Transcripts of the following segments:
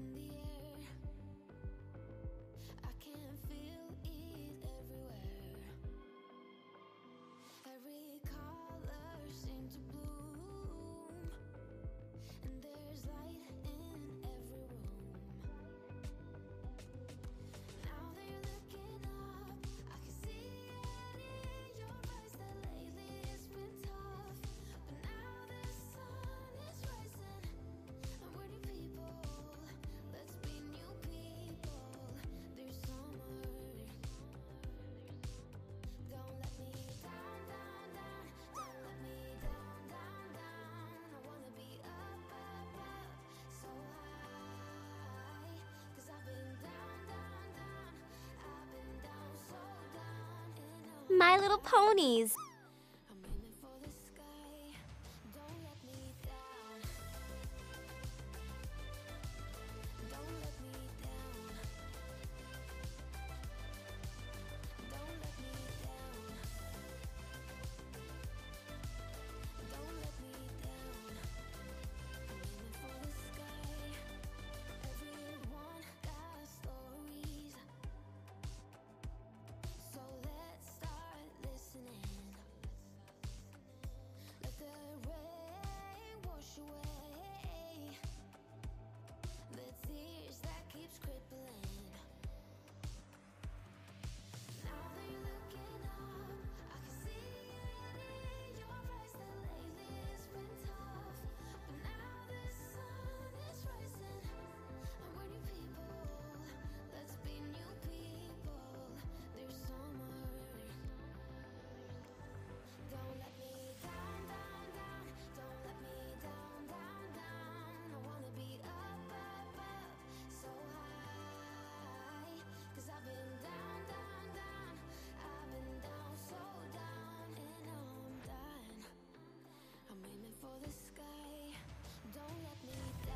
in the My Little Ponies.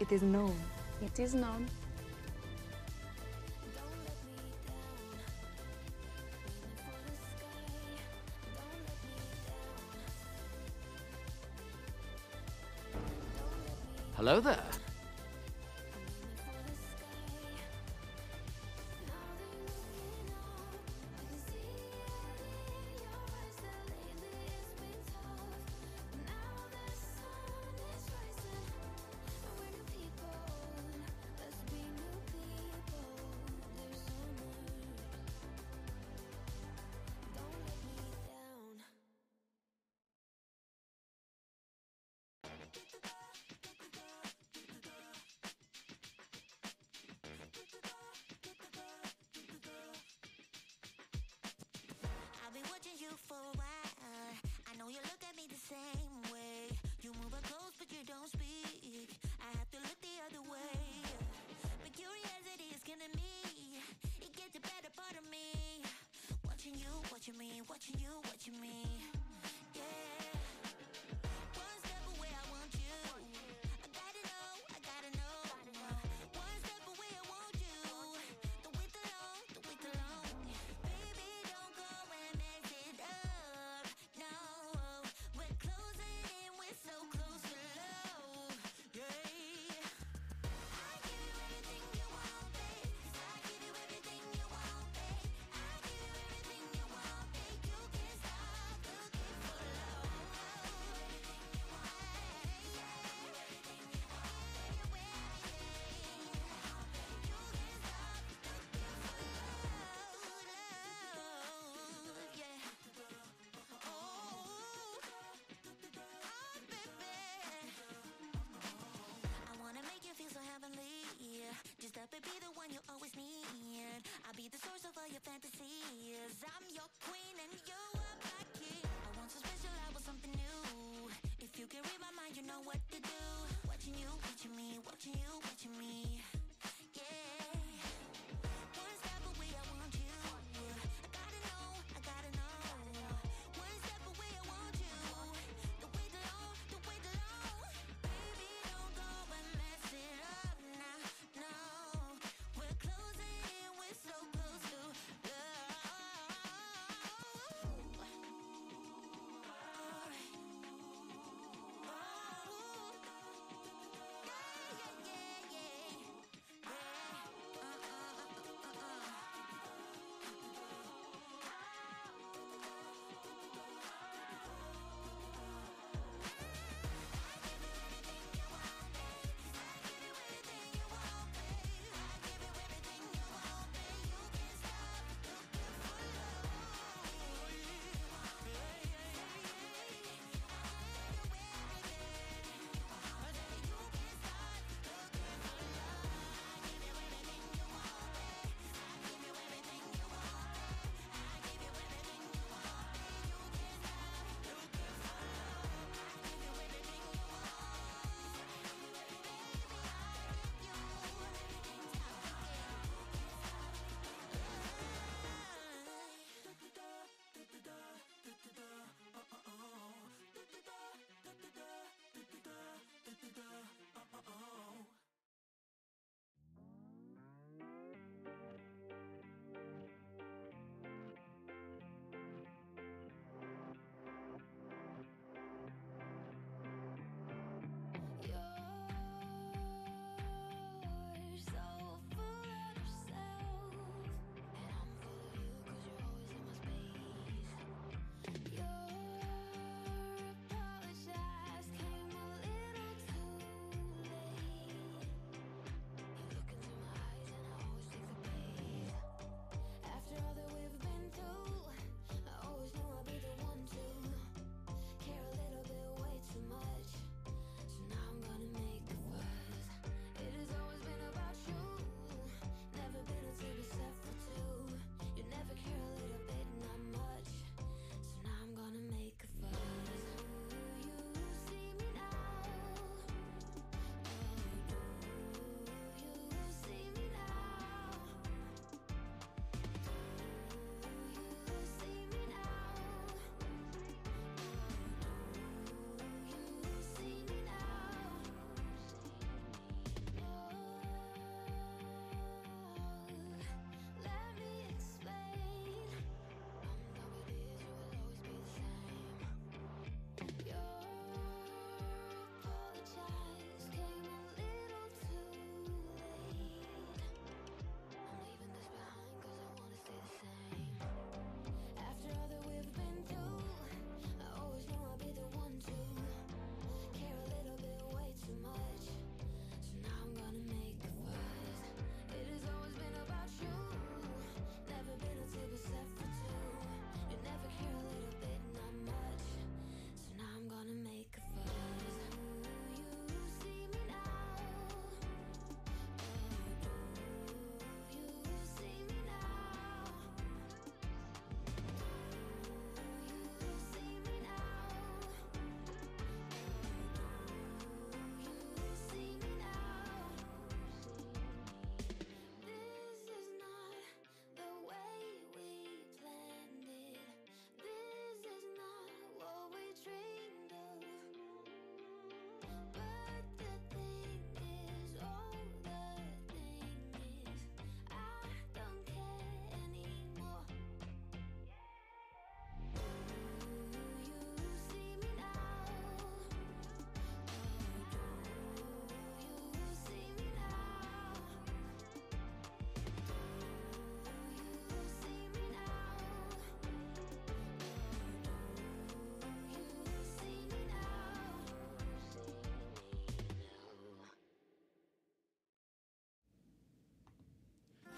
It is known. It is known.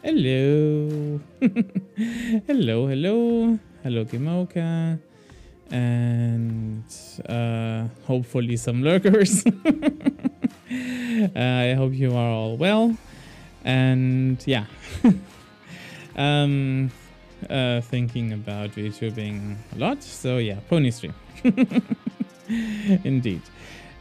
Hello. hello, hello. Hello, Gimoka. And uh, hopefully some lurkers. uh, I hope you are all well. And yeah. um, uh, thinking about VTubing a lot. So yeah, pony stream. Indeed.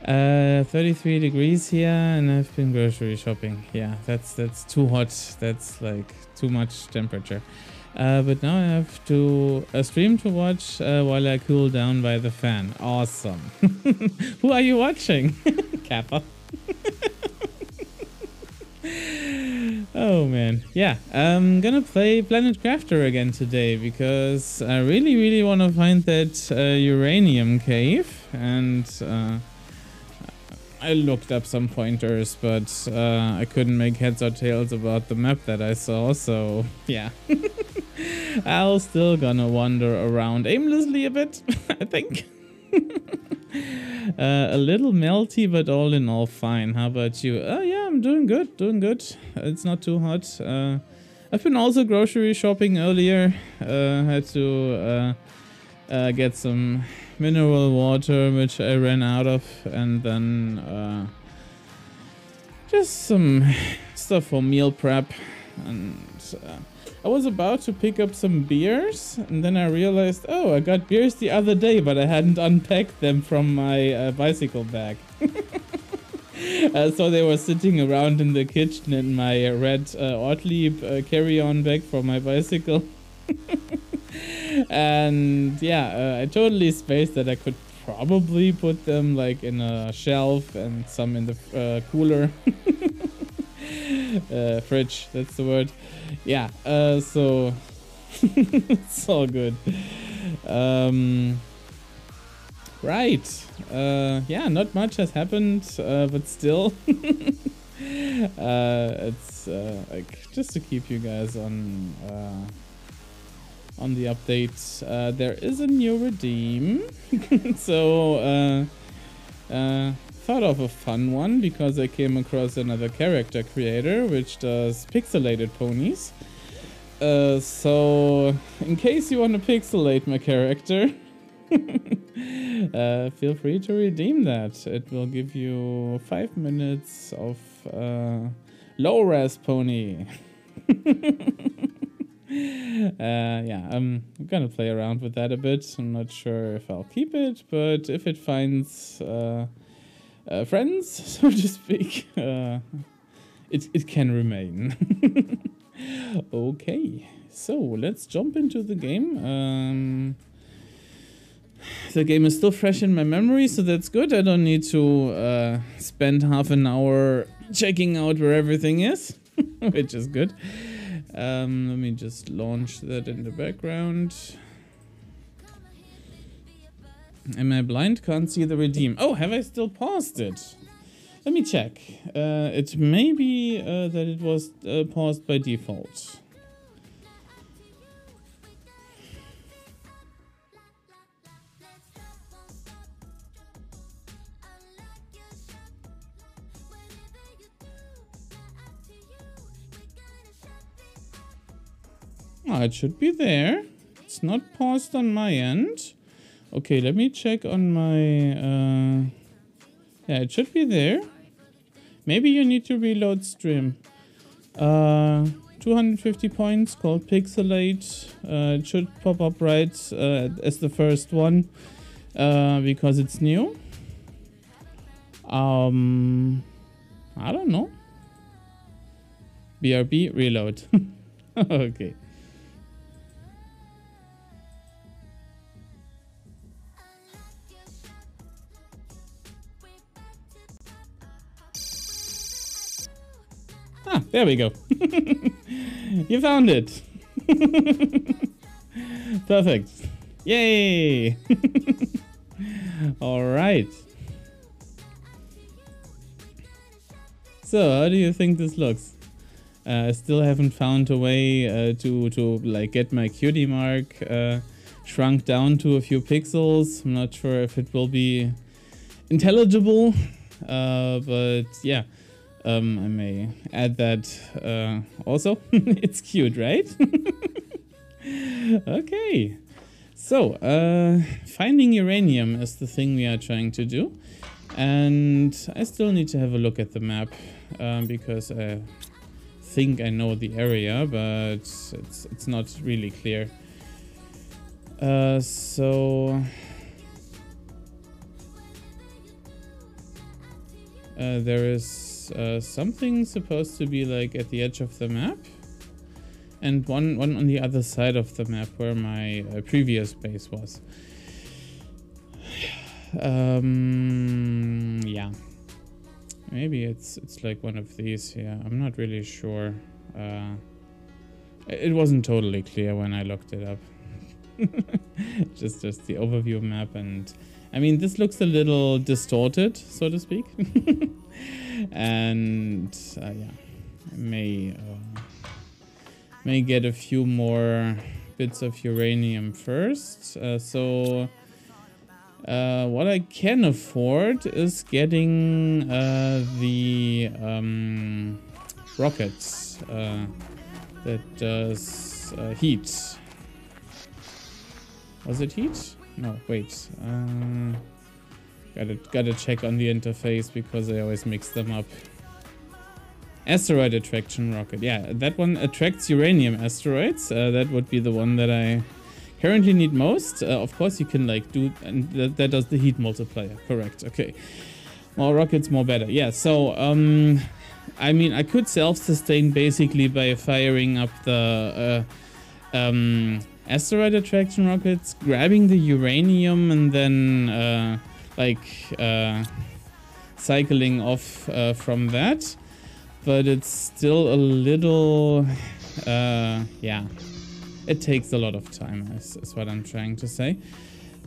Uh, 33 degrees here, and I've been grocery shopping. Yeah, that's that's too hot. That's like too much temperature. Uh, but now I have to a stream to watch uh, while I cool down by the fan. Awesome. Who are you watching? Kappa. oh man, yeah. I'm gonna play Planet Crafter again today because I really, really want to find that uh, uranium cave and. Uh, I looked up some pointers, but uh, I couldn't make heads or tails about the map that I saw, so yeah. I'll still gonna wander around aimlessly a bit, I think. uh, a little melty, but all in all fine. How about you? Oh yeah, I'm doing good, doing good. It's not too hot. Uh, I've been also grocery shopping earlier. Uh, had to uh, uh, get some mineral water, which I ran out of, and then uh, just some stuff for meal prep. And uh, I was about to pick up some beers, and then I realized, oh, I got beers the other day, but I hadn't unpacked them from my uh, bicycle bag. Uh, so they were sitting around in the kitchen in my red uh, Ortlieb uh, carry-on bag for my bicycle. and yeah, uh, I totally spaced that I could probably put them like in a shelf and some in the uh, cooler. uh, fridge, that's the word. Yeah, uh, so it's all good. Um, right. Uh, yeah, not much has happened, uh, but still. uh, it's uh, like just to keep you guys on uh, on the update. Uh, there is a new redeem, so uh, uh, thought of a fun one because I came across another character creator which does pixelated ponies. Uh, so, in case you want to pixelate my character, uh, feel free to redeem that. It will give you five minutes of uh, low res pony. Uh, yeah, I'm gonna play around with that a bit. I'm not sure if I'll keep it, but if it finds uh, uh, friends, so to speak, uh, it, it can remain. okay, so let's jump into the game. Um, the game is still fresh in my memory, so that's good. I don't need to uh, spend half an hour checking out where everything is, which is good. Um, let me just launch that in the background. Am I blind? Can't see the redeem. Oh, have I still paused it? Let me check. Uh, it may be uh, that it was uh, paused by default. Oh, it should be there. It's not paused on my end. Okay, let me check on my... Uh... Yeah, it should be there. Maybe you need to reload stream. Uh, 250 points called Pixelate. Uh, it should pop up right uh, as the first one uh, because it's new. Um, I don't know. BRB reload. okay. There we go. you found it. Perfect. Yay! All right. So, how do you think this looks? Uh, I still haven't found a way uh, to to like get my cutie mark uh, shrunk down to a few pixels. I'm not sure if it will be intelligible, uh, but yeah. Um, I may add that uh, also. it's cute, right? okay. So, uh, finding uranium is the thing we are trying to do. And I still need to have a look at the map um, because I think I know the area, but it's, it's not really clear. Uh, so... Uh, there is uh, something supposed to be like at the edge of the map and one one on the other side of the map where my uh, previous base was. Um, yeah, maybe it's it's like one of these here. I'm not really sure. Uh, it wasn't totally clear when I looked it up. just just the overview map and I mean this looks a little distorted, so to speak. and uh, yeah, may. Uh, may get a few more bits of uranium first. Uh, so uh, what I can afford is getting uh, the um, rockets uh, that does uh, heat. Was it heat? No, wait. Gotta gotta check on the interface because I always mix them up. Asteroid attraction rocket. Yeah, that one attracts uranium asteroids. Uh, that would be the one that I currently need most. Uh, of course, you can like do, and that, that, does the heat multiplier. Correct. Okay. More rockets, more better. Yeah. So, um, I mean, I could self-sustain basically by firing up the uh, um, asteroid attraction rockets, grabbing the uranium, and then uh, like uh, cycling off uh, from that but it's still a little, uh, yeah, it takes a lot of time, is, is what I'm trying to say.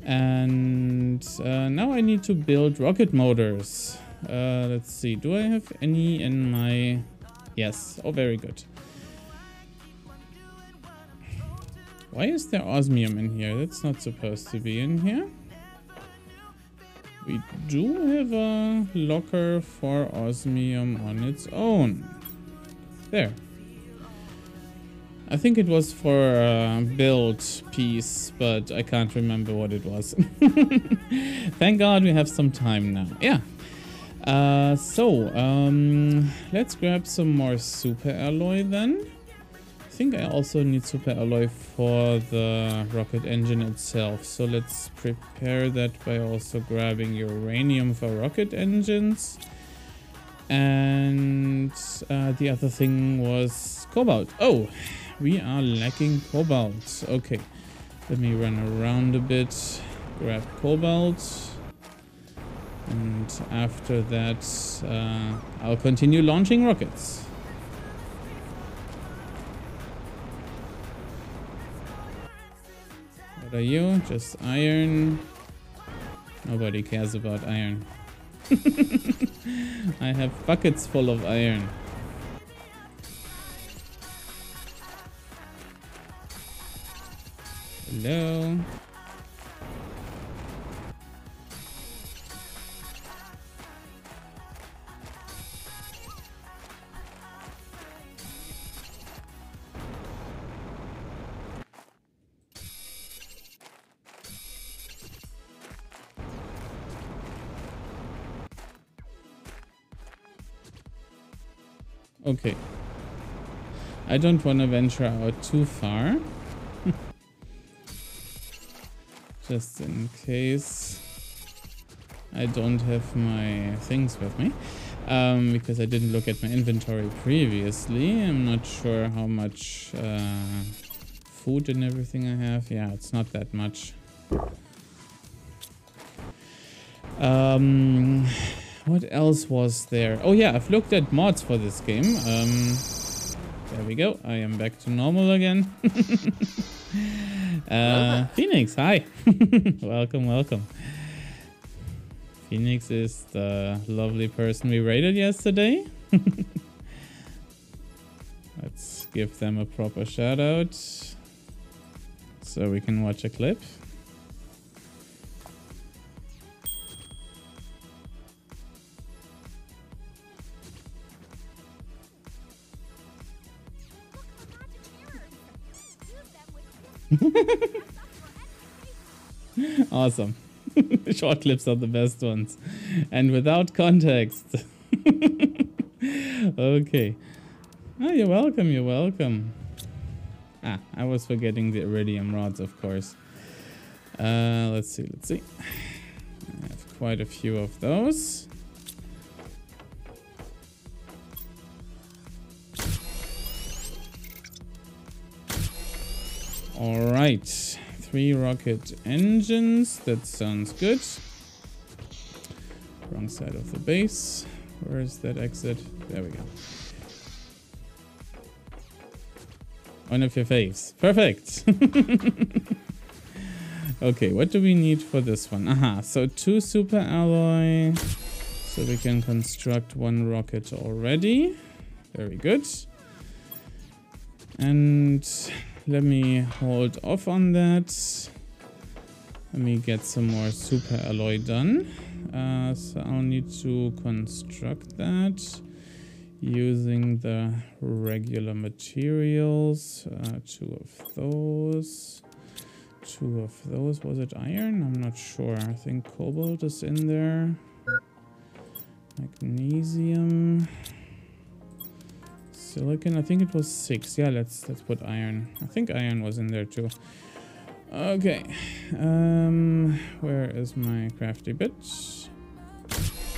And uh, now I need to build rocket motors. Uh, let's see, do I have any in my... Yes, oh, very good. Why is there osmium in here? That's not supposed to be in here. We do have a locker for osmium on its own. There. I think it was for a build piece, but I can't remember what it was. Thank God we have some time now. Yeah. Uh, so, um, let's grab some more super alloy then think I also need super alloy for the rocket engine itself. So let's prepare that by also grabbing uranium for rocket engines. And uh, the other thing was cobalt. Oh, we are lacking cobalt. Okay, let me run around a bit, grab cobalt. And after that, uh, I'll continue launching rockets. What are you? Just iron? Nobody cares about iron. I have buckets full of iron. Hello? Okay. I don't want to venture out too far. Just in case I don't have my things with me. Um, because I didn't look at my inventory previously. I'm not sure how much uh, food and everything I have. Yeah, it's not that much. Um, what else was there? Oh yeah, I've looked at mods for this game. Um, there we go. I am back to normal again. uh, Phoenix, hi. welcome, welcome. Phoenix is the lovely person we raided yesterday. Let's give them a proper shout out so we can watch a clip. awesome. Short clips are the best ones. And without context. okay. Oh, you're welcome, you're welcome. Ah, I was forgetting the iridium rods, of course. Uh, let's see, let's see. I have quite a few of those. All right, three rocket engines. That sounds good. Wrong side of the base. Where is that exit? There we go. One of your faves. Perfect. okay, what do we need for this one? Aha, so two super alloy. So we can construct one rocket already. Very good. And let me hold off on that. Let me get some more super alloy done. Uh, so I'll need to construct that using the regular materials. Uh, two of those. Two of those. Was it iron? I'm not sure. I think cobalt is in there. Magnesium. Silicon. I think it was six. Yeah, let's let's put iron. I think iron was in there too. Okay. Um, where is my crafty bit?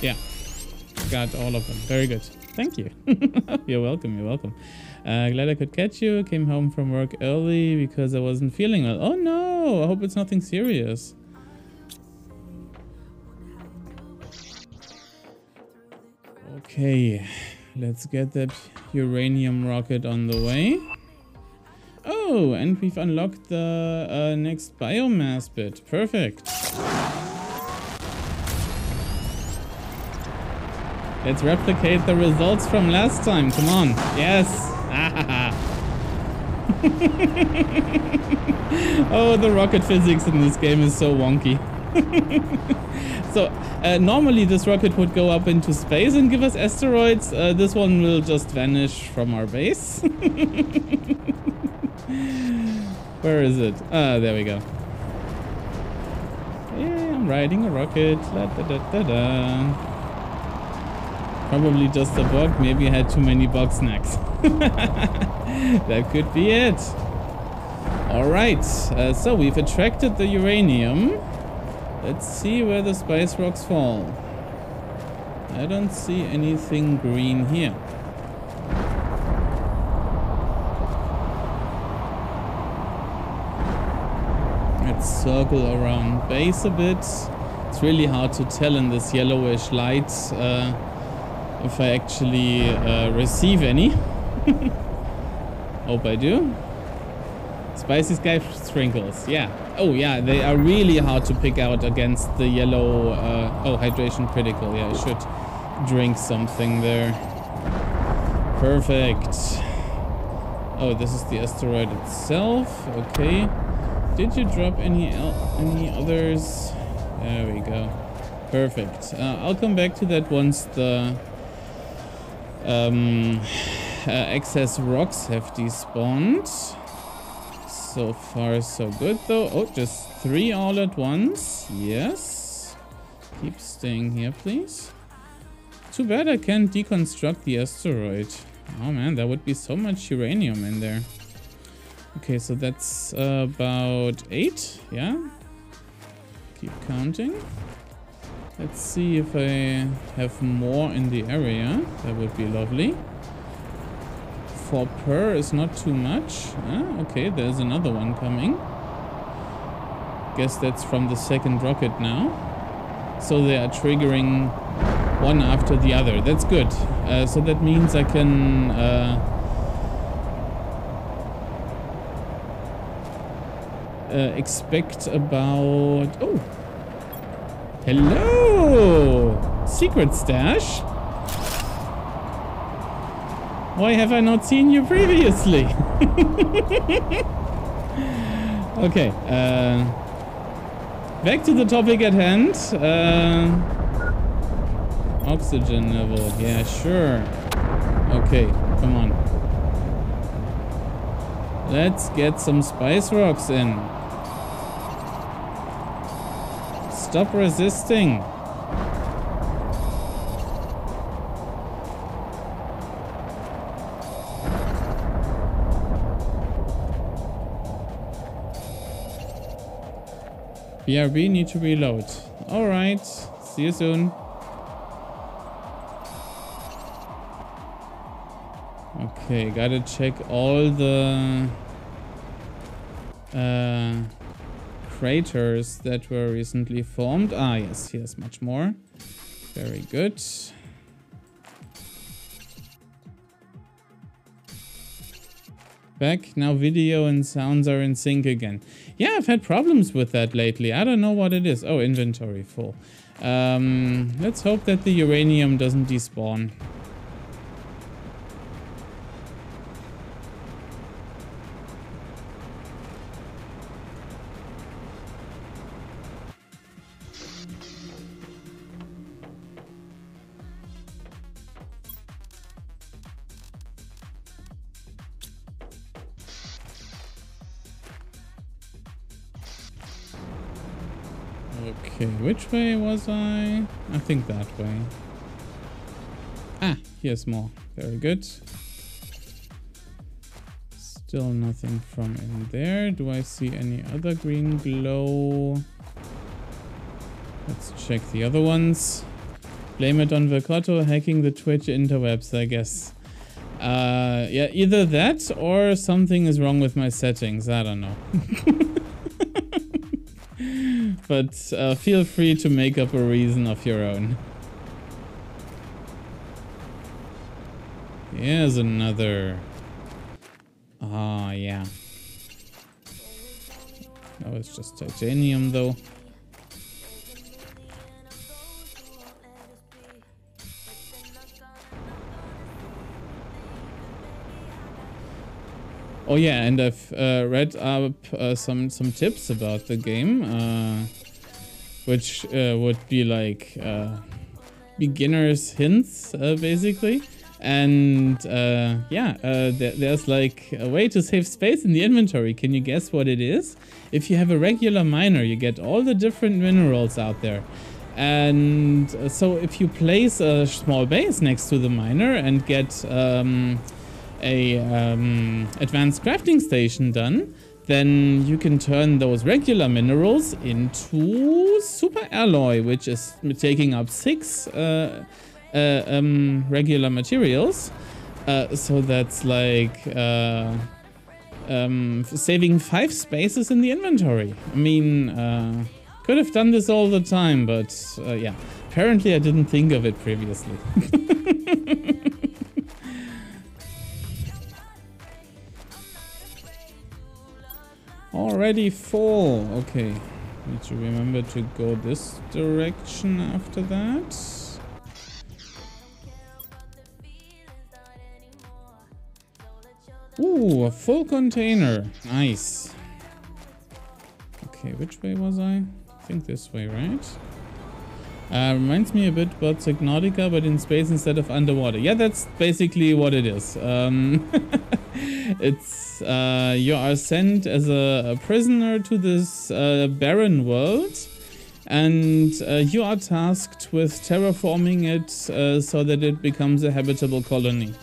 Yeah. Got all of them. Very good. Thank you. you're welcome. You're welcome. Uh, glad I could catch you. Came home from work early because I wasn't feeling well. Oh no! I hope it's nothing serious. Okay. Let's get that uranium rocket on the way. Oh, and we've unlocked the uh, next biomass bit. Perfect. Let's replicate the results from last time. Come on. Yes. oh, the rocket physics in this game is so wonky. so, uh, normally this rocket would go up into space and give us asteroids. Uh, this one will just vanish from our base. Where is it? Ah, there we go. Yeah, I'm riding a rocket. La, da, da, da, da. Probably just a bug. Maybe I had too many bug snacks. that could be it. Alright, uh, so we've attracted the uranium. Let's see where the spice rocks fall. I don't see anything green here. Let's circle around base a bit. It's really hard to tell in this yellowish light uh, if I actually uh, receive any. Hope I do. Spicy sky sprinkles, yeah. Oh yeah, they are really hard to pick out against the yellow... Uh, oh, hydration critical, yeah, I should drink something there. Perfect. Oh, this is the asteroid itself, okay. Did you drop any any others? There we go. Perfect. Uh, I'll come back to that once the um, uh, excess rocks have despawned. So far, so good though. Oh, just three all at once. Yes. Keep staying here, please. Too bad I can't deconstruct the asteroid. Oh man, there would be so much uranium in there. Okay, so that's uh, about eight, yeah? Keep counting. Let's see if I have more in the area. That would be lovely. Four per is not too much. Ah, okay, there's another one coming. Guess that's from the second rocket now. So they are triggering one after the other. That's good. Uh, so that means I can... Uh, uh, expect about... Oh! Hello! Secret stash? Why have I not seen you previously? okay, uh, back to the topic at hand. Uh, oxygen level, yeah, sure. Okay, come on. Let's get some spice rocks in. Stop resisting. BRB need to reload. Alright, see you soon. Okay, gotta check all the uh, craters that were recently formed. Ah, yes, here's much more. Very good. Back, now video and sounds are in sync again. Yeah, I've had problems with that lately. I don't know what it is. Oh, inventory full. Um, let's hope that the uranium doesn't despawn. Which way was I? I think that way. Ah, here's more. Very good. Still nothing from in there. Do I see any other green glow? Let's check the other ones. Blame it on Vercotto hacking the Twitch interwebs, I guess. Uh, yeah, either that or something is wrong with my settings. I don't know. but uh, feel free to make up a reason of your own. Here's another. Ah, yeah. Oh, it's just titanium though. Oh yeah, and I've uh, read up uh, some some tips about the game, uh, which uh, would be like uh, beginners hints, uh, basically. And yeah, th there's like a way to save space in the inventory. Can you guess what it is? If you have a regular miner, you get all the different minerals out there. And so if you place a small base next to the miner and get um, a um, advanced crafting station done, then you can turn those regular minerals into super alloy, which is taking up six uh, uh, um, regular materials. Uh, so that's like uh, um, saving five spaces in the inventory. I mean, uh, could have done this all the time, but uh, yeah, apparently I didn't think of it previously. Already full. Okay. Need to remember to go this direction after that. Ooh, a full container. Nice. Okay, which way was I? I think this way, right? Uh, reminds me a bit about Subnautica, but in space instead of underwater. Yeah, that's basically what it is. Um, it's uh, you are sent as a, a prisoner to this uh, barren world, and uh, you are tasked with terraforming it uh, so that it becomes a habitable colony.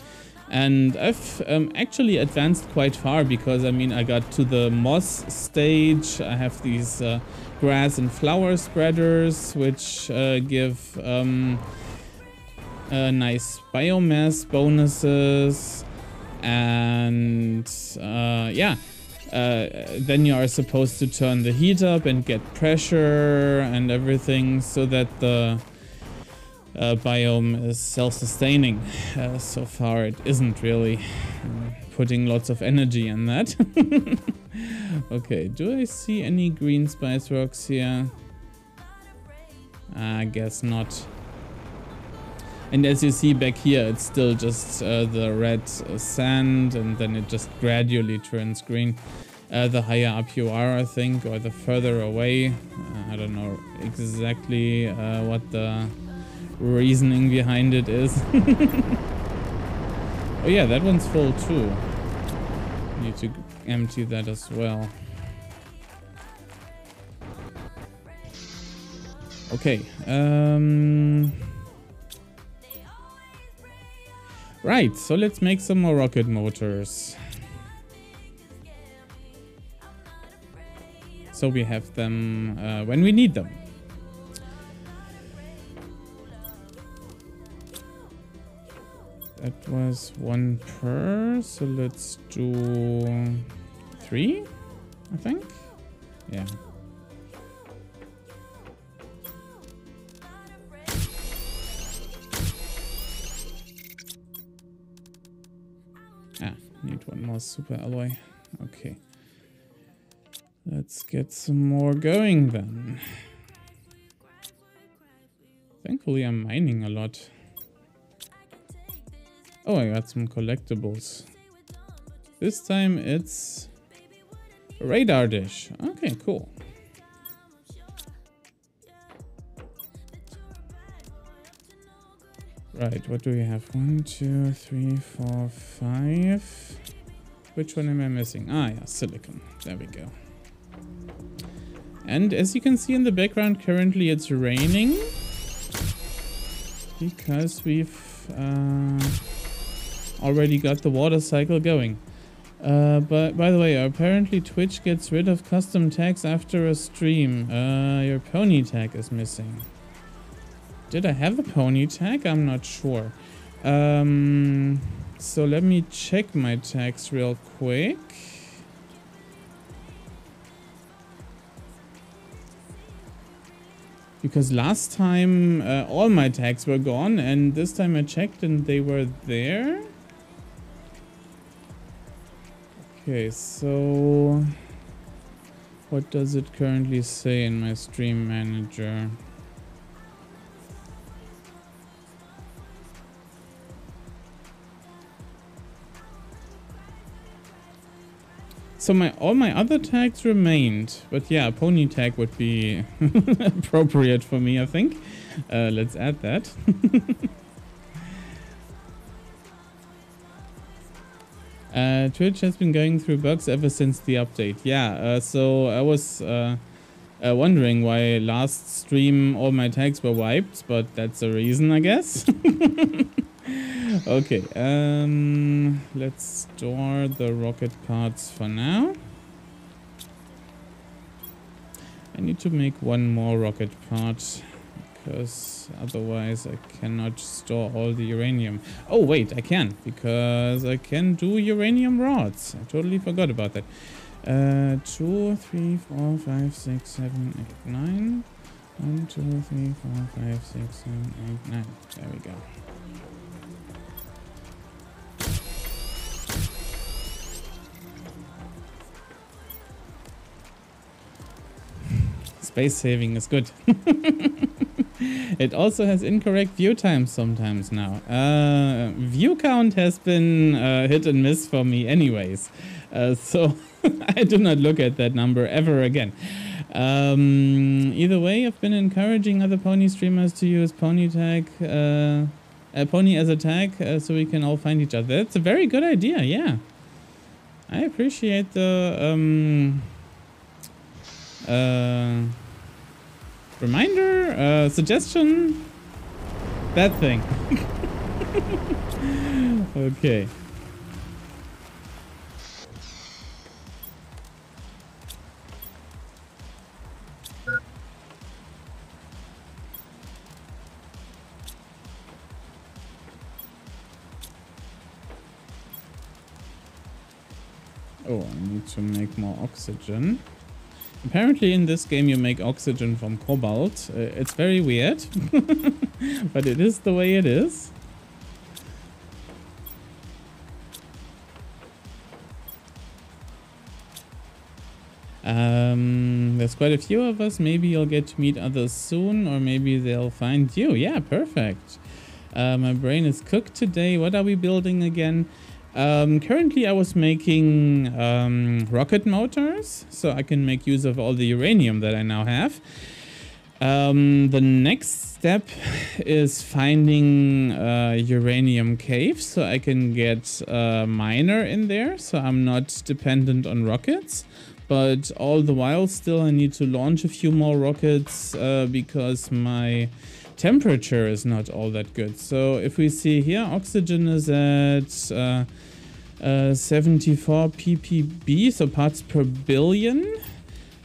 And I've um, actually advanced quite far because I mean I got to the moss stage. I have these uh, grass and flower spreaders, which uh, give um, uh, nice biomass bonuses. And uh, yeah, uh, then you are supposed to turn the heat up and get pressure and everything so that the uh, biome is self-sustaining. Uh, so far it isn't really putting lots of energy in that. okay, do I see any green spice rocks here? I guess not. And as you see back here, it's still just uh, the red uh, sand and then it just gradually turns green. Uh, the higher up you are, I think, or the further away. Uh, I don't know exactly uh, what the reasoning behind it is. oh yeah, that one's full too. Need to empty that as well. Okay. Um, right, so let's make some more rocket motors. So we have them uh, when we need them. That was one per, so let's do three, I think. Yeah. Ah, need one more super alloy. Okay. Let's get some more going then. Thankfully I'm mining a lot. Oh, I got some collectibles. This time it's radar dish. Okay, cool. Right, what do we have? One, two, three, four, five. Which one am I missing? Ah, yeah, silicon. There we go. And as you can see in the background, currently it's raining. Because we've uh, already got the water cycle going. Uh, but by the way, apparently Twitch gets rid of custom tags after a stream. Uh, your pony tag is missing. Did I have a pony tag? I'm not sure. Um, so let me check my tags real quick. Because last time uh, all my tags were gone and this time I checked and they were there. Okay, so what does it currently say in my stream manager? So my all my other tags remained, but yeah, pony tag would be appropriate for me, I think. Uh, let's add that. uh, Twitch has been going through bugs ever since the update. Yeah, uh, so I was uh, uh, wondering why last stream all my tags were wiped, but that's a reason, I guess. okay, um, let's store the rocket parts for now. I need to make one more rocket part because otherwise I cannot store all the uranium. Oh wait, I can because I can do uranium rods. I totally forgot about that. Uh, two, three, four, five, six, seven, eight, nine. One, two, three, four, five, six, seven, eight, nine. There we go. Space saving is good. it also has incorrect view times sometimes now. Uh, view count has been uh, hit and miss for me anyways. Uh, so I do not look at that number ever again. Um, either way, I've been encouraging other pony streamers to use pony tag, uh, pony as a tag, uh, so we can all find each other. That's a very good idea. Yeah, I appreciate the um, uh, reminder, uh, suggestion, that thing. okay. Oh, I need to make more oxygen. Apparently in this game you make oxygen from cobalt. Uh, it's very weird, but it is the way it is. Um, there's quite a few of us. Maybe you'll get to meet others soon, or maybe they'll find you. Yeah, perfect. Uh, my brain is cooked today. What are we building again? Um, currently, I was making um, rocket motors, so I can make use of all the uranium that I now have. Um, the next step is finding uh, uranium caves so I can get a miner in there so I'm not dependent on rockets. But all the while still I need to launch a few more rockets uh, because my temperature is not all that good. So if we see here, oxygen is at uh, uh, 74 ppb, so parts per billion.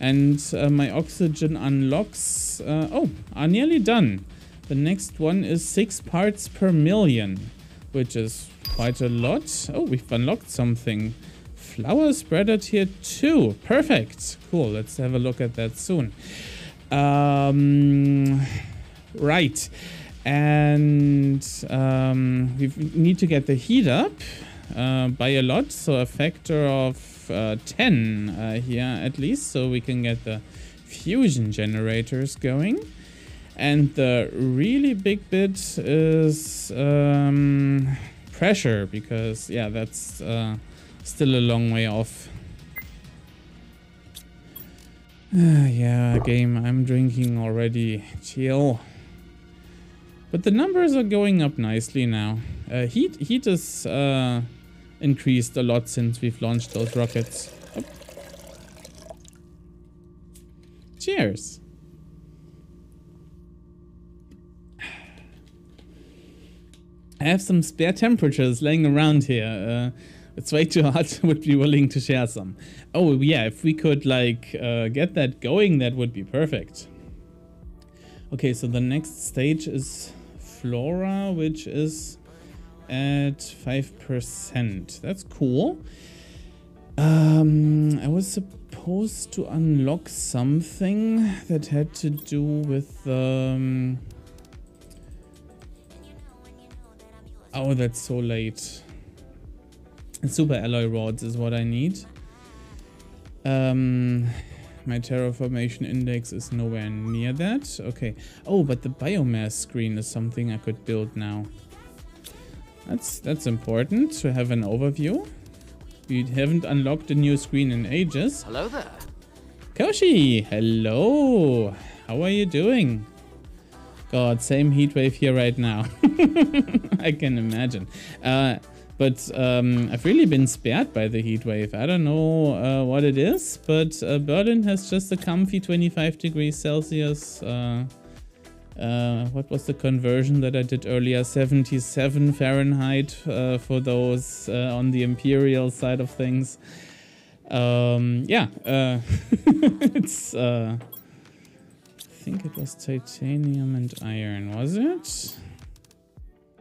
And uh, my oxygen unlocks, uh, oh, are nearly done. The next one is 6 parts per million, which is quite a lot. Oh, we've unlocked something. Flower spreader tier 2. Perfect. Cool, let's have a look at that soon. Um, right. And um, we need to get the heat up uh, by a lot, so a factor of uh, 10 uh, here at least, so we can get the fusion generators going. And the really big bit is um, pressure, because, yeah, that's uh, still a long way off. yeah, game, I'm drinking already. Chill. But the numbers are going up nicely now. Uh, heat, heat is uh, increased a lot since we've launched those rockets. Oh. Cheers. I have some spare temperatures laying around here. Uh, it's way too hot. I would be willing to share some. Oh, yeah, if we could, like, uh, get that going, that would be perfect. Okay, so the next stage is Flora, which is at 5%. That's cool. Um, I was supposed to unlock something that had to do with... Um... Oh, that's so late. Super alloy rods is what I need. Um, my terraformation index is nowhere near that. Okay. Oh, but the biomass screen is something I could build now. That's that's important to have an overview. We haven't unlocked a new screen in ages. Hello there. Koshi, hello. How are you doing? God, same heat wave here right now. I can imagine. Uh, but um, I've really been spared by the heat wave. I don't know uh, what it is, but uh, Berlin has just a comfy 25 degrees Celsius. Uh, uh, what was the conversion that I did earlier? 77 Fahrenheit uh, for those uh, on the imperial side of things. Um, yeah, it's. I think it was titanium and iron, was it?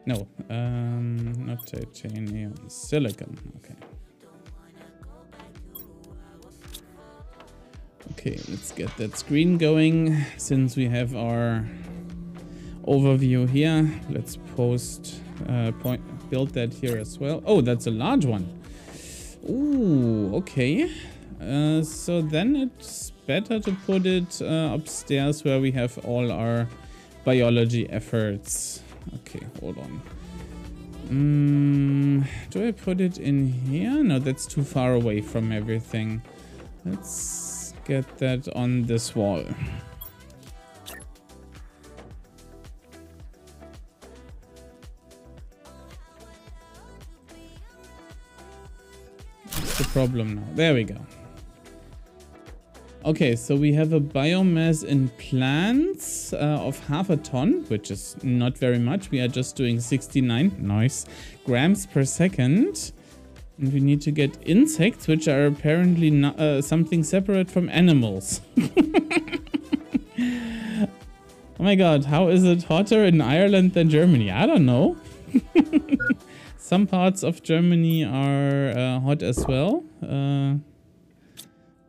No, um, not titanium, silicon. Okay. Okay, let's get that screen going since we have our overview here. Let's post, uh, point, build that here as well. Oh, that's a large one. Ooh, okay. Uh, so then it's better to put it uh, upstairs where we have all our biology efforts. Okay, hold on. Mm, do I put it in here? No, that's too far away from everything. Let's get that on this wall. the problem now. There we go. Okay, so we have a biomass in plants uh, of half a ton, which is not very much. We are just doing 69, nice, grams per second. And we need to get insects, which are apparently not, uh, something separate from animals. oh my god, how is it hotter in Ireland than Germany? I don't know. Some parts of Germany are uh, hot as well, uh,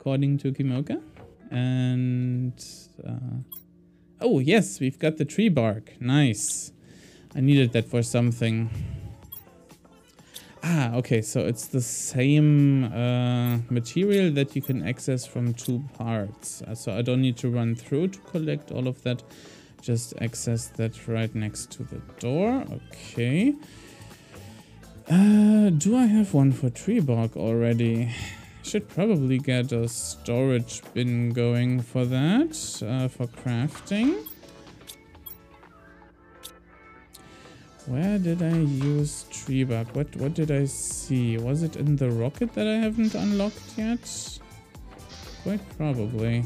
according to Kimoka. And uh, oh yes, we've got the tree bark. Nice. I needed that for something. Ah, okay, so it's the same uh, material that you can access from two parts. Uh, so I don't need to run through to collect all of that. Just access that right next to the door. Okay. Uh, do I have one for tree bark already? Should probably get a storage bin going for that, uh, for crafting. Where did I use tree bark? What what did I see? Was it in the rocket that I haven't unlocked yet? Quite probably.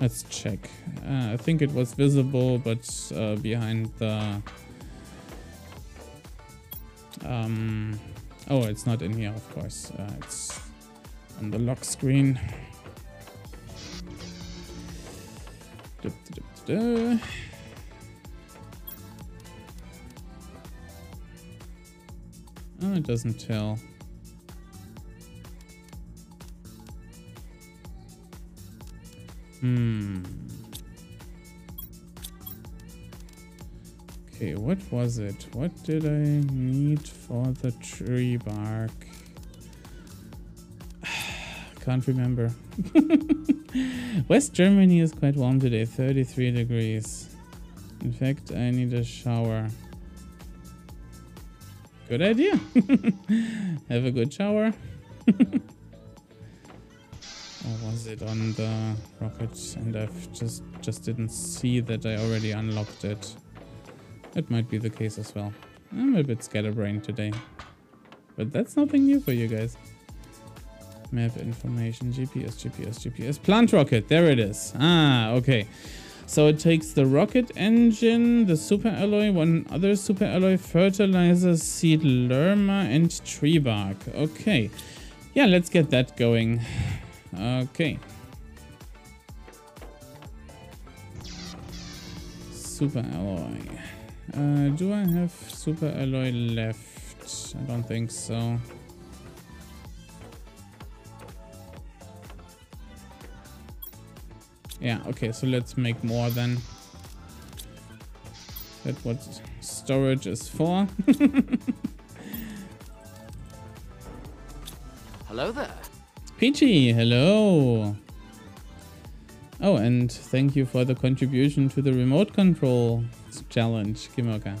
Let's check. Uh, I think it was visible, but uh, behind the... Um, oh, it's not in here, of course. Uh, it's on the lock screen. Da, Oh, it doesn't tell. Hmm. Okay, what was it? What did I need for the tree bark? Can't remember. West Germany is quite warm today, 33 degrees. In fact, I need a shower. Good idea. Have a good shower. or was it on the rocket and I've just just didn't see that I already unlocked it. That might be the case as well. I'm a bit scatterbrained today. But that's nothing new for you guys. Map information, GPS, GPS, GPS. Plant rocket, there it is. Ah, okay. So it takes the rocket engine, the super alloy, one other super alloy, fertilizer, seed Lirma, and tree bark. Okay. Yeah, let's get that going. Okay. Super alloy. Uh, do I have super alloy left? I don't think so. Yeah, okay, so let's make more then. That's what storage is for. hello there. Peachy, hello. Oh, and thank you for the contribution to the remote control challenge, Kimoka.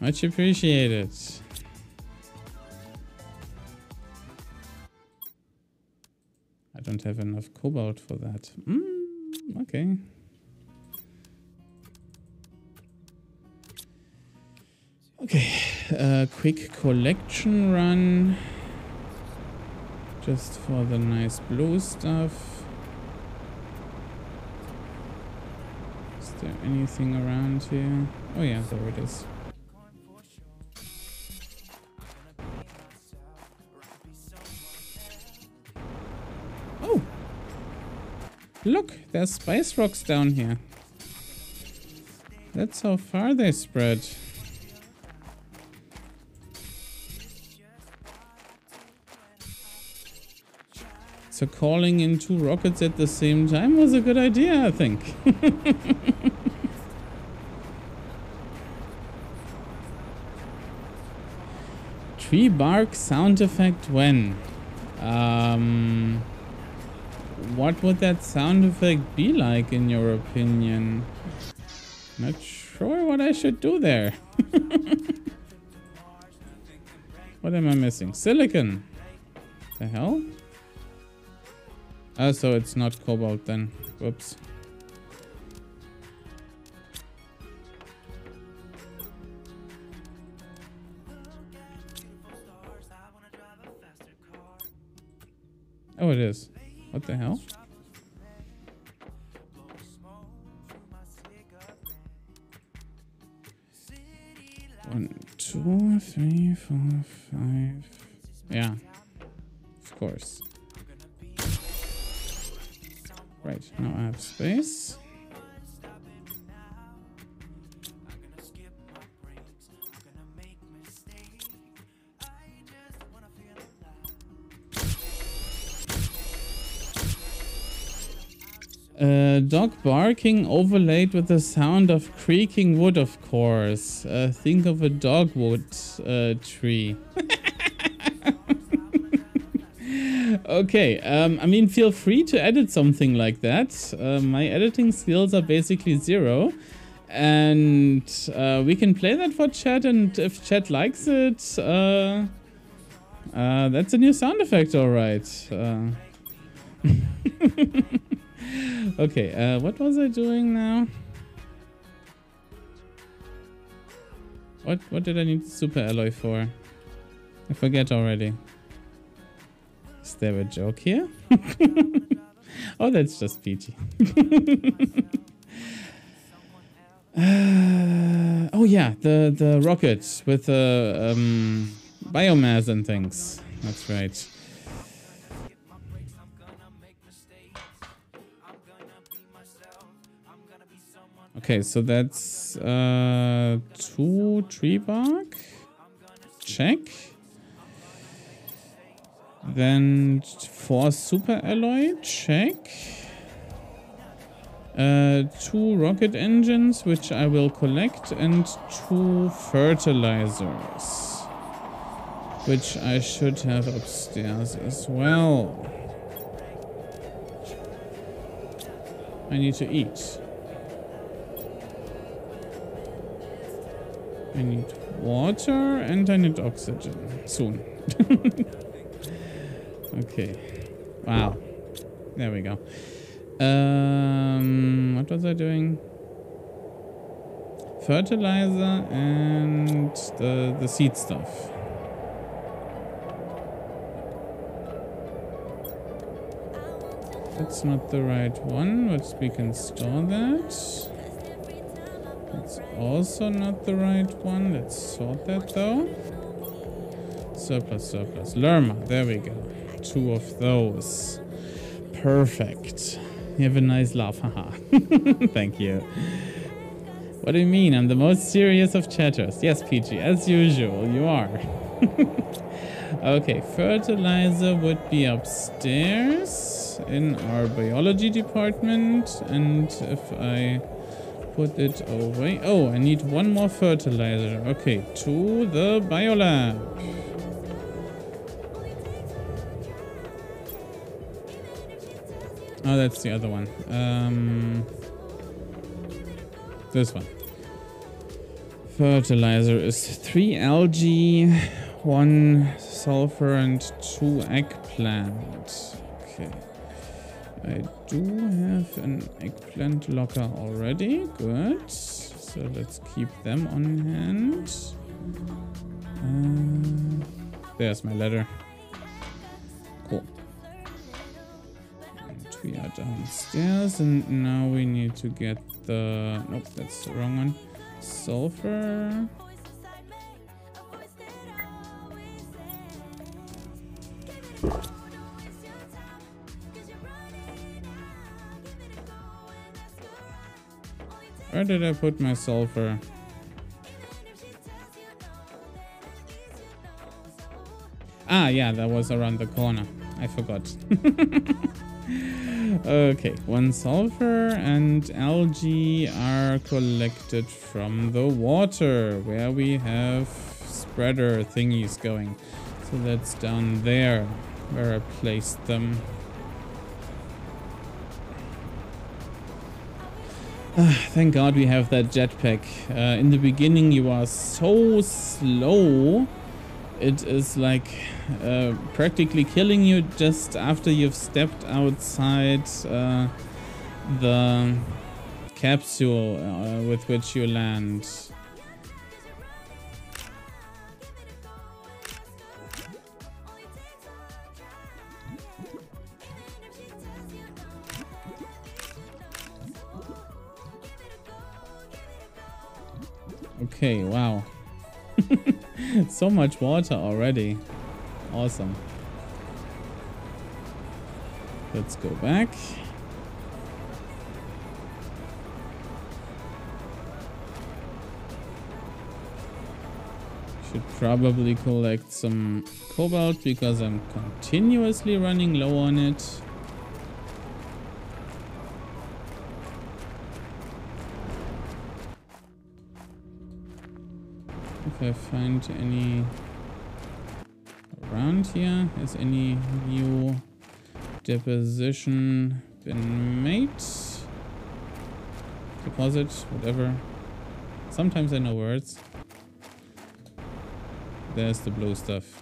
Much appreciated. I don't have enough cobalt for that. Mm okay. Okay, uh, quick collection run. Just for the nice blue stuff. Is there anything around here? Oh yeah, there it is. Look, there's spice rocks down here. That's how far they spread. So calling in two rockets at the same time was a good idea, I think. Tree bark sound effect when? Um what would that sound effect be like in your opinion? Not sure what I should do there. what am I missing? Silicon. The hell? Oh, so it's not cobalt then. Whoops. Oh, it is. What the hell? One, two, three, four, five. Yeah, of course. Right, now I have space. Uh, dog barking overlaid with the sound of creaking wood, of course. Uh, think of a dogwood uh, tree. okay, um, I mean, feel free to edit something like that. Uh, my editing skills are basically zero. And uh, we can play that for chat, and if chat likes it, uh, that's a new sound effect, alright. Uh, okay, uh, what was I doing now? What what did I need super alloy for? I forget already. Is there a joke here? oh, that's just peachy. uh, oh yeah, the the rocket with the um, biomass and things. That's right. Okay, so that's uh, two tree bark. Check. Then four super alloy. Check. Uh, two rocket engines, which I will collect, and two fertilizers, which I should have upstairs as well. I need to eat. I need water and I need oxygen soon. okay. Wow. There we go. Um, what was I doing? Fertilizer and the, the seed stuff. That's not the right one, but we can store that. That's also not the right one. Let's sort that though. Surplus, surplus. Lirma, there we go. Two of those. Perfect. You have a nice laugh, haha. Thank you. What do you mean? I'm the most serious of chatters. Yes, PG, as usual, you are. okay, fertilizer would be upstairs in our biology department. And if I put it away. Oh, I need one more fertilizer. Okay, to the biolab. Oh, that's the other one. Um, this one. Fertilizer is three algae, one sulfur, and two eggplant. Okay. I do have an eggplant locker already. Good. So let's keep them on hand. Uh, there's my ladder. Cool. And we are downstairs and now we need to get the... Nope, that's the wrong one. Sulfur. Where did I put my sulfur? Ah, yeah, that was around the corner. I forgot. okay, one sulfur and algae are collected from the water where we have spreader thingies going. So that's down there where I placed them. Thank God we have that jetpack. Uh, in the beginning you are so slow. It is like uh, practically killing you just after you've stepped outside uh, the capsule uh, with which you land. Okay, wow. so much water already. Awesome. Let's go back. Should probably collect some cobalt because I'm continuously running low on it. If I find any around here. Has any new deposition been made? Deposit, whatever. Sometimes I know words. There's the blue stuff.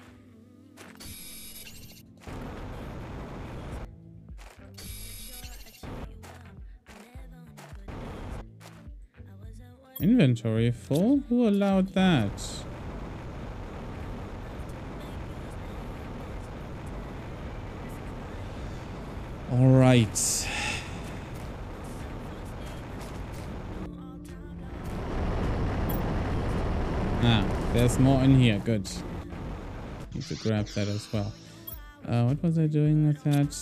Inventory full? Who allowed that? All right. Ah, there's more in here. Good. Need to grab that as well. Uh, what was I doing with that?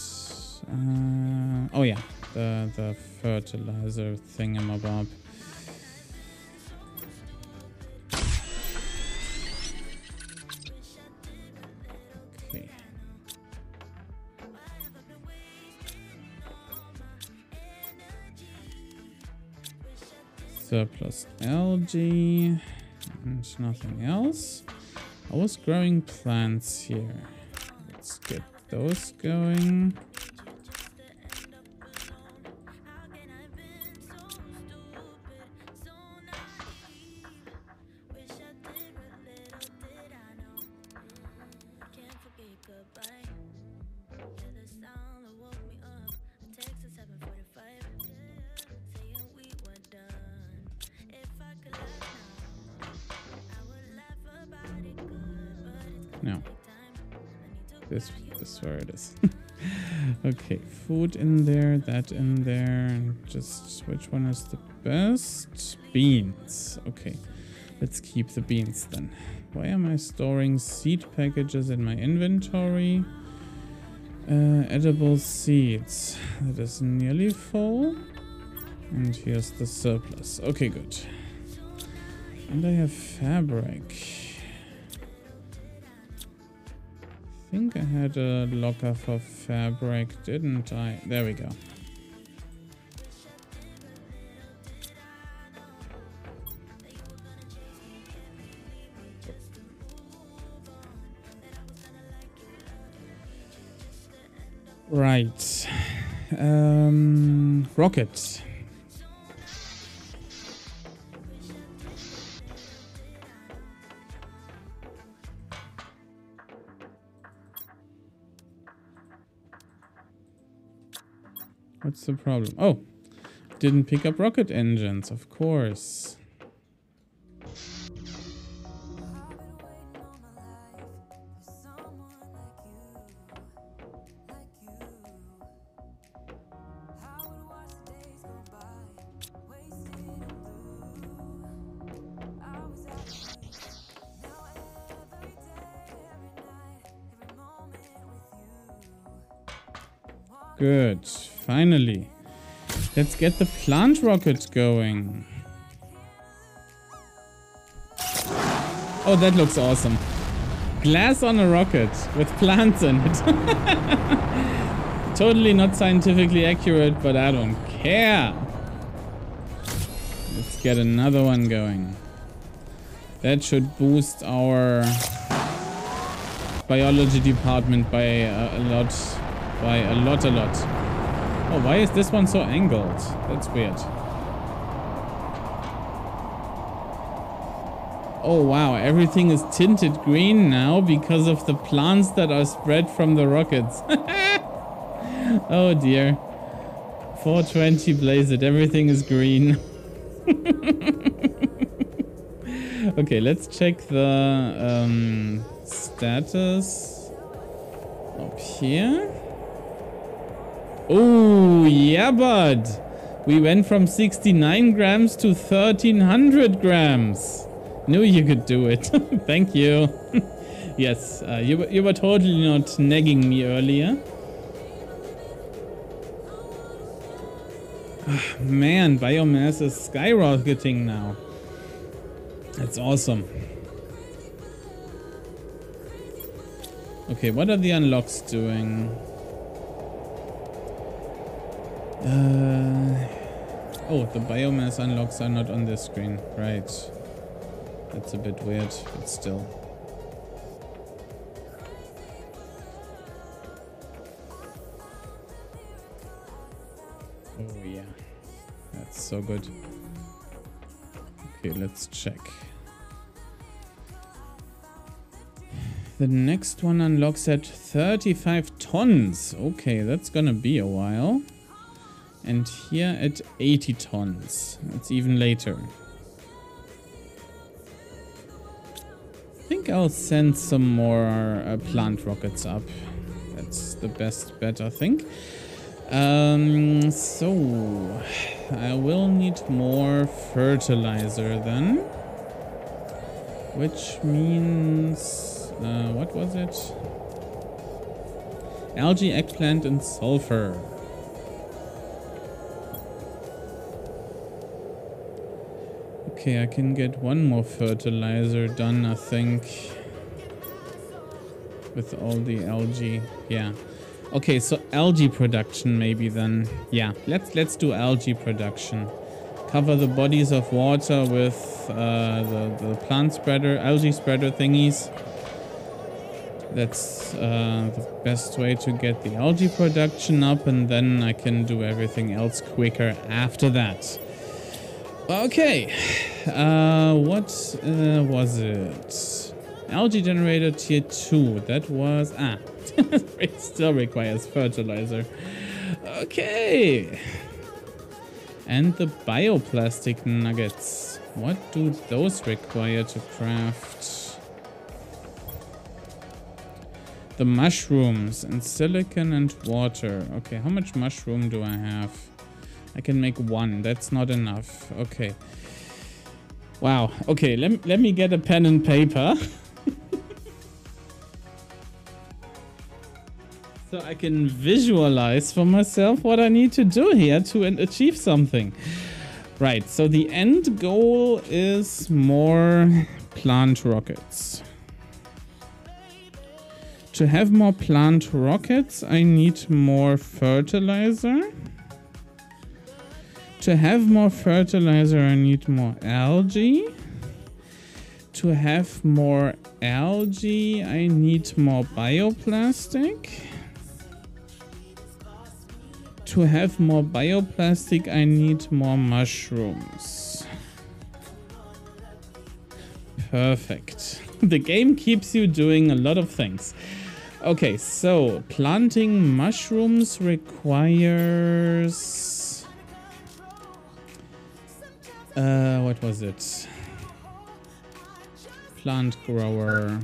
Uh, oh yeah, the the fertilizer thingamabob. Surplus algae and nothing else. I was growing plants here. Let's get those going. Food in there, that in there, and just which one is the best? Beans. Okay, let's keep the beans then. Why am I storing seed packages in my inventory? Uh, edible seeds. That is nearly full. And here's the surplus. Okay, good. And I have fabric. Think I had a locker for fabric, didn't I? There we go. Right. Um, rocket. What's the problem? Oh, didn't pick up rocket engines, of course. Good. Finally. Let's get the plant rocket going. Oh, that looks awesome. Glass on a rocket with plants in it. totally not scientifically accurate, but I don't care. Let's get another one going. That should boost our biology department by a, a lot. By a lot, a lot. Oh, why is this one so angled? That's weird. Oh wow, everything is tinted green now because of the plants that are spread from the rockets. oh dear. 420 blaze it, everything is green. okay, let's check the um, status up here. Oh, yeah, bud. We went from 69 grams to 1300 grams. Knew you could do it. Thank you. yes, uh, you, you were totally not nagging me earlier. Man, biomass is skyrocketing now. That's awesome. Okay, what are the unlocks doing? Uh, oh, the biomass unlocks are not on this screen. Right. That's a bit weird, but still. Oh yeah. That's so good. Okay, let's check. The next one unlocks at 35 tons. Okay, that's gonna be a while. And here at 80 tons. That's even later. I think I'll send some more uh, plant rockets up. That's the best bet, I think. Um, so, I will need more fertilizer then. Which means... Uh, what was it? Algae, eggplant, and sulfur. Okay, I can get one more fertilizer done, I think. With all the algae. Yeah. Okay, so algae production maybe then. Yeah, let's let's do algae production. Cover the bodies of water with uh, the, the plant spreader, algae spreader thingies. That's uh, the best way to get the algae production up and then I can do everything else quicker after that. Okay, uh, what uh, was it? Algae generator tier 2, that was, ah, it still requires fertilizer. Okay. And the bioplastic nuggets, what do those require to craft? The mushrooms and silicon and water. Okay, how much mushroom do I have? I can make one. That's not enough. Okay. Wow. Okay, let, let me get a pen and paper. so I can visualize for myself what I need to do here to achieve something. Right, so the end goal is more plant rockets. To have more plant rockets, I need more fertilizer. To have more fertilizer, I need more algae. To have more algae, I need more bioplastic. To have more bioplastic, I need more mushrooms. Perfect. The game keeps you doing a lot of things. Okay, so planting mushrooms requires uh, what was it? Plant grower.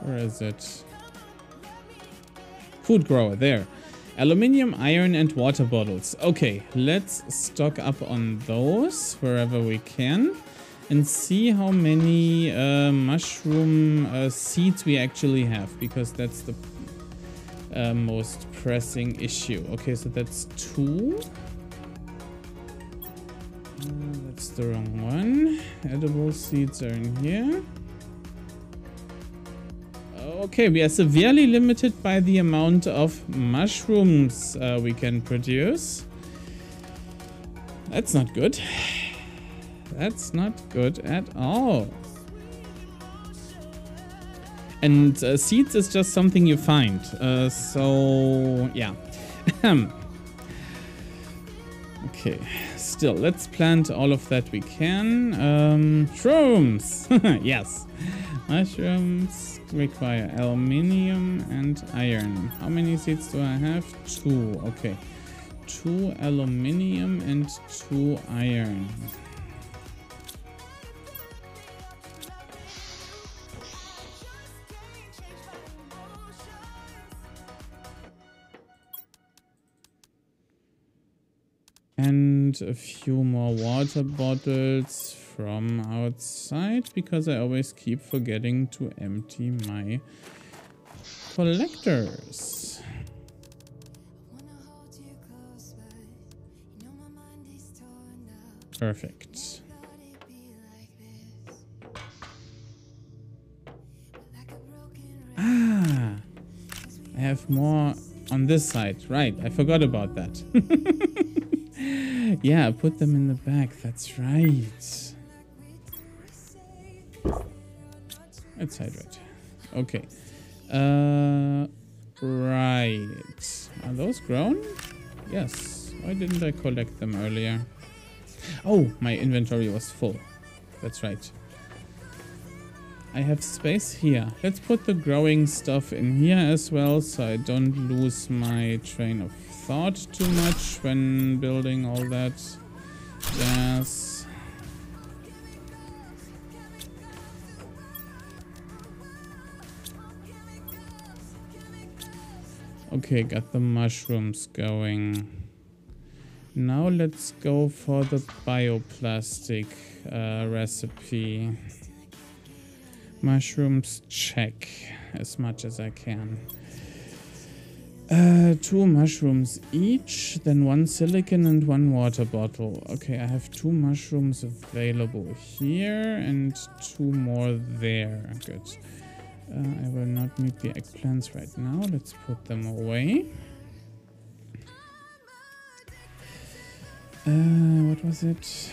Where is it? Food grower, there. Aluminium, iron, and water bottles. Okay, let's stock up on those wherever we can and see how many uh, mushroom uh, seeds we actually have because that's the uh, most pressing issue. Okay, so that's two. That's the wrong one. Edible seeds are in here. Okay, we are severely limited by the amount of mushrooms uh, we can produce. That's not good. That's not good at all. And uh, seeds is just something you find. Uh, so, yeah. okay still, let's plant all of that we can. Um, shrooms! yes. Mushrooms require aluminium and iron. How many seeds do I have? Two. Okay. Two aluminium and two iron. And a few more water bottles from outside because I always keep forgetting to empty my collectors. Perfect. Ah, I have more on this side. Right, I forgot about that. yeah, put them in the back. That's right. Let's hydrate. Okay. Uh, right. Are those grown? Yes. Why didn't I collect them earlier? Oh, my inventory was full. That's right. I have space here. Let's put the growing stuff in here as well so I don't lose my train of thought too much when building all that jazz. Okay, got the mushrooms going. Now let's go for the bioplastic uh, recipe. Mushrooms check as much as I can. Uh, two mushrooms each, then one silicon and one water bottle. Okay, I have two mushrooms available here and two more there. Good. Uh, I will not need the eggplants right now. Let's put them away. Uh, what was it?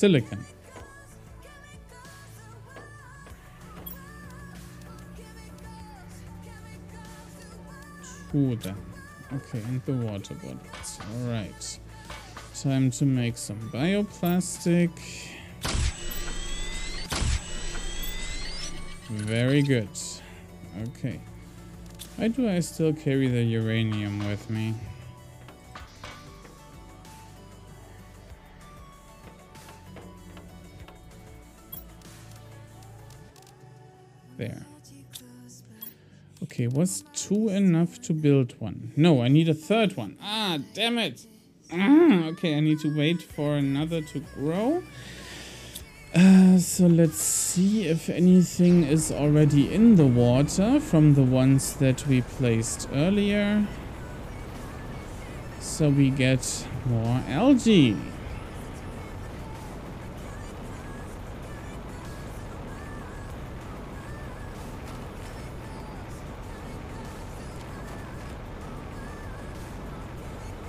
Silicon. Then. Okay, and the water bottles. Alright. Time to make some bioplastic. Very good. Okay. Why do I still carry the uranium with me? There. Okay, was two enough to build one? No, I need a third one. Ah, damn it. Ah, okay, I need to wait for another to grow. Uh, so let's see if anything is already in the water from the ones that we placed earlier. So we get more algae.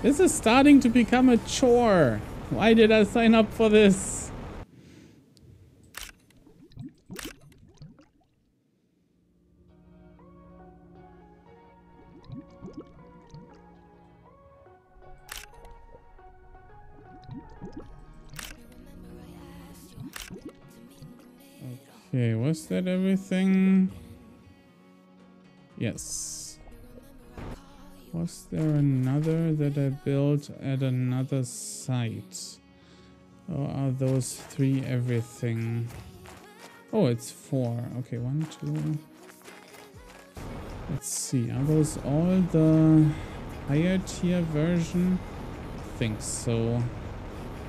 This is starting to become a chore. Why did I sign up for this? Okay, was that everything? Yes. Was there another that I built at another site? Or are those three everything? Oh, it's four. Okay, one, two. Let's see. Are those all the higher tier version? I think so.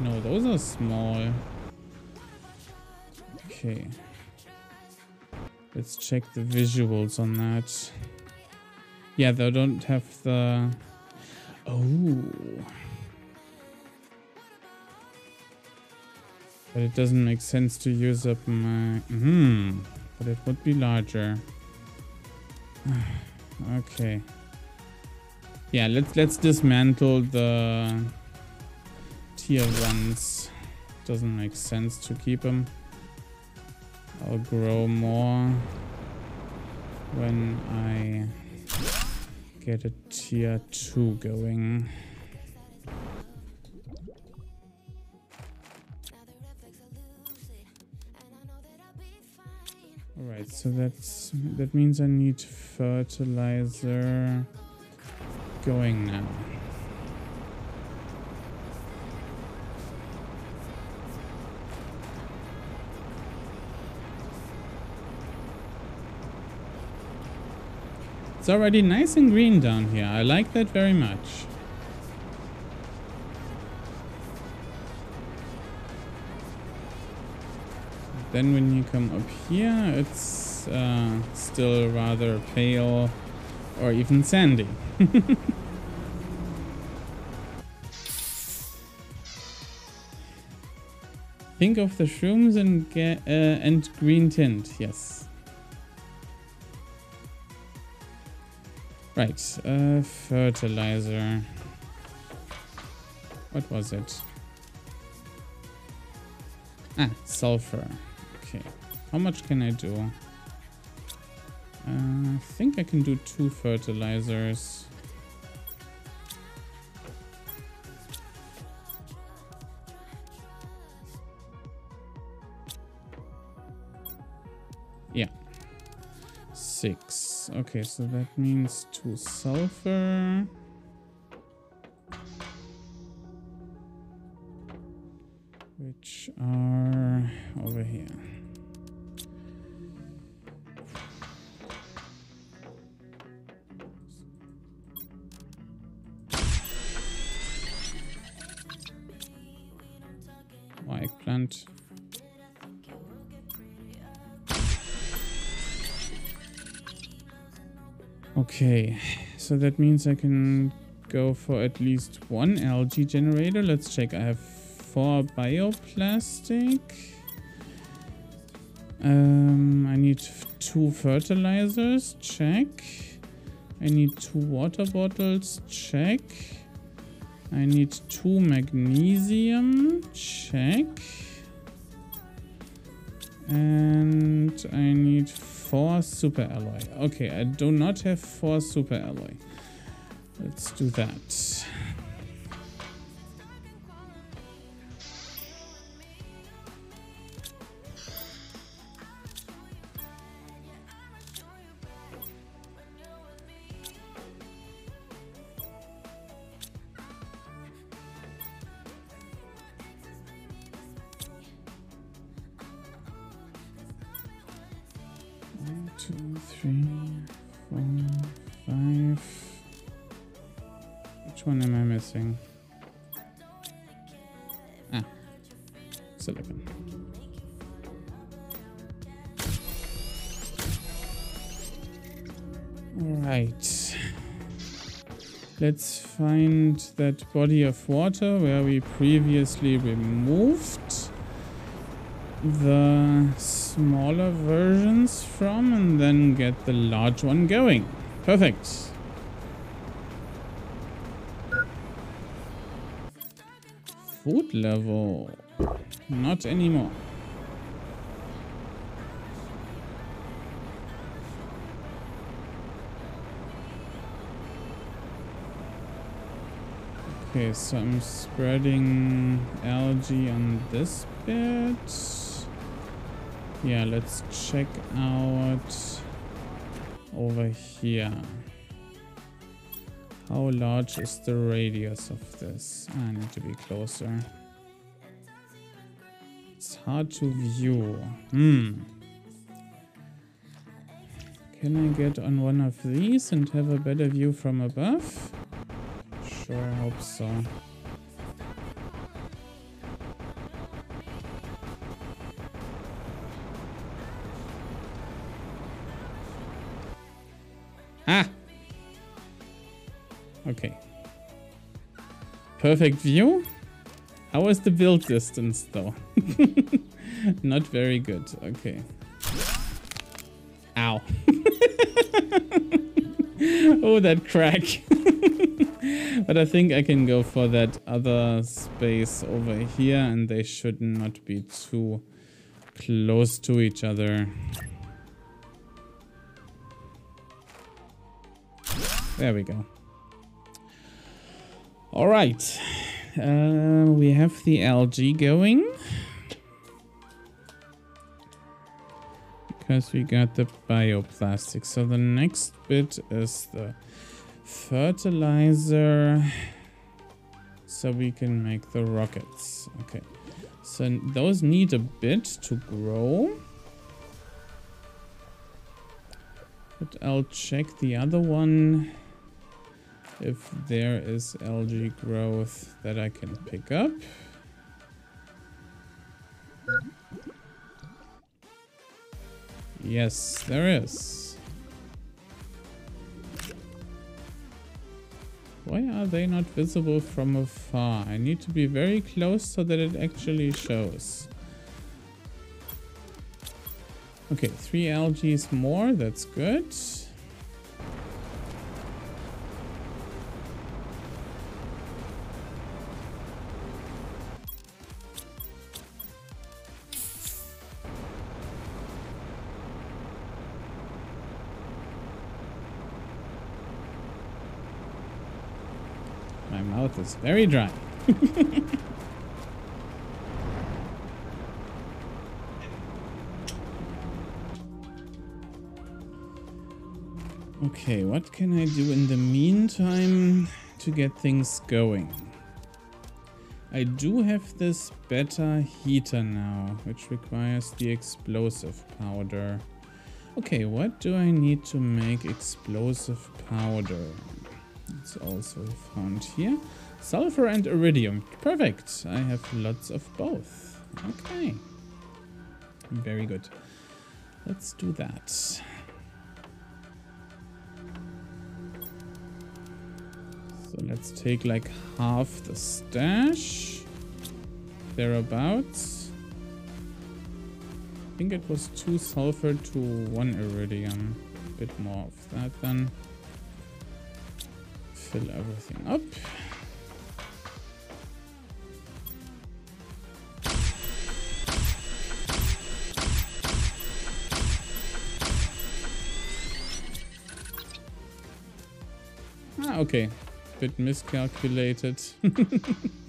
No, those are small. Okay. Let's check the visuals on that. Yeah, they don't have the... Oh. But it doesn't make sense to use up my... Hmm. But it would be larger. okay. Yeah, let's let's dismantle the tier ones. Doesn't make sense to keep them. I'll grow more when I get a tier 2 going. Alright, so that's that means I need fertilizer going now. It's already nice and green down here. I like that very much. Then when you come up here, it's uh, still rather pale or even sandy. Think of the shrooms and, uh, and green tint, yes. Right, uh, fertilizer. What was it? Ah, sulfur. Okay. How much can I do? Uh, I think I can do two fertilizers. Yeah. Six. Okay, so that means two sulfur. Which are over here. Why plant? Okay, so that means I can go for at least one algae generator. Let's check. I have four bioplastic. Um, I need two fertilizers. Check. I need two water bottles. Check. I need two magnesium. Check. And I need four super alloy. Okay, I do not have four super alloy. Let's do that. Let's find that body of water where we previously removed the smaller versions from and then get the large one going. Perfect. Food level. Not anymore. Okay, so I'm spreading algae on this bit. Yeah, let's check out over here. How large is the radius of this? I need to be closer. It's hard to view. Hmm. Can I get on one of these and have a better view from above? Sure, I hope so. Ah! Okay. Perfect view. How is the build distance though? Not very good. Okay. Ow. oh, that crack. but I think I can go for that other space over here and they should not be too close to each other. There we go. All right. Uh, we have the algae going. Because we got the bioplastic. So the next bit is the fertilizer. So we can make the rockets. Okay. So those need a bit to grow. But I'll check the other one if there is algae growth that I can pick up. Yes, there is. Why are they not visible from afar? I need to be very close so that it actually shows. Okay, three algae more, that's good. Very dry. okay, what can I do in the meantime to get things going? I do have this better heater now, which requires the explosive powder. Okay, what do I need to make explosive powder? It's also found here. Sulfur and iridium. Perfect. I have lots of both. Okay. Very good. Let's do that. So let's take like half the stash. Thereabouts. I think it was two sulfur to one iridium. A bit more of that then. Fill everything up. Okay. Bit miscalculated.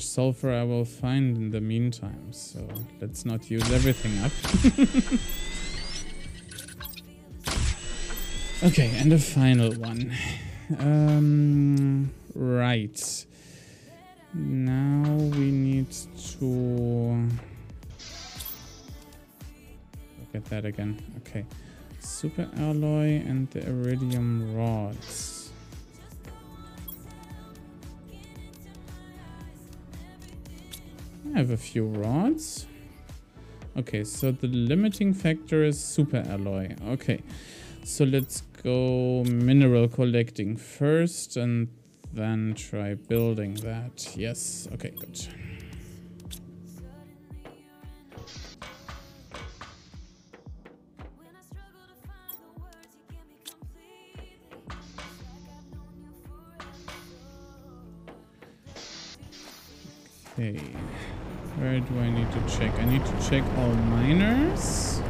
much sulfur I will find in the meantime, so let's not use everything up. okay, and the final one. Um, right. Now we need to... Look at that again. Okay. Super alloy and the iridium rods. I have a few rods. Okay, so the limiting factor is super alloy. Okay, so let's go mineral collecting first and then try building that. Yes, okay, good. Okay. Where do I need to check? I need to check all miners.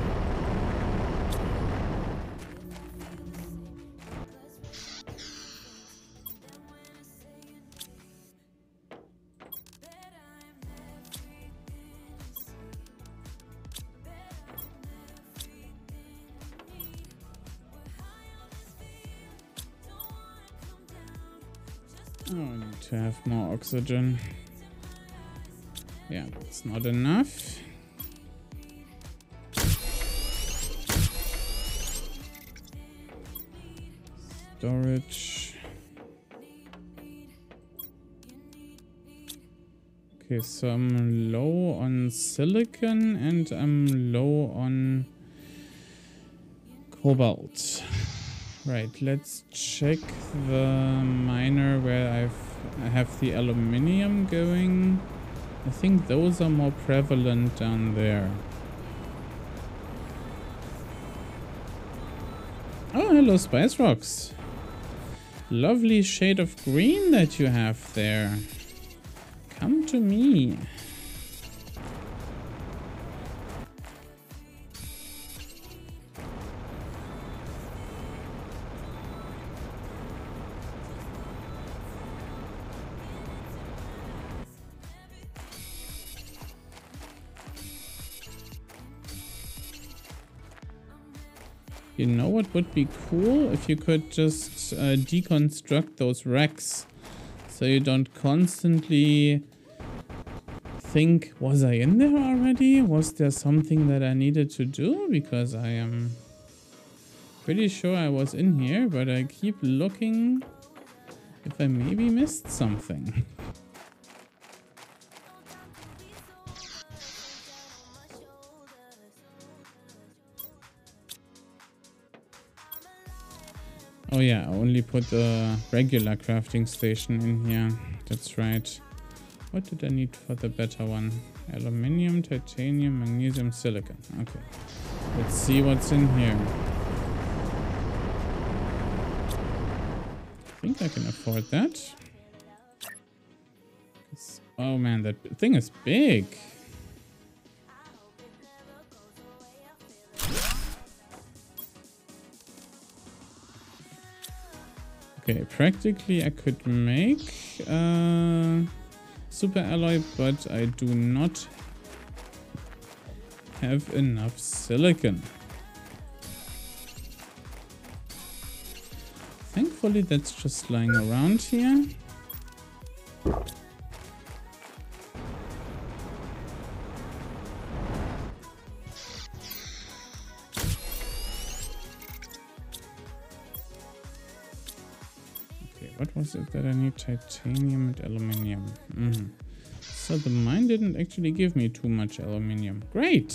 Oh, I need to have more oxygen. Yeah, it's not enough. Storage. Okay, so I'm low on silicon and I'm low on cobalt. Right, let's check the miner where I've I have the aluminium going. I think those are more prevalent down there. Oh, hello, Spice Rocks. Lovely shade of green that you have there. Come to me. Would be cool? If you could just uh, deconstruct those racks. So you don't constantly think, was I in there already? Was there something that I needed to do? Because I am pretty sure I was in here, but I keep looking if I maybe missed something. Oh yeah, I only put the regular crafting station in here. That's right. What did I need for the better one? Aluminium, titanium, magnesium, silicon. Okay. Let's see what's in here. I think I can afford that. Oh man, that thing is big. Okay, practically I could make uh, super alloy, but I do not have enough silicon. Thankfully that's just lying around here. Was it that I need? Titanium and aluminium. Mm -hmm. So the mine didn't actually give me too much aluminium. Great!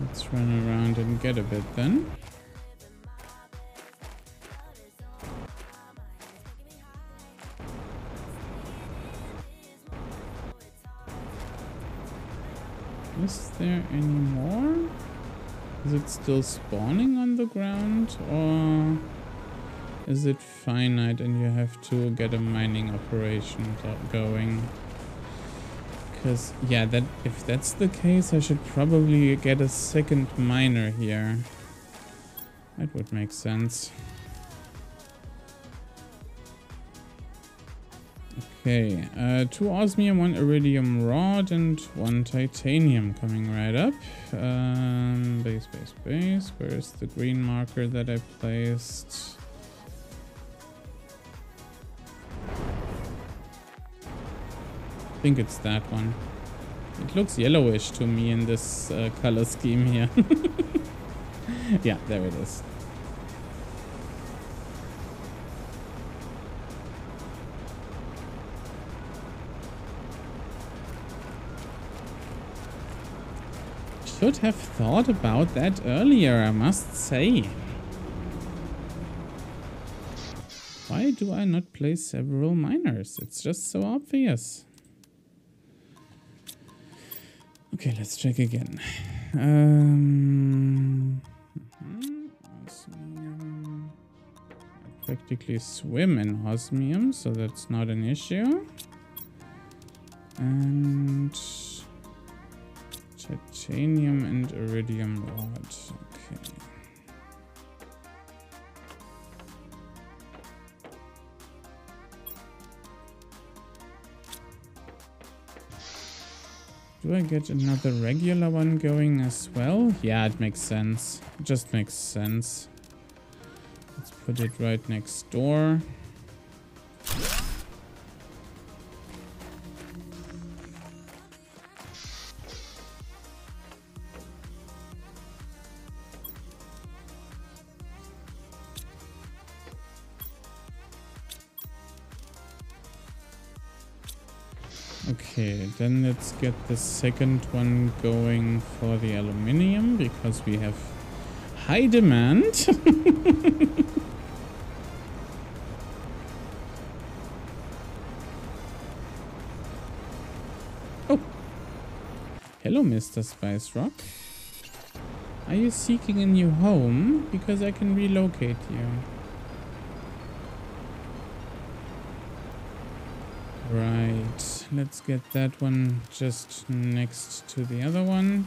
Let's run around and get a bit then. Is there any more? Is it still spawning on the ground or is it finite and you have to get a mining operation going? Because, yeah, that if that's the case, I should probably get a second miner here. That would make sense. Okay, uh, two osmium, one iridium rod, and one titanium coming right up. Um, base, base, base. Where's the green marker that I placed? I think it's that one. It looks yellowish to me in this uh, color scheme here. yeah, there it is. Should have thought about that earlier, I must say. Why do I not place several miners? It's just so obvious. Okay, let's check again. Um. I practically swim in osmium, so that's not an issue. And Titanium and iridium rod. Okay. Do I get another regular one going as well? Yeah, it makes sense. It just makes sense. Let's put it right next door. Then let's get the second one going for the aluminium because we have high demand. oh. Hello, Mr. Spice Rock. Are you seeking a new home? Because I can relocate you. Right, let's get that one just next to the other one.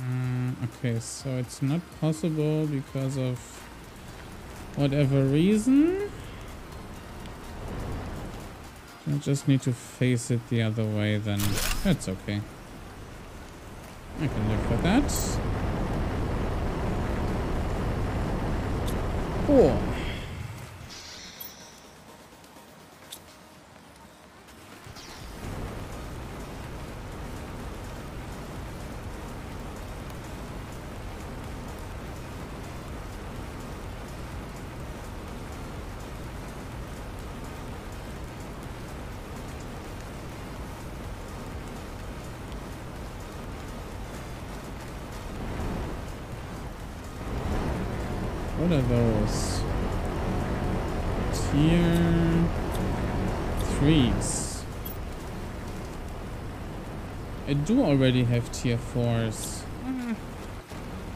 Uh, okay, so it's not possible because of whatever reason. I just need to face it the other way then. That's okay. I can live with that. Cool. Do already have tier fours. Mm.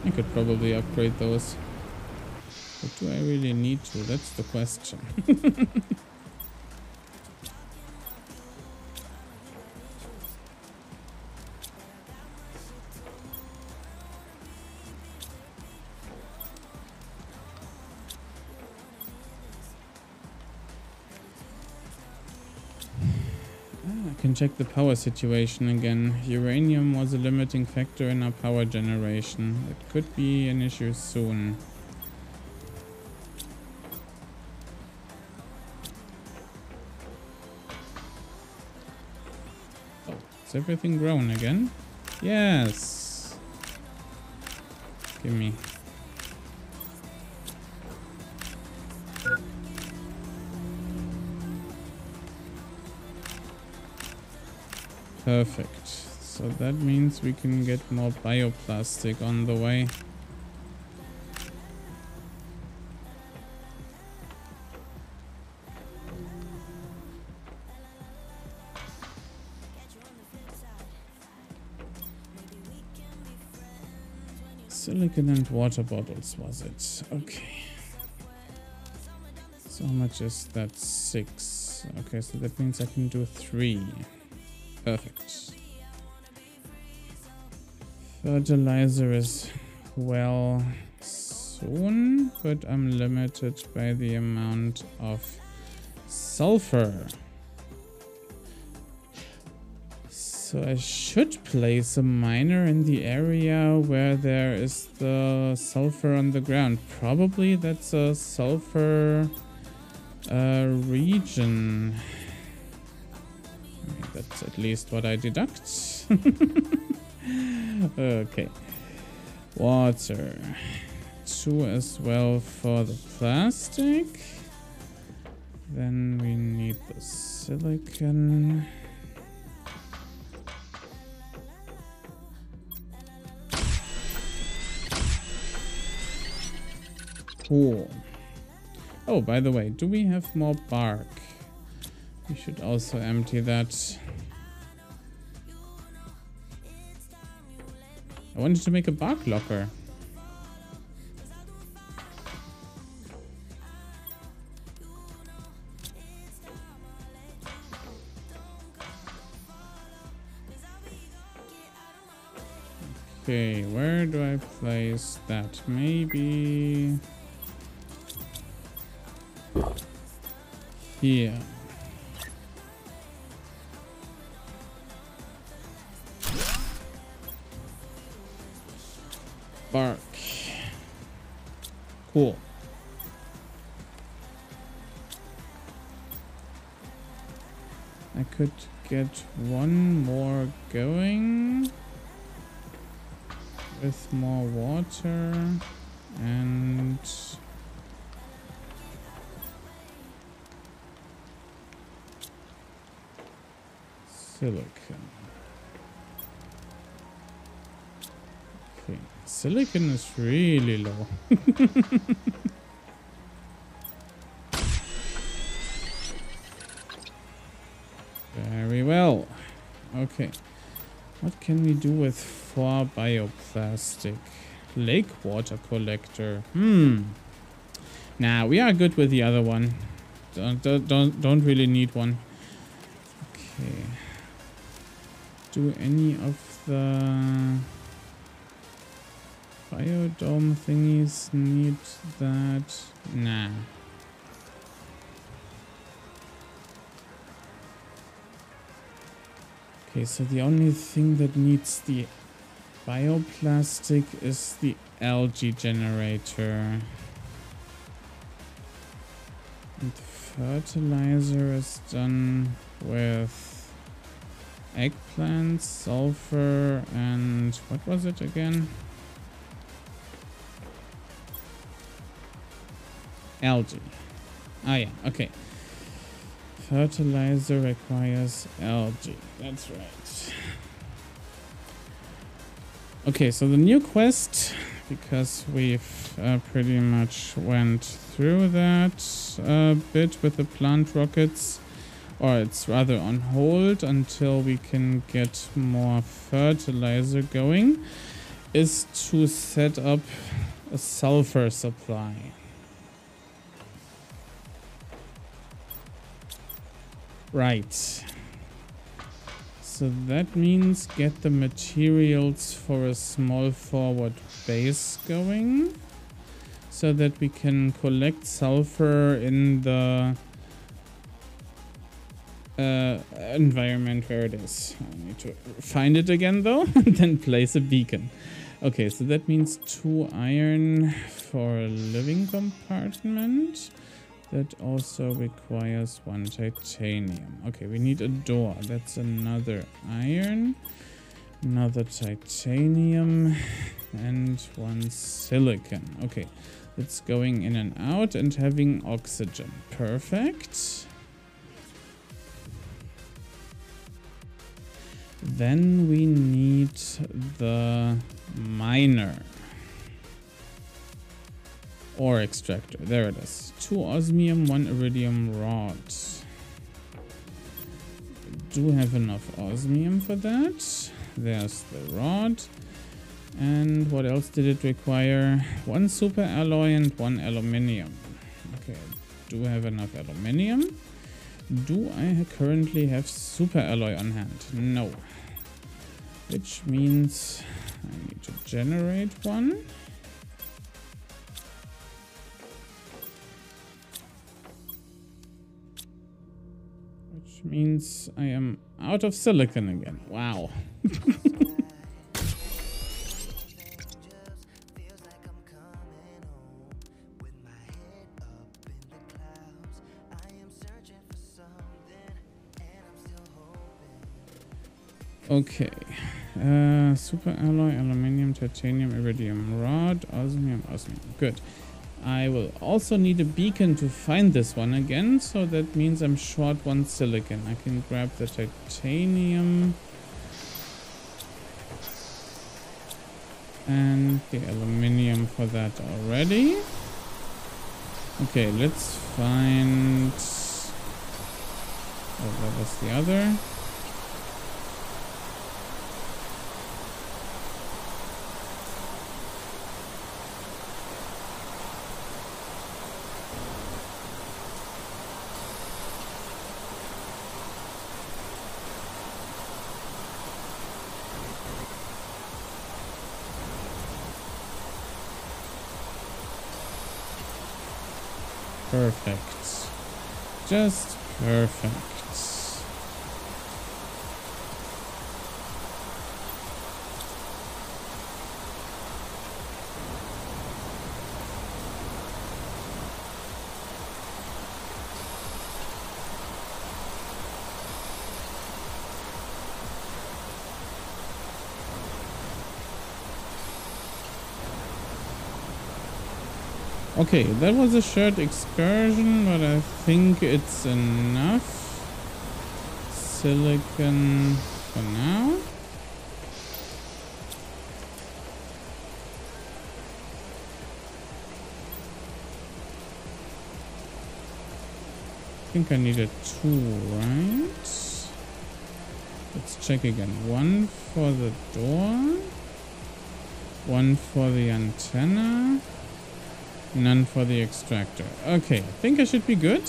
I could probably upgrade those. But do I really need to? That's the question. check the power situation again. Uranium was a limiting factor in our power generation. It could be an issue soon. Oh, is everything grown again? Yes! Give me. Perfect. So that means we can get more bioplastic on the way. Silicon and water bottles was it? Okay. So how much is that? Six. Okay, so that means I can do three. Fertilizer is well soon, but I'm limited by the amount of sulfur. So I should place a miner in the area where there is the sulfur on the ground. Probably that's a sulfur uh, region. That's at least what I deduct. okay. Water. Two as well for the plastic. Then we need the silicon. Cool. Oh, by the way, do we have more bark? We should also empty that. I wanted to make a bark locker. Okay, where do I place that? Maybe here. Bark. Cool. I could get one more going with more water and silicon. Silicon is really low. Very well. Okay. What can we do with four bioplastic? Lake water collector. Hmm. Nah, we are good with the other one. Don't, don't, don't really need one. Okay. Do any of the... Biodome thingies need that. Nah. Okay, so the only thing that needs the bioplastic is the algae generator. And fertilizer is done with eggplants, sulfur, and what was it again? Algae. Oh yeah, okay. Fertilizer requires algae. That's right. Okay, so the new quest, because we've uh, pretty much went through that uh, bit with the plant rockets, or it's rather on hold until we can get more fertilizer going, is to set up a sulfur supply. Right. So that means get the materials for a small forward base going. So that we can collect sulfur in the uh, environment where it is. I need to find it again though, and then place a beacon. Okay, so that means two iron for a living compartment. That also requires one titanium. Okay, we need a door. That's another iron, another titanium, and one silicon. Okay, it's going in and out and having oxygen. Perfect. Then we need the miner. Ore extractor. There it is. Two osmium, one iridium rod. Do have enough osmium for that. There's the rod. And what else did it require? One super alloy and one aluminium. Okay, do have enough aluminium. Do I currently have super alloy on hand? No. Which means I need to generate one. Which means I am out of silicon again. Wow. Okay. Uh, super alloy, aluminium, titanium, iridium rod, osmium, osmium. Good. I will also need a beacon to find this one again, so that means I'm short one silicon. I can grab the titanium and the aluminium for that already. Okay, let's find... Oh, what was the other? Perfect. Just perfect. Okay, that was a short excursion, but I think it's enough. Silicon for now. I think I need a tool, right? Let's check again. One for the door. One for the antenna. None for the extractor. Okay, I think I should be good.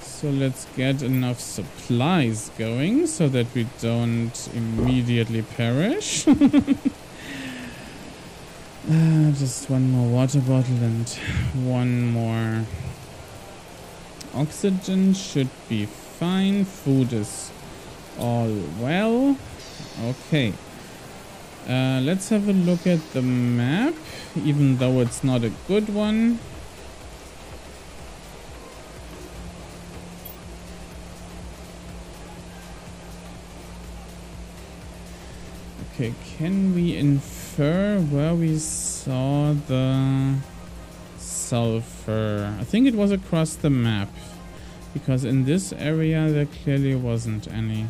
So let's get enough supplies going so that we don't immediately perish. uh, just one more water bottle and one more oxygen should be fine. Food is all well. Okay. Uh, let's have a look at the map, even though it's not a good one. Okay, can we infer where we saw the sulfur? I think it was across the map, because in this area there clearly wasn't any.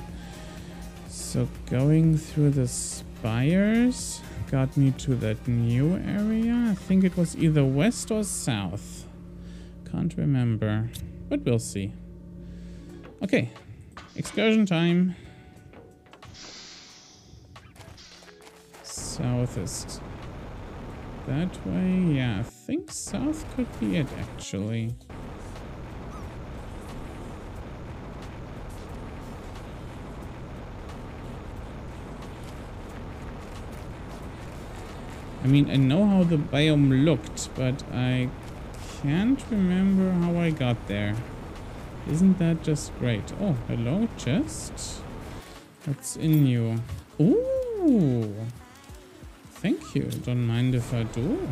So going through this spires got me to that new area. I think it was either west or south. Can't remember, but we'll see. Okay, excursion time. South is that way. Yeah, I think south could be it actually. Mean, I know how the biome looked, but I can't remember how I got there. Isn't that just great? Oh, hello, chest. What's in you? Ooh! Thank you. Don't mind if I do.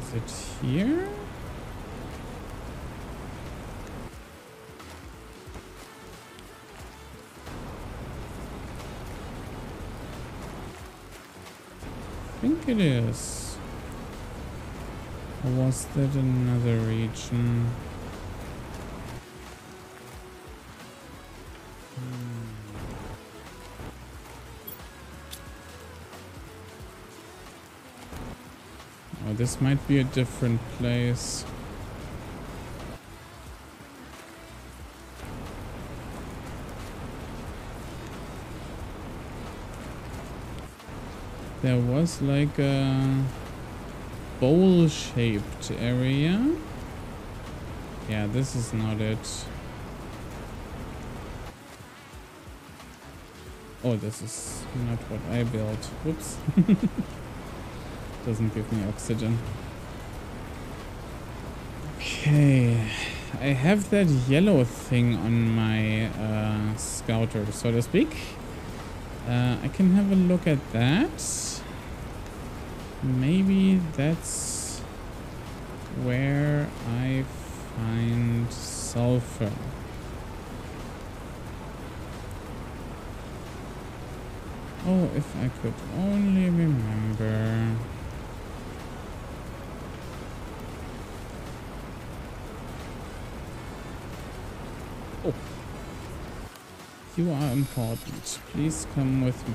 Is it here? Think it is. Or was that another region? Hmm. Oh, this might be a different place. There was like a bowl-shaped area. Yeah, this is not it. Oh, this is not what I built. Whoops. Doesn't give me oxygen. Okay. I have that yellow thing on my uh, scouter, so to speak. Uh, I can have a look at that. Maybe that's where I find sulfur. Oh, if I could only remember. You are important. Please come with me.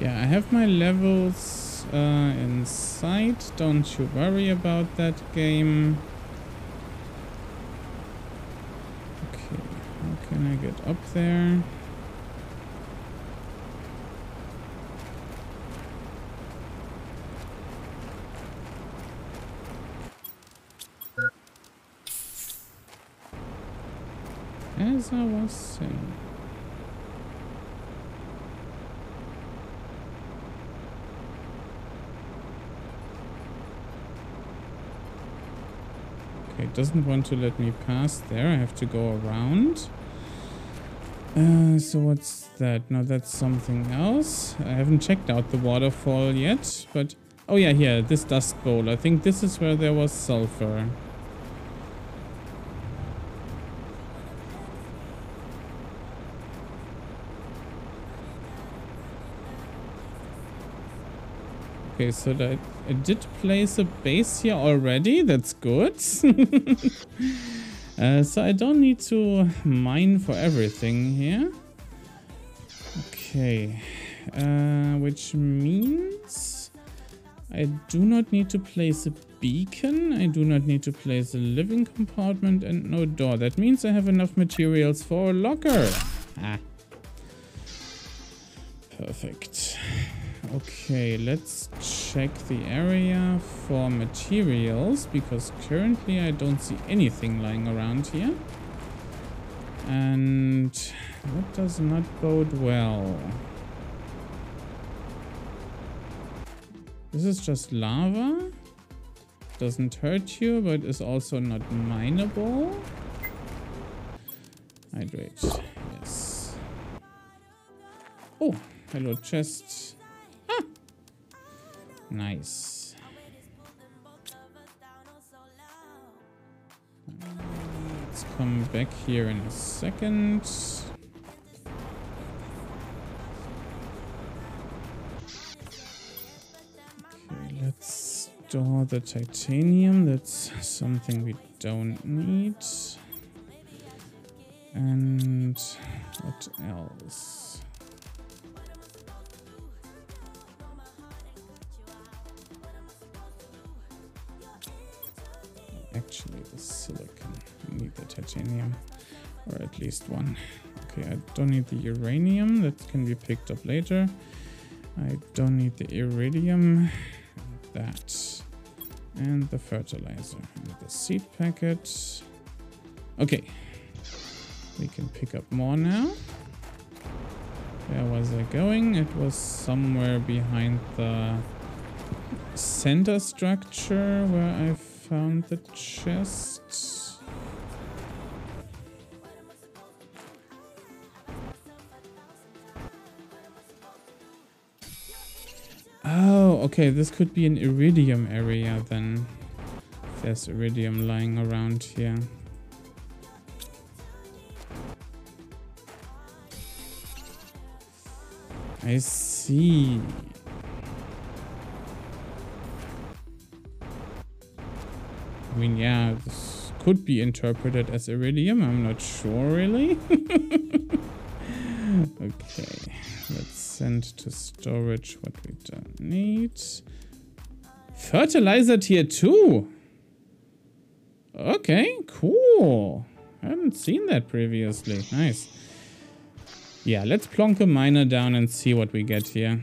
Yeah, I have my levels uh, in sight. Don't you worry about that game. Okay, how can I get up there? I was saying. Okay, it doesn't want to let me pass there. I have to go around. Uh, so what's that? No, that's something else. I haven't checked out the waterfall yet, but... Oh yeah, here, this dust bowl. I think this is where there was sulfur. Okay, so that I did place a base here already. That's good. uh, so I don't need to mine for everything here. Okay, uh, which means I do not need to place a beacon. I do not need to place a living compartment and no door. That means I have enough materials for a locker. Ah. Perfect. Okay, let's check the area for materials because currently I don't see anything lying around here. And that does not bode well. This is just lava. Doesn't hurt you, but is also not mineable. Hydrate. Yes. Oh, hello chest. Nice. Let's come back here in a second. Okay, let's store the titanium. That's something we don't need. And what else? Actually the silicon. Need the titanium, or at least one. Okay, I don't need the uranium, that can be picked up later. I don't need the iridium. That. And the fertilizer. And the seed packet. Okay. We can pick up more now. Where was I going? It was somewhere behind the center structure where I found the chest. Oh, okay, this could be an iridium area then. There's iridium lying around here. I see. I mean, yeah, this could be interpreted as iridium. I'm not sure, really. okay, let's send to storage what we don't need. Fertilizer tier 2. Okay, cool. I haven't seen that previously. Nice. Yeah, let's plonk a miner down and see what we get here.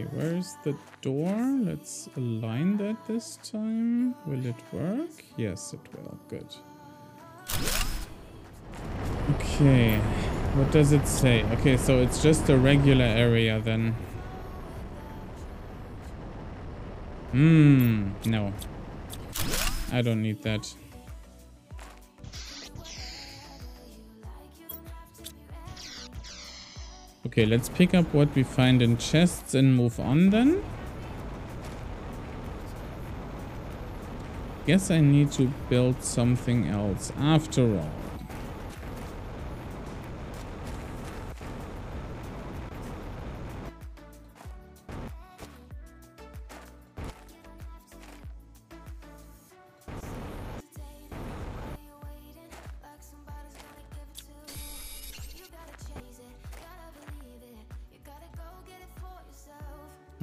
Okay, where's the door? Let's align that this time. Will it work? Yes, it will. Good. Okay, what does it say? Okay, so it's just a regular area then. Hmm, no. I don't need that. Okay, let's pick up what we find in chests and move on then. Guess I need to build something else after all.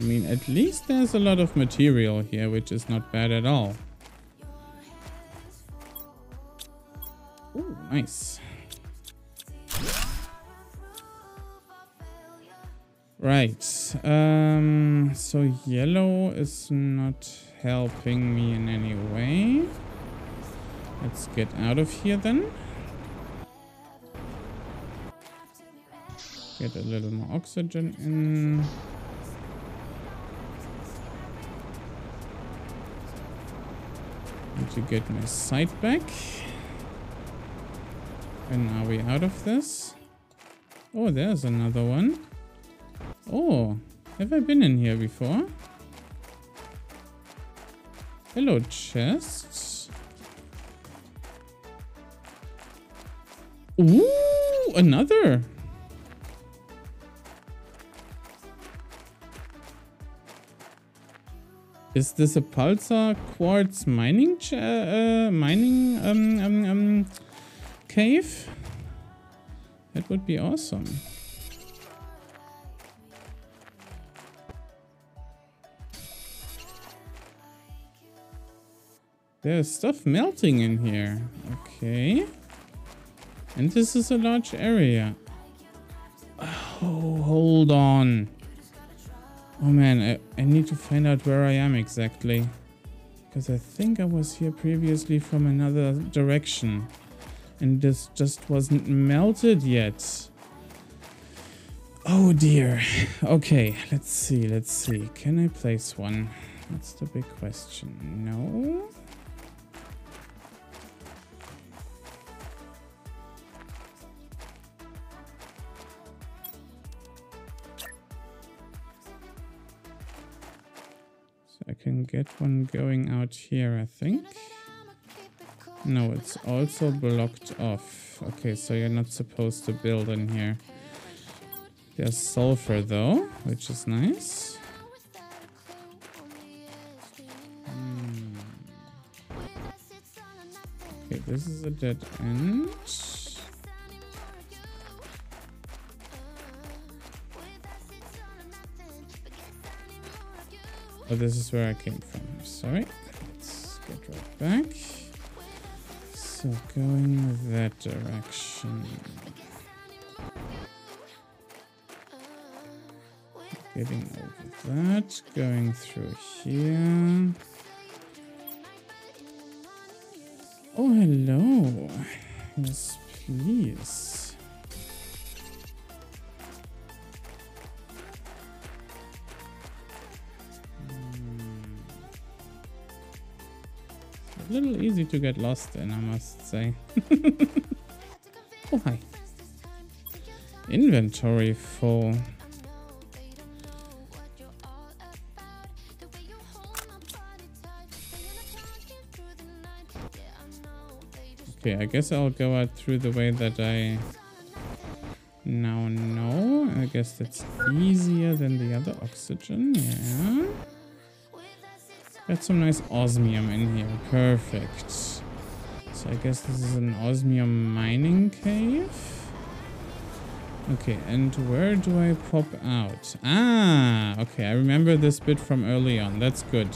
Mean, at least there's a lot of material here, which is not bad at all. Ooh, nice. Right. Um, so yellow is not helping me in any way. Let's get out of here then. Get a little more oxygen in. To get my sight back. And are we out of this? Oh, there's another one. Oh, have I been in here before? Hello, chests. Ooh, another. Is this a pulsar quartz mining uh, mining um, um, um, cave? That would be awesome. There's stuff melting in here. Okay. And this is a large area. Oh, hold on. Oh man, I, I need to find out where I am exactly. Because I think I was here previously from another direction. And this just wasn't melted yet. Oh dear. Okay, let's see, let's see. Can I place one? That's the big question. No? I can get one going out here, I think. No, it's also blocked off. Okay, so you're not supposed to build in here. There's sulfur though, which is nice. Hmm. Okay, this is a dead end. Oh, this is where I came from. Sorry. Let's get right back. So going that direction. Getting over that. Going through here. Oh, hello. Yes, please. Little easy to get lost in, I must say. oh, hi. Inventory full. Okay, I guess I'll go out through the way that I now know. I guess that's easier than the other oxygen, yeah. Got some nice osmium in here. Perfect. So I guess this is an osmium mining cave. Okay, and where do I pop out? Ah, okay, I remember this bit from early on. That's good.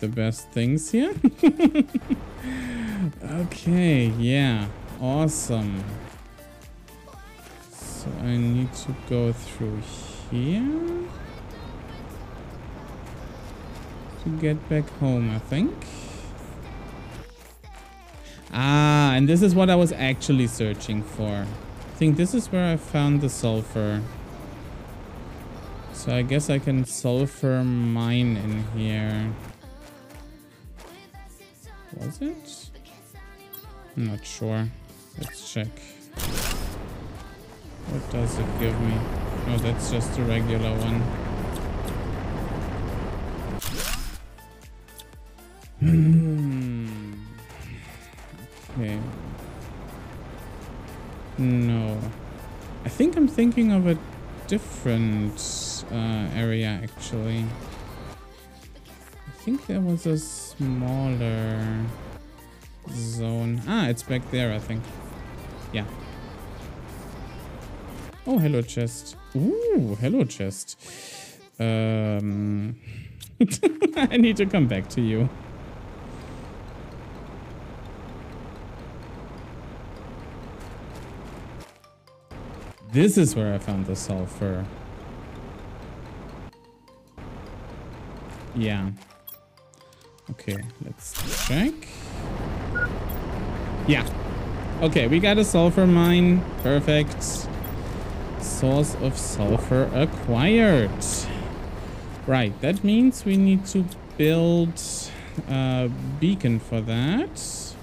The best things here. okay, yeah, awesome. So I need to go through here to get back home, I think. Ah, and this is what I was actually searching for. I think this is where I found the sulfur. So I guess I can sulfur mine in here. Was it? I'm not sure. Let's check. What does it give me? Oh, that's just a regular one. Hmm. okay. No. I think I'm thinking of a different uh, area, actually think there was a smaller zone. Ah, it's back there, I think. Yeah. Oh, hello, chest. Ooh, hello, chest. Um, I need to come back to you. This is where I found the sulfur. Yeah. Okay, let's check. Yeah. Okay, we got a sulfur mine. Perfect. Source of sulfur acquired. Right, that means we need to build a beacon for that.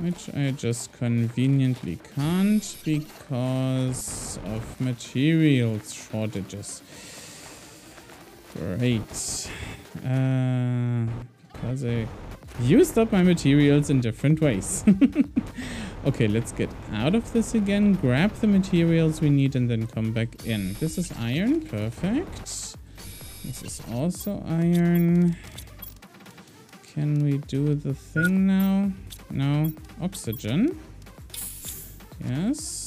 Which I just conveniently can't because of materials shortages. Great. Uh, because I used up my materials in different ways. okay, let's get out of this again, grab the materials we need, and then come back in. This is iron. Perfect. This is also iron. Can we do the thing now? No. Oxygen. Yes.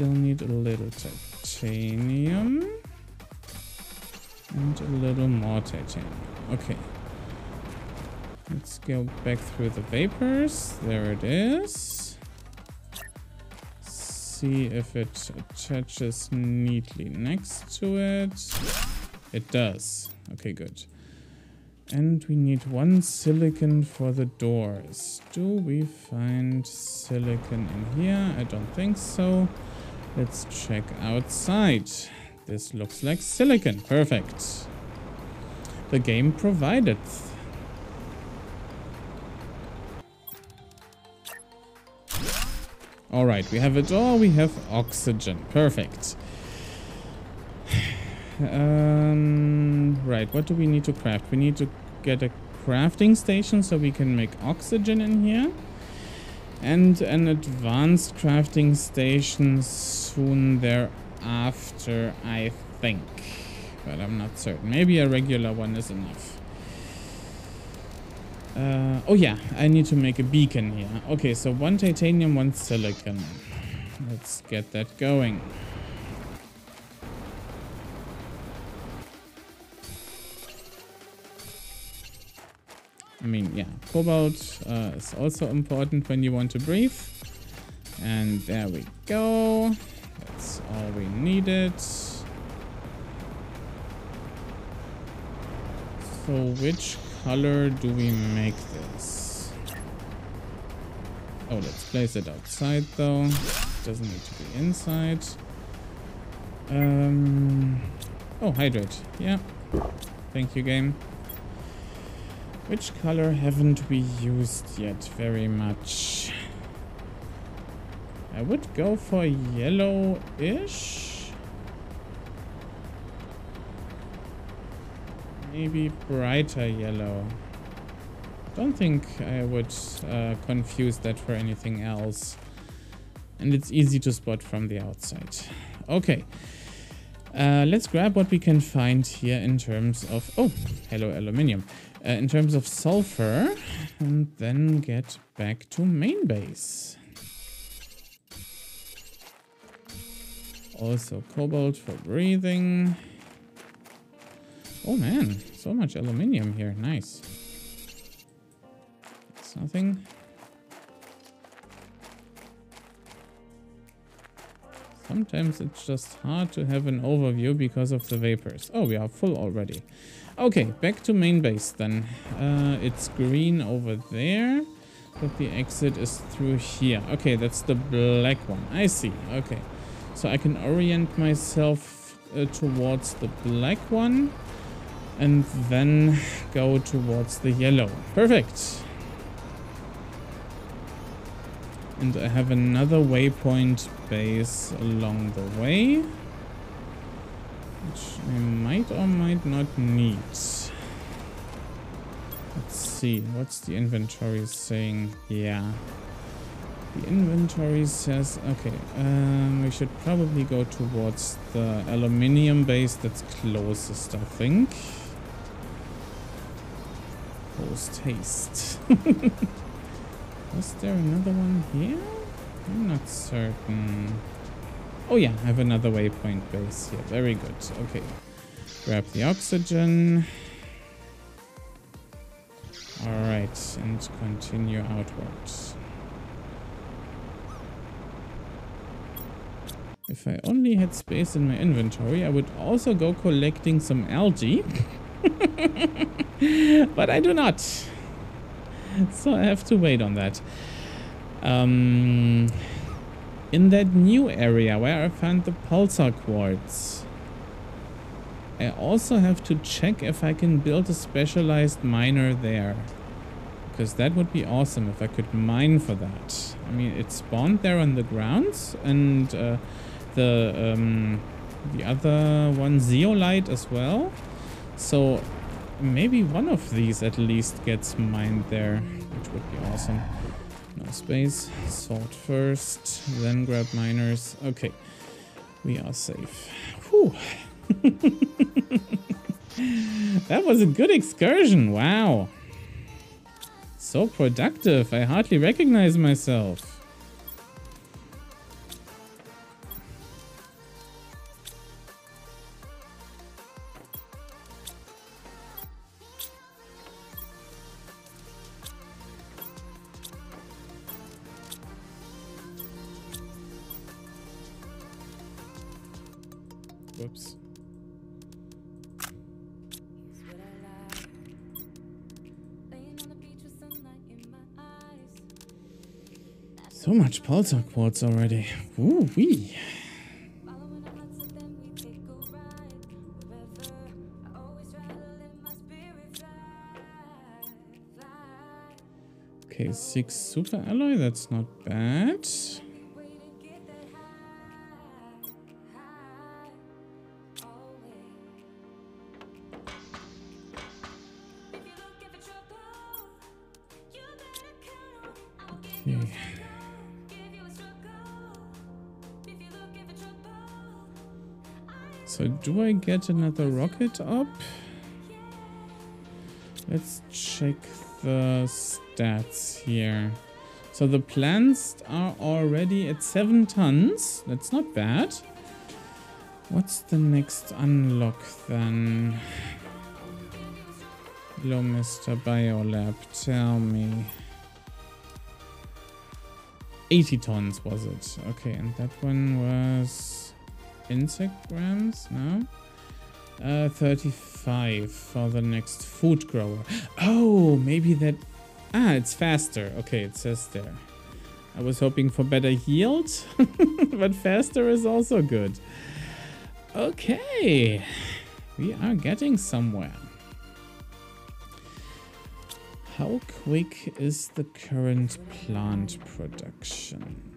Still need a little titanium. And a little more titanium. Okay. Let's go back through the vapors. There it is. See if it attaches neatly next to it. It does. Okay, good. And we need one silicon for the doors. Do we find silicon in here? I don't think so. Let's check outside. This looks like silicon. Perfect. The game provided. Alright, we have a door, we have oxygen. Perfect. um, right, what do we need to craft? We need to get a crafting station so we can make oxygen in here. And an advanced crafting station soon thereafter, I think. But I'm not certain. Maybe a regular one is enough. Uh, oh yeah, I need to make a beacon here. Okay, so one titanium, one silicon. Let's get that going. I mean, yeah, cobalt uh, is also important when you want to breathe. And there we go. That's all we needed. So which color do we make this? Oh, let's place it outside though. Doesn't need to be inside. Um. Oh, hydrate. Yeah. Thank you, game. Which color haven't we used yet very much? I would go for yellow-ish. Maybe brighter yellow. Don't think I would uh, confuse that for anything else. And it's easy to spot from the outside. Okay. Uh, let's grab what we can find here in terms of... Oh, hello aluminium. Uh, in terms of sulfur. And then get back to main base. Also cobalt for breathing. Oh man, so much aluminium here. Nice. It's nothing. Sometimes it's just hard to have an overview because of the vapors. Oh, we are full already. Okay, back to main base then. Uh, it's green over there, but the exit is through here. Okay, that's the black one. I see. Okay, so I can orient myself uh, towards the black one and then go towards the yellow. Perfect. And I have another waypoint base along the way. Which I might or might not need. Let's see. What's the inventory saying? Yeah. The inventory says... Okay. Um, we should probably go towards the aluminium base that's closest, I think. Post haste. Was there another one here? I'm not certain. Oh yeah, I have another waypoint base here. Very good. Okay. Grab the oxygen. Alright, and continue outwards. If I only had space in my inventory, I would also go collecting some algae. but I do not. so I have to wait on that. Um, in that new area where I found the pulsar quartz, I also have to check if I can build a specialized miner there. Because that would be awesome if I could mine for that. I mean, it spawned there on the grounds and uh, the um, the other one, zeolite as well. So maybe one of these at least gets mined there, which would be awesome. No space. Salt first, then grab miners. Okay, we are safe. Whew. that was a good excursion. Wow. So productive. I hardly recognize myself. Pulsar quartz already. Ooh wee. Okay, six super alloy, that's not bad. Do I get another rocket up? Let's check the stats here. So the plants are already at 7 tons. That's not bad. What's the next unlock then? Hello, Mr. Biolab. Tell me. 80 tons was it? Okay, and that one was insect grams? No? Uh, 35 for the next food grower. Oh, maybe that... Ah, it's faster. Okay, it says there. I was hoping for better yield, but faster is also good. Okay, we are getting somewhere. How quick is the current plant production?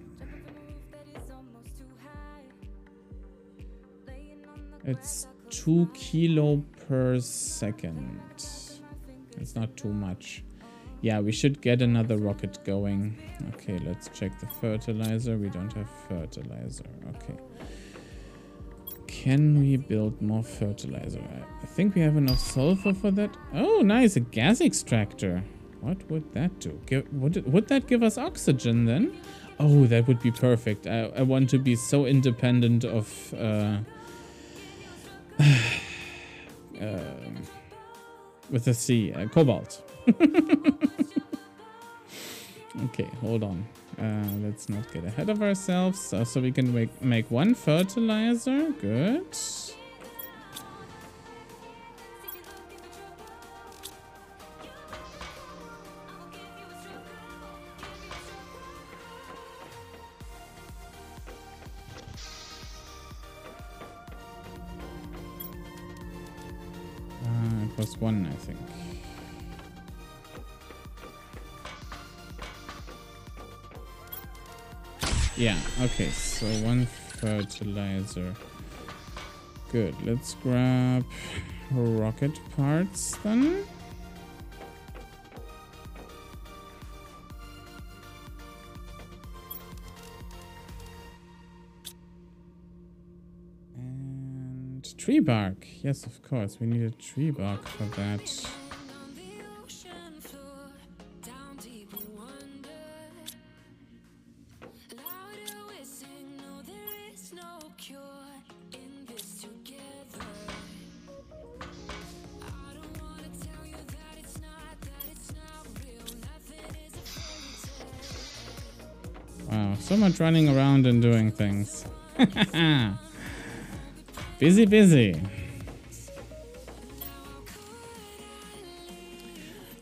It's 2 kilo per second. It's not too much. Yeah, we should get another rocket going. Okay, let's check the fertilizer. We don't have fertilizer. Okay. Can we build more fertilizer? I think we have enough sulfur for that. Oh, nice. A gas extractor. What would that do? Give, would, it, would that give us oxygen then? Oh, that would be perfect. I, I want to be so independent of... Uh, uh, with a C. Uh, cobalt. okay, hold on. Uh, let's not get ahead of ourselves. Uh, so we can make, make one fertilizer. Good. Was one, I think. Yeah, okay, so one fertilizer. Good, let's grab rocket parts then. Tree bark. Yes, of course, we need a tree bark for that. Wow, so much running around and doing things. busy, busy.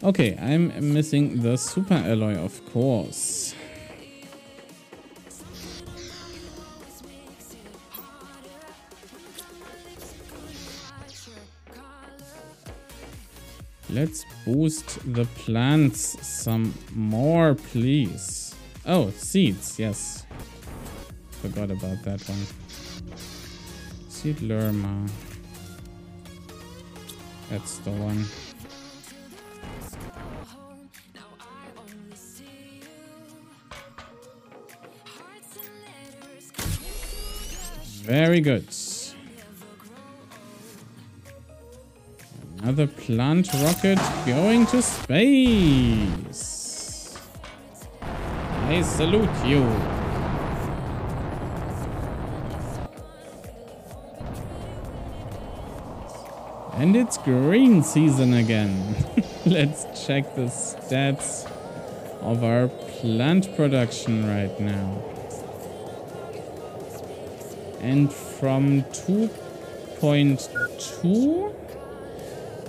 Okay, I'm missing the super alloy, of course. Let's boost the plants some more, please. Oh, seeds, yes. Forgot about that one. Seed Lirma. That's the one. Very good. Another plant rocket going to space. I salute you. And it's green season again. Let's check the stats of our plant production right now. And from 2.2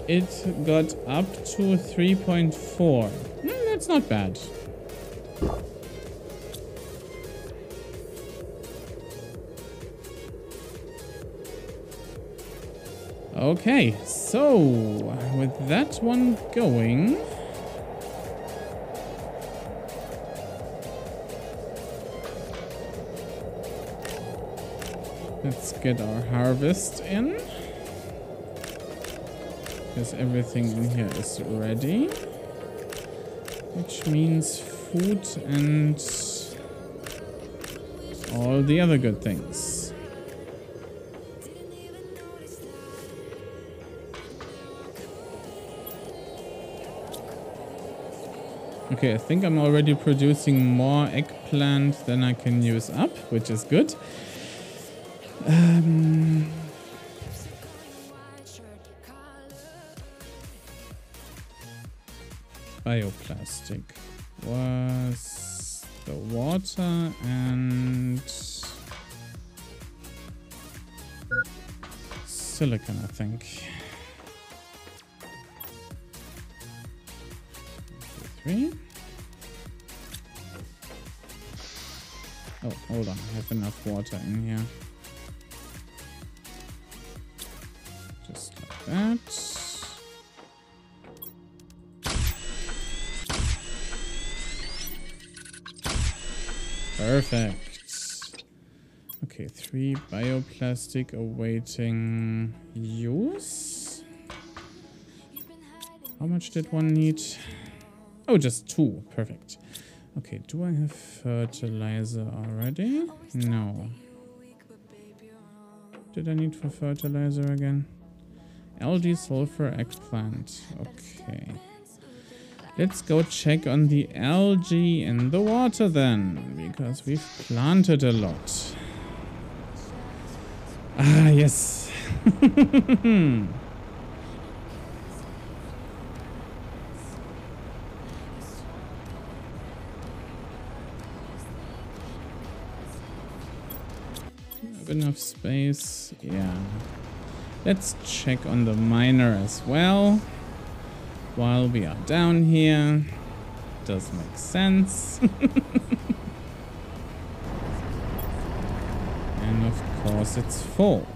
it got up to 3.4. Mm, that's not bad. Okay, so with that one going... Let's get our harvest in. Because everything in here is ready. Which means food and all the other good things. Okay, I think I'm already producing more eggplant than I can use up, which is good. Um, bioplastic was the water and silicon, I think. Three. Hold on. I have enough water in here. Just like that. Perfect. Okay, three bioplastic awaiting use. How much did one need? Oh, just two. Perfect. Okay, do I have fertilizer already? No. Did I need for fertilizer again? Algae, sulfur, eggplant. Okay. Let's go check on the algae in the water then, because we've planted a lot. Ah, yes. Have enough space? Yeah. Let's check on the miner as well while we are down here. Does make sense. and of course it's full.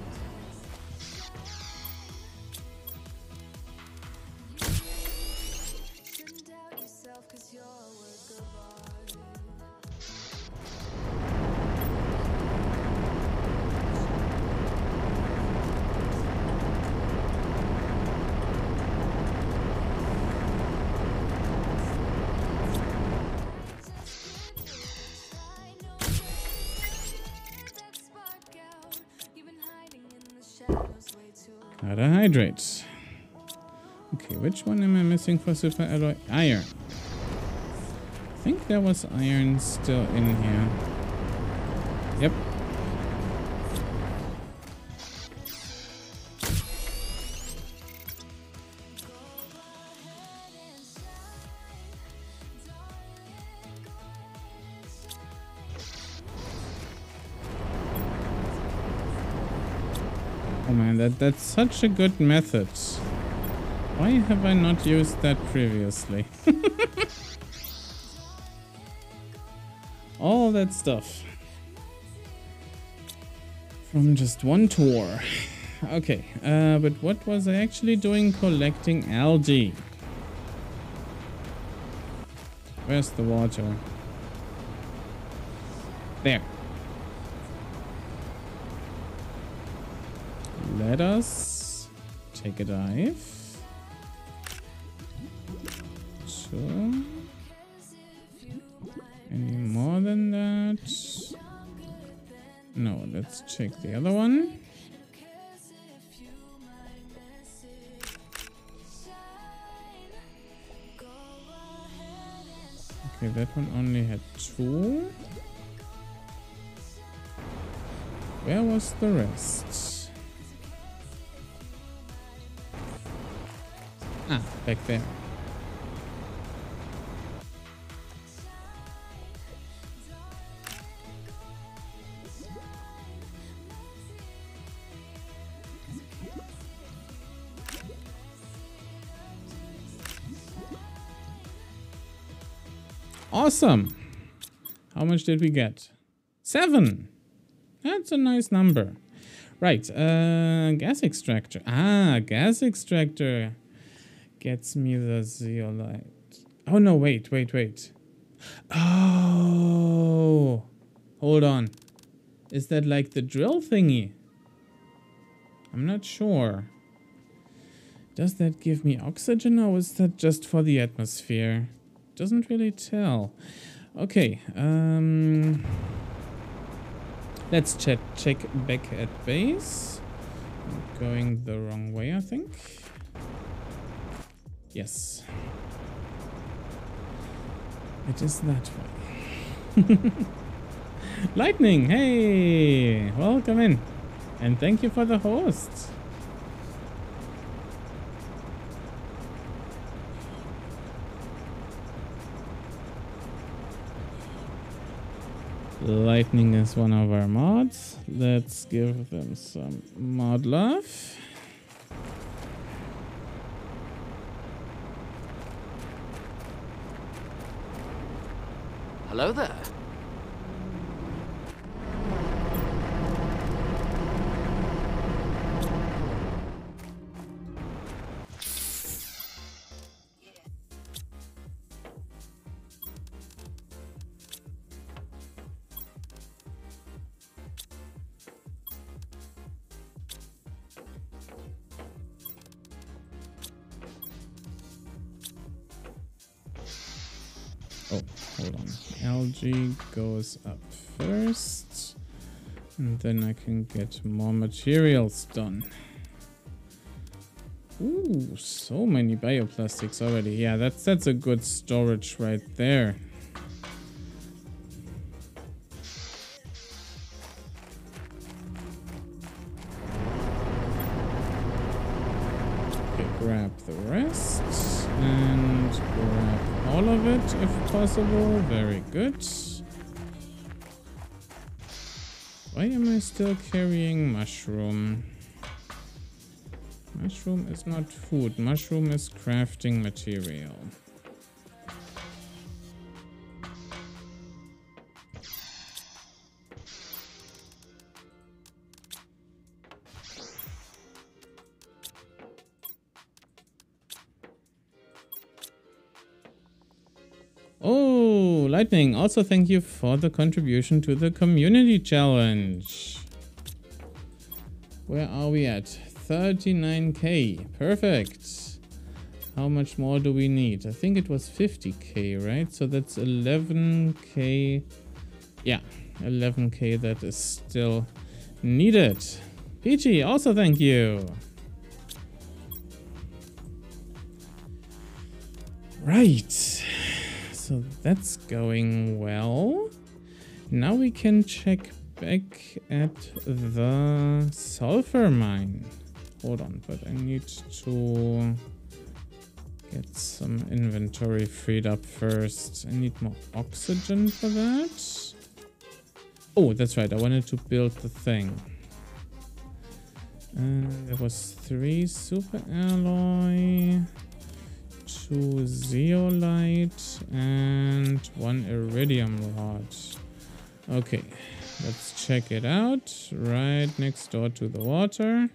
For super alloy? Iron. I think there was iron still in here. Yep. Oh man, that, that's such a good method. Why have I not used that previously? All that stuff. From just one tour. Okay, uh, but what was I actually doing collecting algae? Where's the water? There. Let us take a dive. Any more than that? No, let's check the other one. Okay, that one only had two. Where was the rest? Ah, back there. Awesome. How much did we get? Seven. That's a nice number. Right, uh, gas extractor. Ah, gas extractor gets me the zeolite. Oh, no, wait, wait, wait. Oh, hold on. Is that like the drill thingy? I'm not sure. Does that give me oxygen or is that just for the atmosphere? Doesn't really tell. Okay, um... Let's check, check back at base. Going the wrong way, I think. Yes. It is that way. Lightning, hey! Welcome in. And thank you for the host. Lightning is one of our mods. Let's give them some mod love. Hello there. Goes up first. And then I can get more materials done. Ooh, so many bioplastics already. Yeah, that's that's a good storage right there. Okay, grab the rest and grab all of it if possible. Very good. I still carrying mushroom? Mushroom is not food. Mushroom is crafting material. Lightning, also thank you for the contribution to the community challenge. Where are we at? 39k. Perfect. How much more do we need? I think it was 50k, right? So that's 11k. Yeah, 11k that is still needed. Peachy, also thank you. Right. So that's going well. Now we can check back at the sulfur mine. Hold on, but I need to get some inventory freed up first. I need more oxygen for that. Oh, that's right. I wanted to build the thing. Uh, there was three super alloy two zeolite and one iridium rod. Okay, let's check it out. Right next door to the water.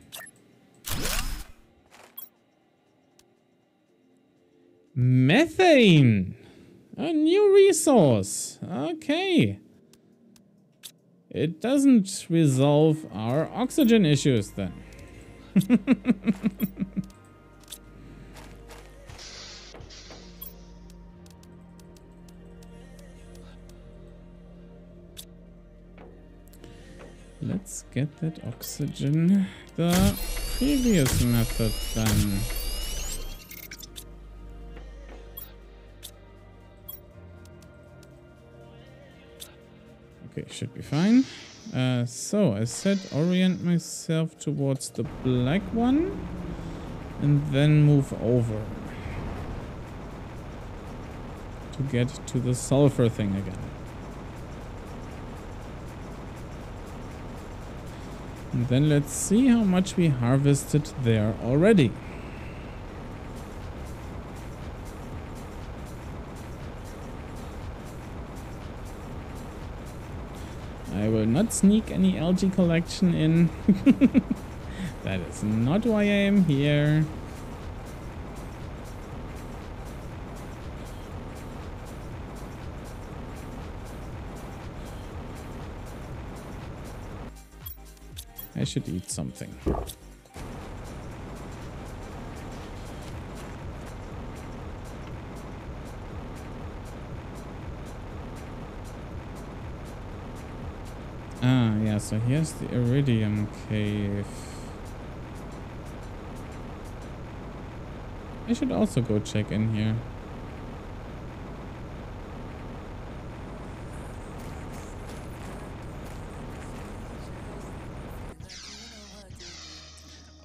Methane! A new resource. Okay. It doesn't resolve our oxygen issues then. Let's get that oxygen the previous method then. Okay, should be fine. Uh, so, I said orient myself towards the black one and then move over to get to the sulfur thing again. And then let's see how much we harvested there already. I will not sneak any algae collection in. that is not why I am here. I should eat something. Ah, yeah, so here's the Iridium Cave. I should also go check in here.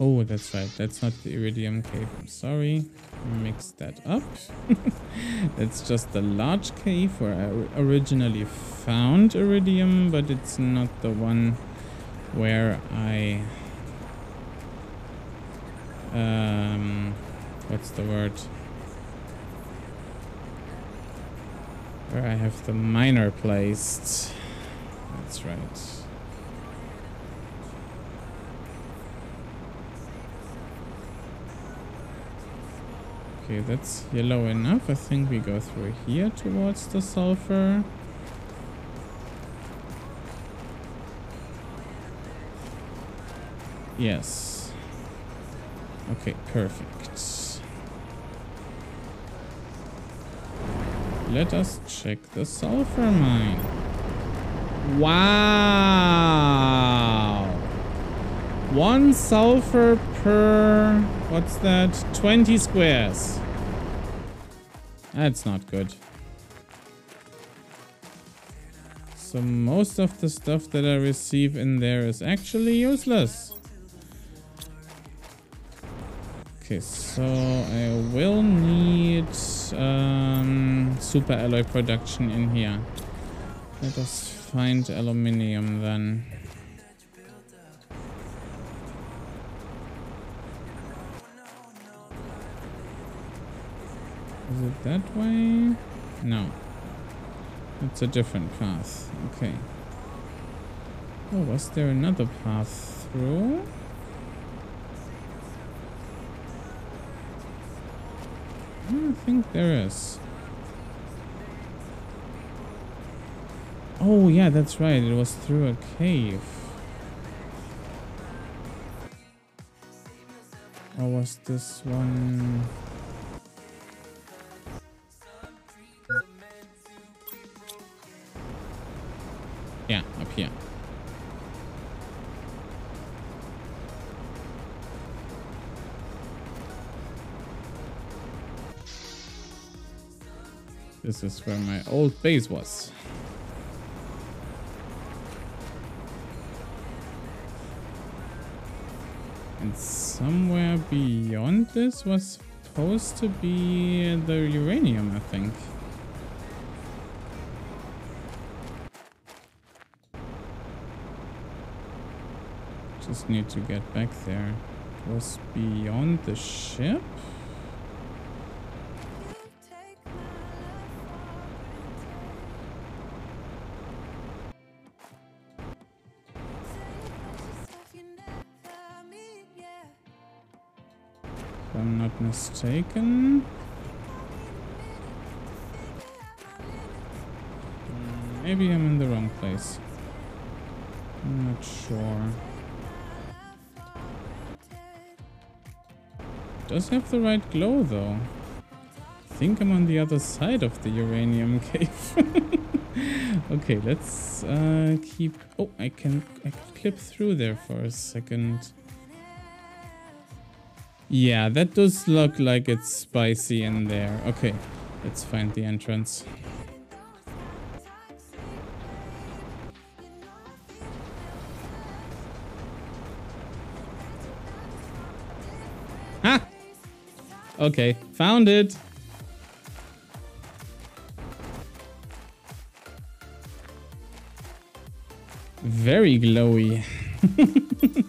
Oh, that's right. That's not the Iridium cave. I'm sorry. Mixed that up. it's just the large cave where I originally found Iridium, but it's not the one where I... Um, what's the word? Where I have the miner placed. That's right. Okay, that's yellow enough. I think we go through here towards the sulfur. Yes. Okay, perfect. Let us check the sulfur mine. Wow! One sulfur per... What's that? 20 squares. That's not good. So most of the stuff that I receive in there is actually useless. Okay, so I will need um, super alloy production in here. Let us find aluminium then. Is it that way? No. It's a different path. Okay. Oh, was there another path through? I don't think there is. Oh, yeah, that's right. It was through a cave. Or was this one... This is where my old base was. And somewhere beyond this was supposed to be the uranium, I think. Just need to get back there. It was beyond the ship? Mistaken. Mm, Maybe I'm in the wrong place. I'm not sure. Does have the right glow though. I think I'm on the other side of the uranium cave. okay, let's uh, keep... Oh, I can, I can clip through there for a second. Yeah, that does look like it's spicy in there. Okay, let's find the entrance. Ha! Okay, found it. Very glowy.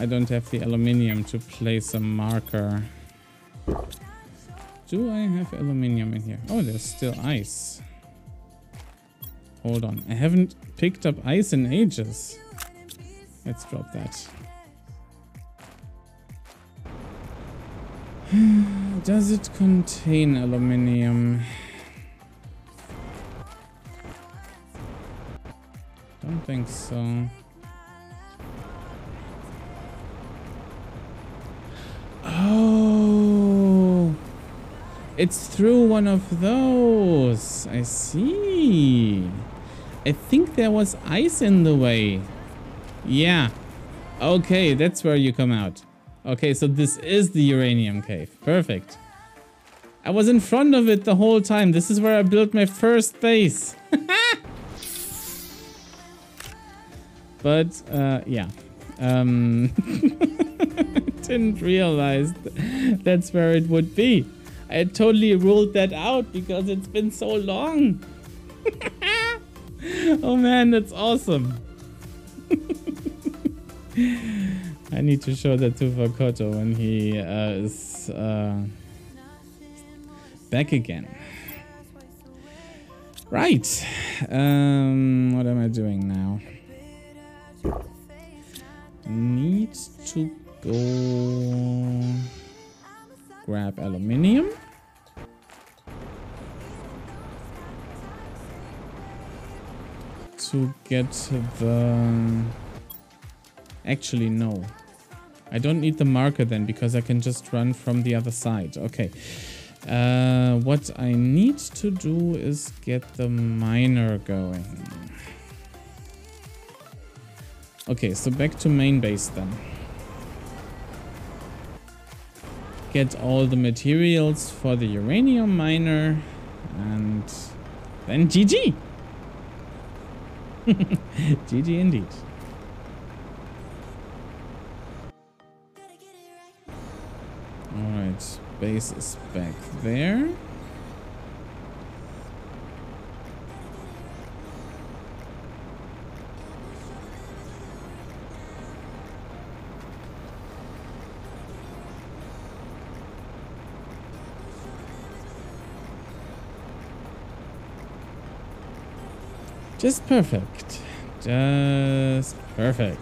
I don't have the aluminium to place a marker. Do I have aluminium in here? Oh, there's still ice. Hold on. I haven't picked up ice in ages. Let's drop that. Does it contain aluminium? Don't think so. It's through one of those. I see. I think there was ice in the way. Yeah. Okay, that's where you come out. Okay, so this is the uranium cave. Perfect. I was in front of it the whole time. This is where I built my first base. but, uh, yeah. Um, didn't realize that's where it would be. I totally ruled that out because it's been so long. oh man, that's awesome. I need to show that to Vokoto when he uh, is uh, back again. Right. Um, what am I doing now? Need to go grab aluminium. To get the... Actually, no. I don't need the marker then because I can just run from the other side. Okay. Uh, what I need to do is get the miner going. Okay, so back to main base then. Get all the materials for the uranium miner and then GG! GG indeed. Alright, base is back there. Just perfect. Just perfect.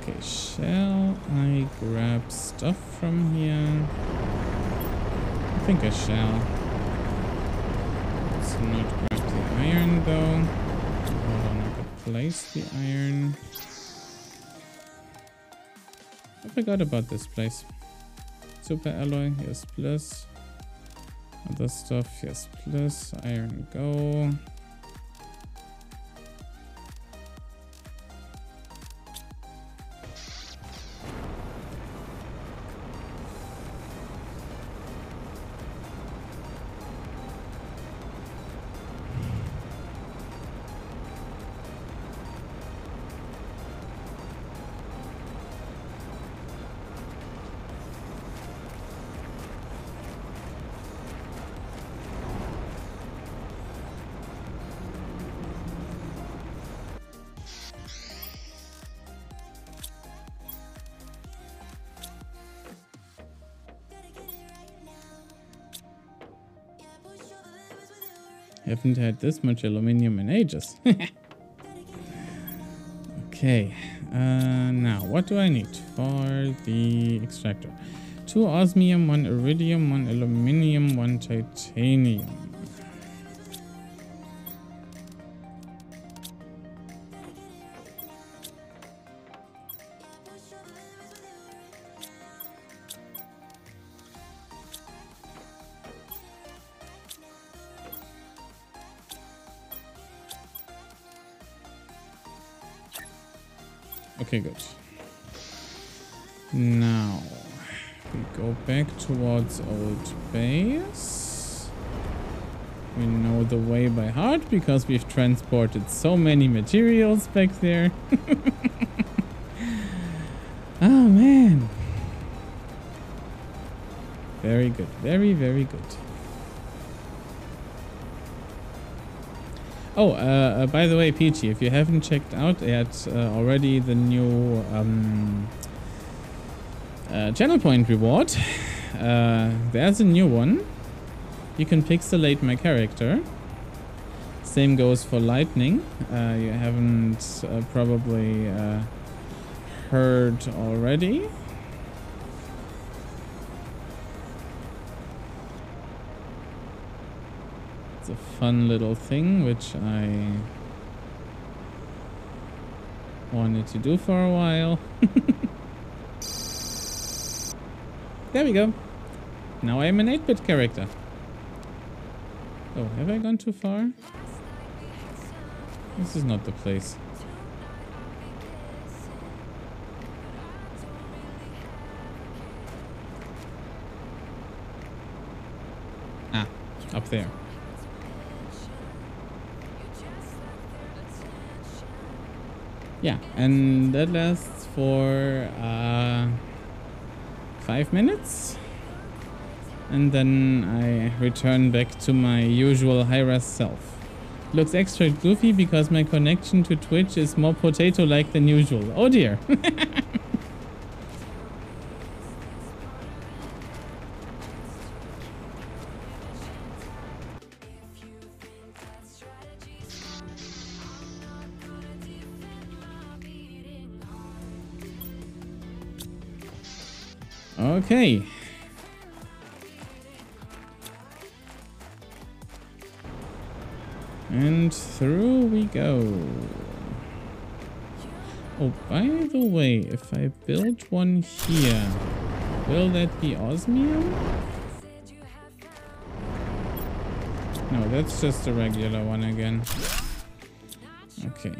Okay, shall I grab stuff from here? I think I shall. Let's not grab the iron though. Hold on, I could place the iron. I forgot about this place. Super alloy, yes, plus. Other stuff, yes, plus. Iron, go. Haven't had this much aluminium in ages. okay, uh, now what do I need for the extractor? Two osmium, one iridium, one aluminium, one titanium. Okay, good. Now, we go back towards old base. We know the way by heart because we've transported so many materials back there. oh, man. Very good. Very, very good. Oh, uh, uh, by the way, Peachy, if you haven't checked out yet uh, already the new um, uh, channel point reward, there's a new one. You can pixelate my character. Same goes for lightning. You haven't probably heard already. Fun little thing which I wanted to do for a while. there we go. Now I am an 8-bit character. Oh, have I gone too far? This is not the place. Ah, up there. Yeah, and that lasts for uh, five minutes. And then I return back to my usual high-res self. Looks extra goofy because my connection to Twitch is more potato-like than usual. Oh dear. Okay. And through we go. Oh, by the way, if I build one here, will that be osmium? No, that's just a regular one again. Okay.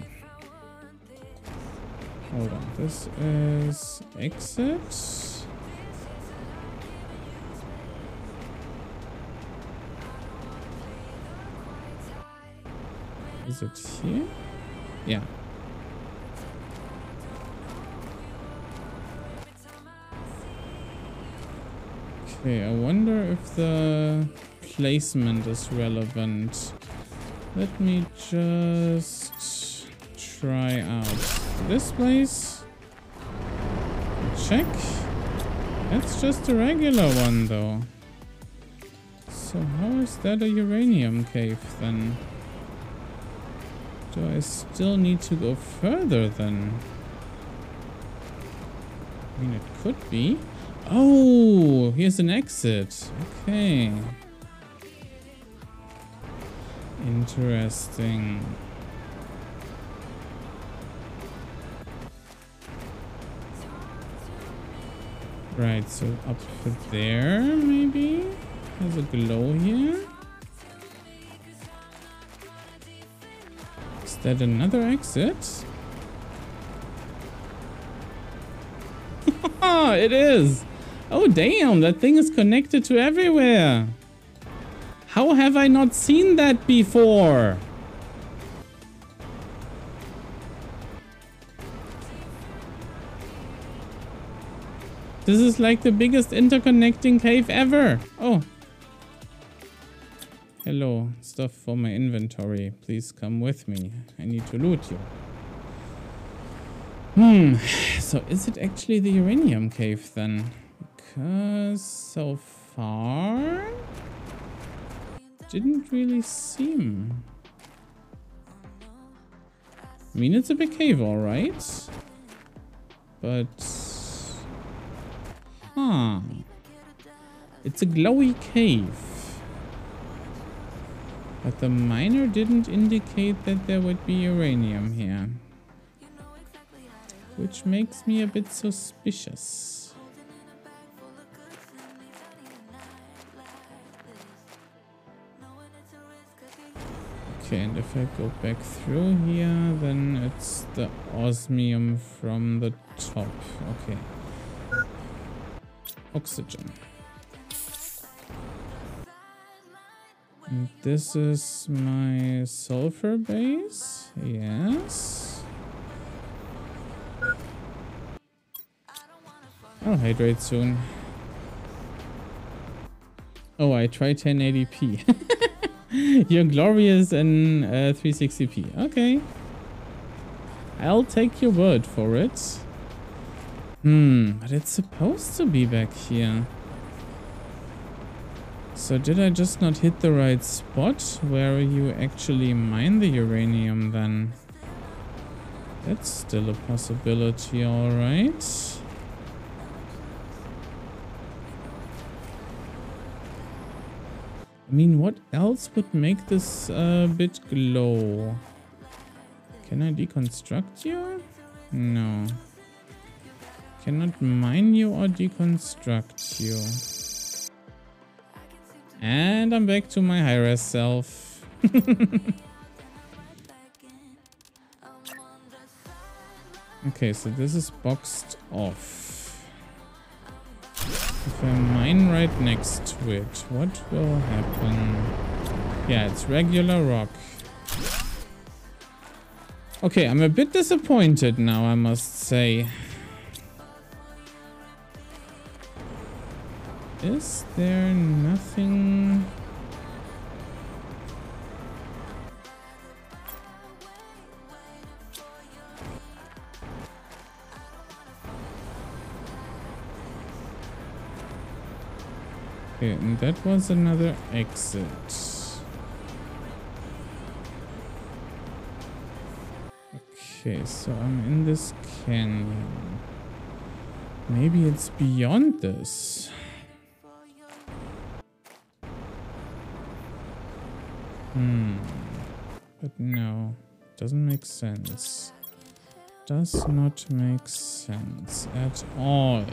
Hold on, this is exit. Is it here? Yeah. Okay, I wonder if the placement is relevant. Let me just try out this place. Check. That's just a regular one though. So how is that a uranium cave then? Do I still need to go further then? I mean, it could be. Oh, here's an exit. Okay. Interesting. Right, so up there, maybe? There's a glow here. That another exit? it is! Oh damn, that thing is connected to everywhere! How have I not seen that before? This is like the biggest interconnecting cave ever. Oh, Hello, stuff for my inventory. Please come with me. I need to loot you. Hmm, so is it actually the uranium cave then? Because so far... Didn't really seem... I mean, it's a big cave, alright. But... Huh. It's a glowy cave. But the miner didn't indicate that there would be uranium here. Which makes me a bit suspicious. Okay, and if I go back through here, then it's the osmium from the top. Okay. Oxygen. This is my sulfur base. Yes. I'll hydrate soon. Oh, I try 1080p. You're glorious in uh, 360p. Okay. I'll take your word for it. Hmm, but it's supposed to be back here. So did I just not hit the right spot where you actually mine the uranium then? That's still a possibility, alright. I mean, what else would make this uh, bit glow? Can I deconstruct you? No. Cannot mine you or deconstruct you. And I'm back to my high-res self. okay, so this is boxed off. If I mine right next to it, what will happen? Yeah, it's regular rock. Okay, I'm a bit disappointed now, I must say. Is there nothing... Okay, and that was another exit. Okay, so I'm in this canyon. Maybe it's beyond this. No, doesn't make sense. Does not make sense at all.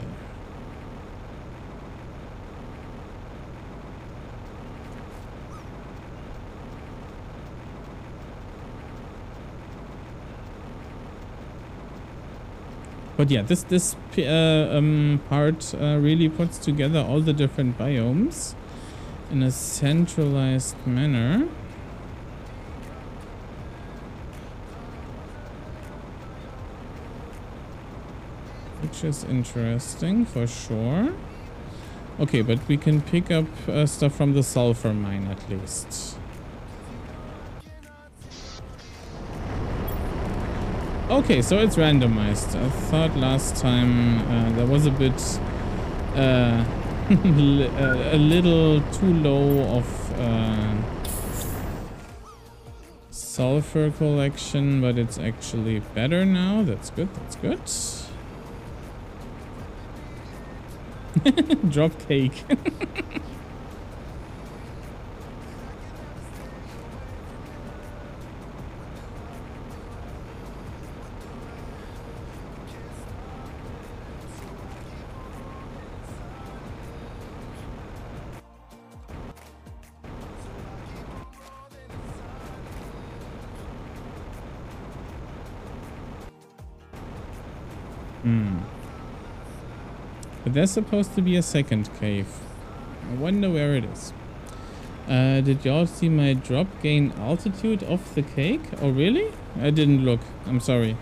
But yeah, this this uh, um, part uh, really puts together all the different biomes in a centralized manner. Which is interesting for sure. Okay, but we can pick up uh, stuff from the sulfur mine at least. Okay, so it's randomized. I thought last time uh, there was a bit... Uh, a little too low of uh, sulfur collection, but it's actually better now. That's good, that's good. Drop cake. But there's supposed to be a second cave. I wonder where it is. Uh, did y'all see my drop gain altitude of the cake? Oh, really? I didn't look. I'm sorry.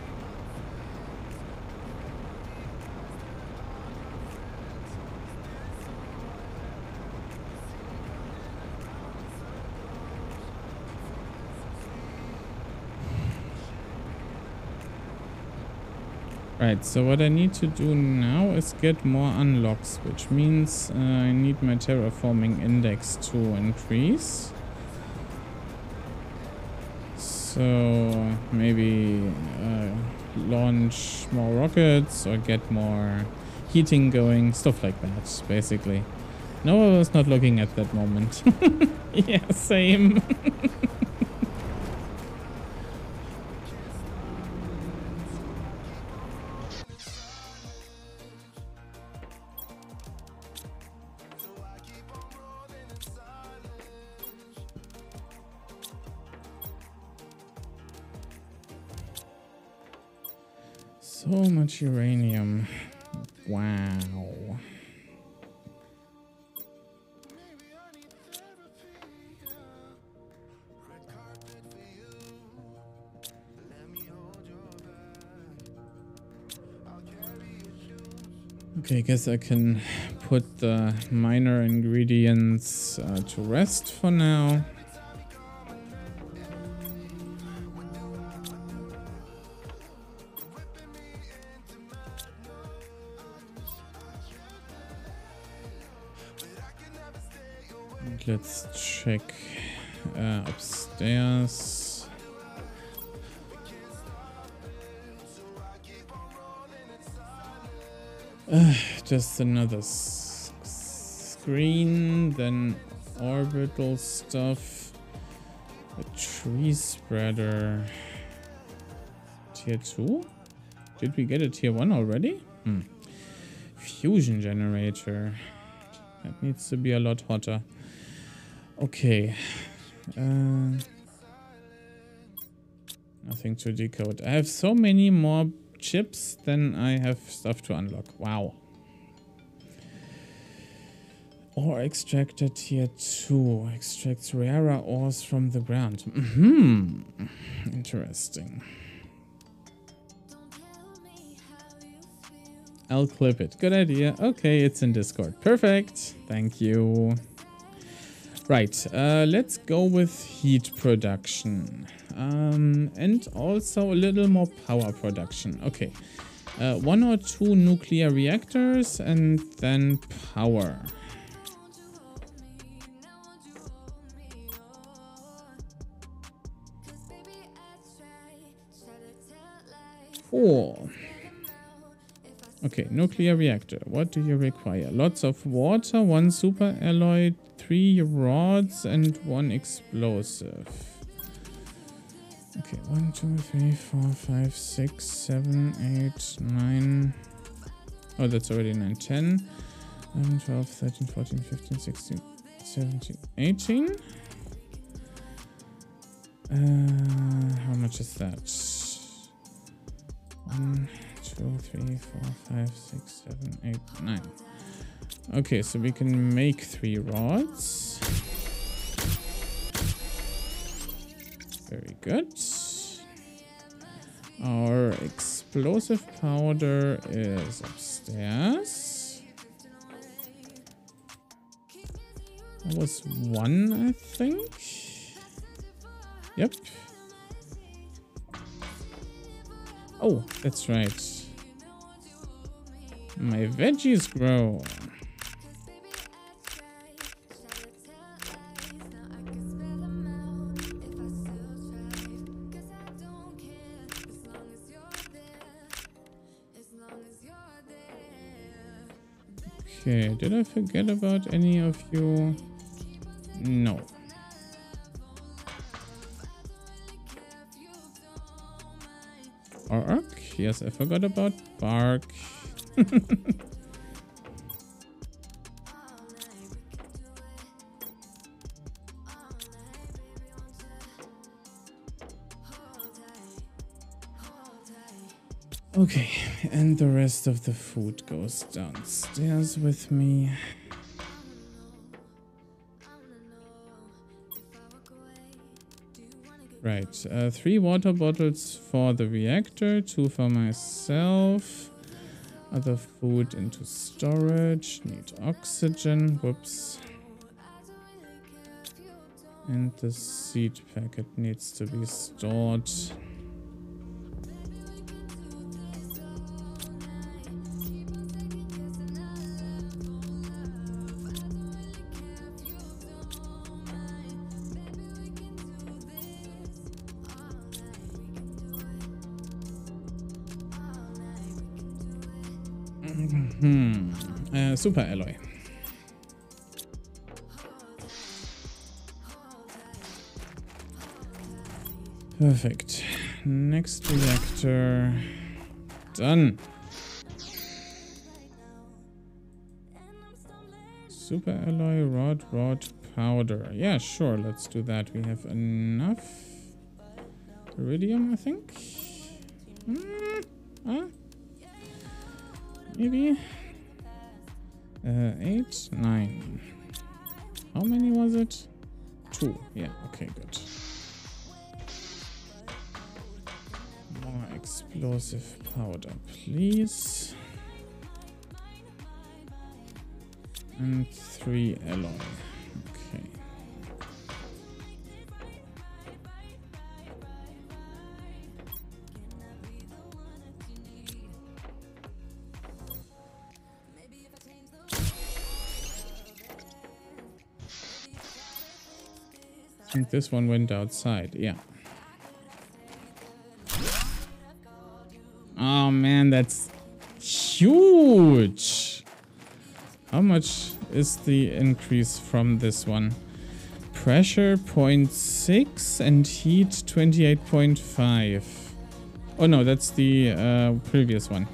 Right, so what I need to do now is get more unlocks, which means uh, I need my terraforming index to increase. So maybe uh, launch more rockets or get more heating going, stuff like that, basically. No, I was not looking at that moment. yeah, same. I guess I can put the miner ingredients uh, to rest for now. let's check uh, upstairs. Uh, just another screen, then orbital stuff. A tree spreader. Tier 2? Did we get a tier 1 already? Hmm. Fusion generator. That needs to be a lot hotter. Okay. Uh, nothing to decode. I have so many more chips, then I have stuff to unlock. Wow. Ore extractor tier two Extracts rarer ores from the ground. Hmm. Interesting. I'll clip it. Good idea. Okay, it's in Discord. Perfect. Thank you. Right, uh, let's go with heat production. Um, and also a little more power production. Okay, uh, one or two nuclear reactors and then power. Four. Okay, nuclear reactor. What do you require? Lots of water, one super alloy, three rods, and one explosive. Okay, one, two, three, four, five, six, seven, eight, nine. Oh, that's already 9, 10, 11, 12, 13, 14, 15, 16, 17, 18. Uh, how much is that? One, two, three, four, five, six, seven, eight, nine. Okay, so we can make three rods. Very good. Our explosive powder is upstairs. That was one, I think. Yep. Oh, that's right. My veggies grow. Okay, did I forget about any of you? No. Bark? Yes, I forgot about bark. okay, and the rest of the food goes downstairs with me. Right, uh, three water bottles for the reactor, two for myself. Other food into storage, need oxygen, whoops. And the seed packet needs to be stored. Super alloy. Perfect. Next reactor. Done. Super alloy, rod, rod, powder. Yeah, sure, let's do that. We have enough iridium, I think. Mm, maybe? Uh, eight, nine. How many was it? Two. Yeah, okay, good. More explosive powder, please. And three alloy. Think this one went outside. Yeah. Oh man, that's huge. How much is the increase from this one? Pressure 0.6 and heat 28.5. Oh no, that's the uh, previous one.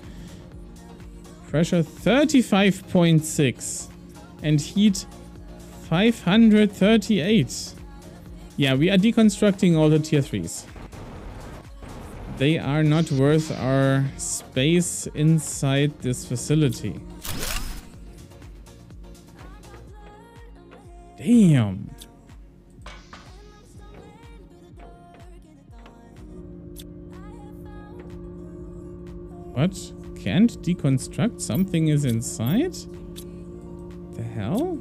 Pressure 35.6 and heat 538. Yeah, we are deconstructing all the tier 3s. They are not worth our space inside this facility. Damn. What? can't deconstruct? Something is inside? The hell?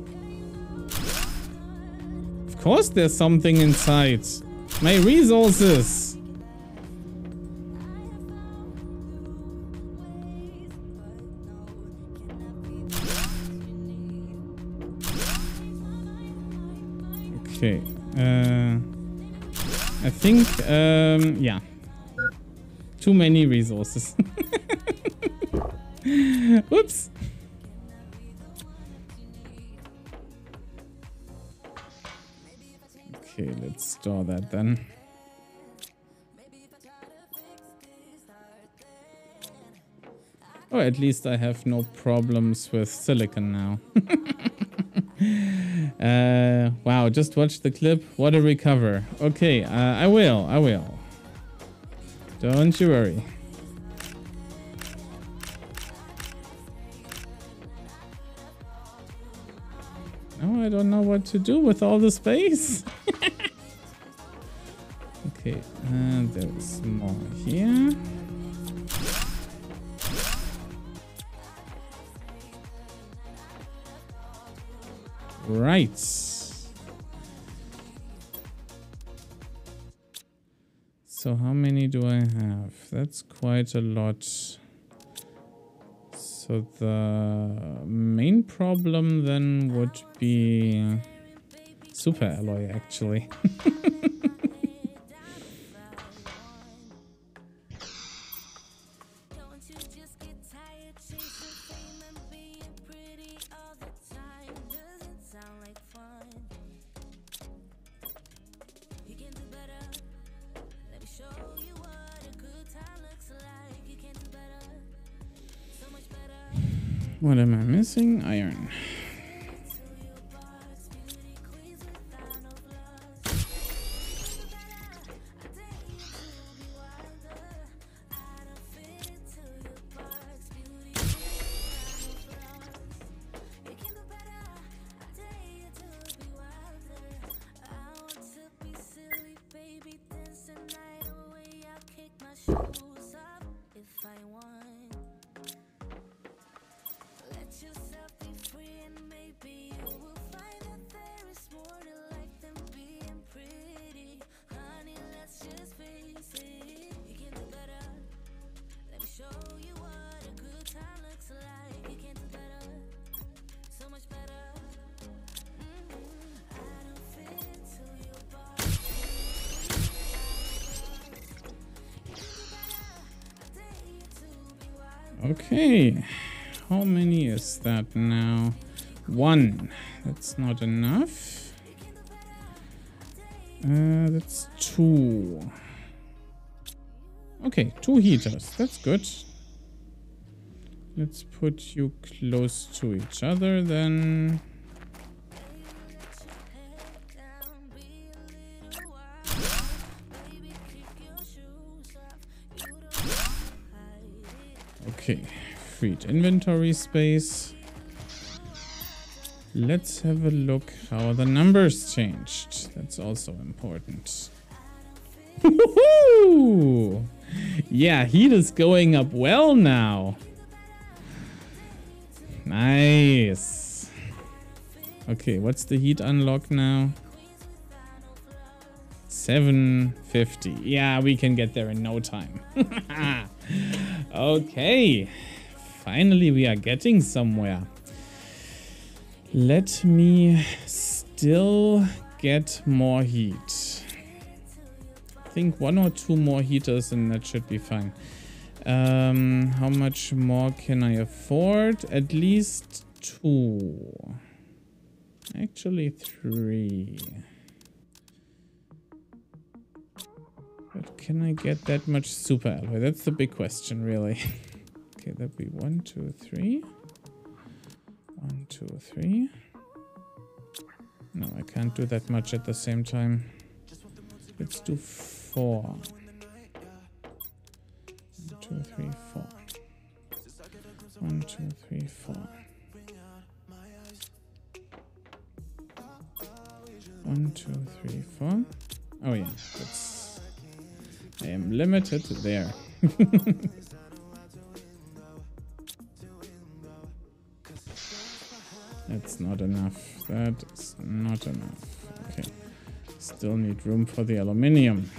Course there's something inside. My resources. Okay. Uh, I think, um, yeah. Too many resources. Whoops. Okay, let's store that then. Oh, at least I have no problems with silicon now. uh, wow, just watch the clip. What a recover. Okay, uh, I will, I will. Don't you worry. I don't know what to do with all the space. okay, and there's more here. Right. So how many do I have? That's quite a lot. So the main problem then would be uh, super alloy actually. missing? Iron. Okay, how many is that now? One. That's not enough. Uh, that's two. Okay, two heaters. That's good. Let's put you close to each other then. Inventory space. Let's have a look how the numbers changed. That's also important. yeah, heat is going up well now. Nice. Okay, what's the heat unlock now? 750. Yeah, we can get there in no time. okay. Finally, we are getting somewhere. Let me still get more heat. I think one or two more heaters and that should be fine. Um, how much more can I afford? At least two. Actually, three. But can I get that much super alloy? That's the big question, really. okay, that'd be one, two, three. One, two, three. No, I can't do that much at the same time. Let's do four. One, two, three, four. One, two, three, four. One, two, three, four. Oh yeah, that's I am limited there. That's not enough. That is not enough. Okay. Still need room for the aluminium.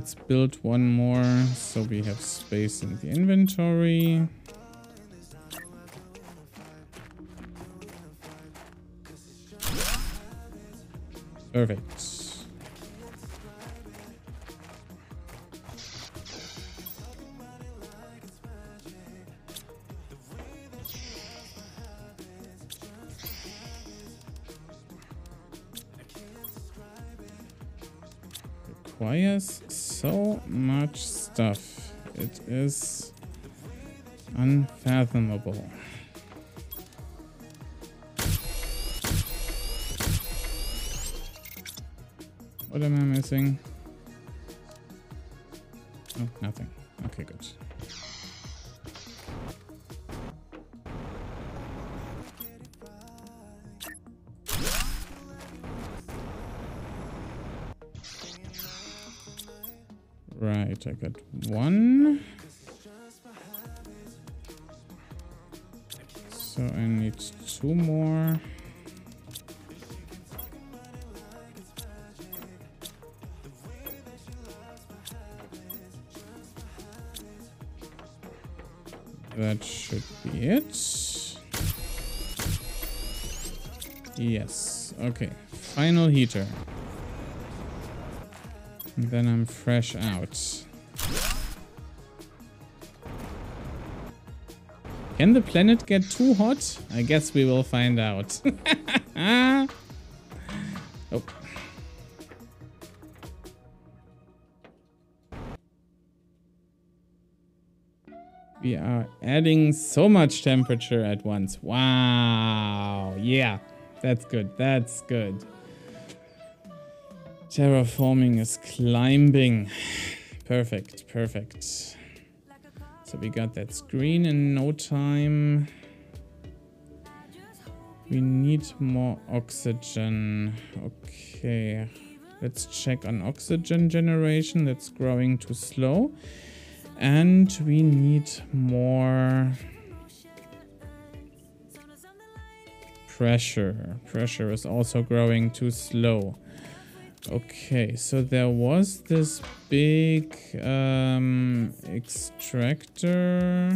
Let's build one more so we have space in the inventory. Perfect. requires so much stuff. It is unfathomable. What am I missing? Final heater. Then I'm fresh out. Can the planet get too hot? I guess we will find out. oh. We are adding so much temperature at once. Wow. Yeah, that's good. That's good. Terraforming is climbing. Perfect, perfect. So we got that screen in no time. We need more oxygen. Okay. Let's check on oxygen generation. That's growing too slow. And we need more pressure. Pressure is also growing too slow. Okay, so there was this big um, extractor,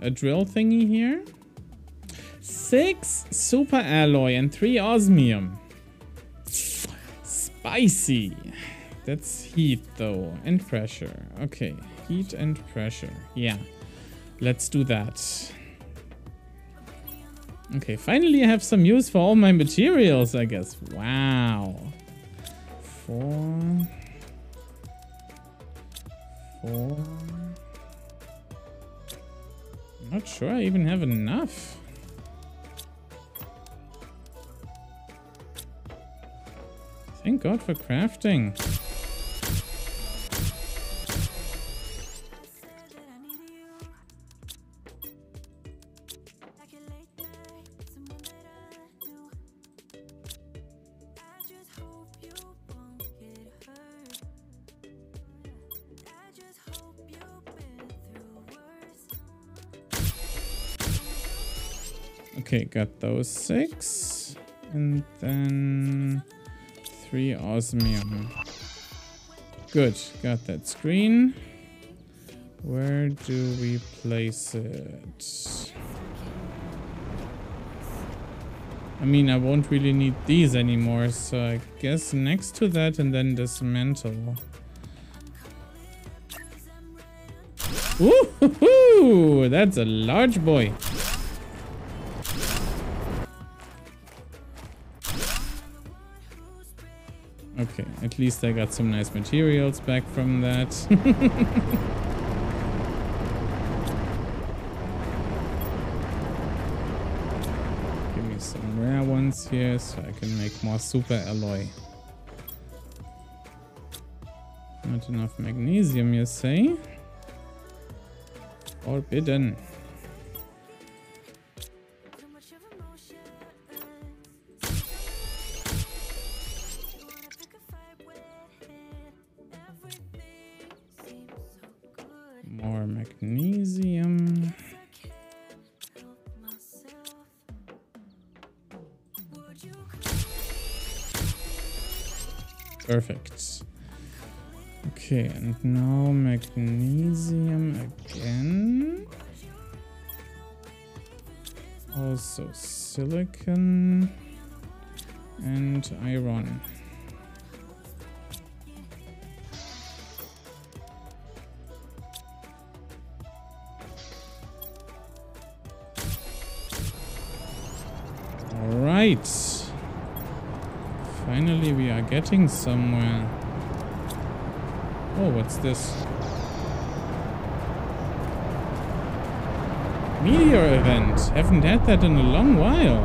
a drill thingy here. Six super alloy and three osmium. Spicy. That's heat though, and pressure. Okay, heat and pressure. Yeah, let's do that. Okay, finally I have some use for all my materials, I guess. Wow four, four. I'm not sure I even have enough. Thank God for crafting. Got those six. And then three osmium. Good, got that screen. Where do we place it? I mean, I won't really need these anymore, so I guess next to that and then dismantle. Woohoo! That's a large boy. At least I got some nice materials back from that. Give me some rare ones here so I can make more super alloy. Not enough magnesium, you say? Forbidden. Okay, and now magnesium again. Also silicon and iron. All right. Finally, we are getting somewhere. Oh, what's this? Meteor event. Haven't had that in a long while.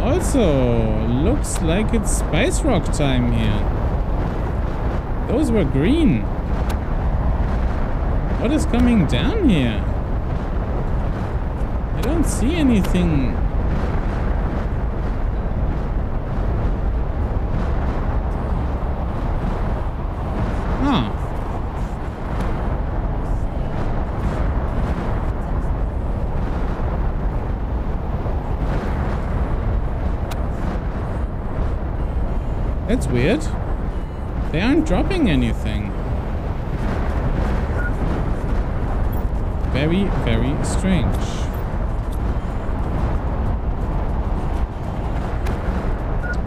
Also, looks like it's space rock time here. Those were green. What is coming down here? I don't see anything Huh. That's weird. They aren't dropping anything. Very, very strange.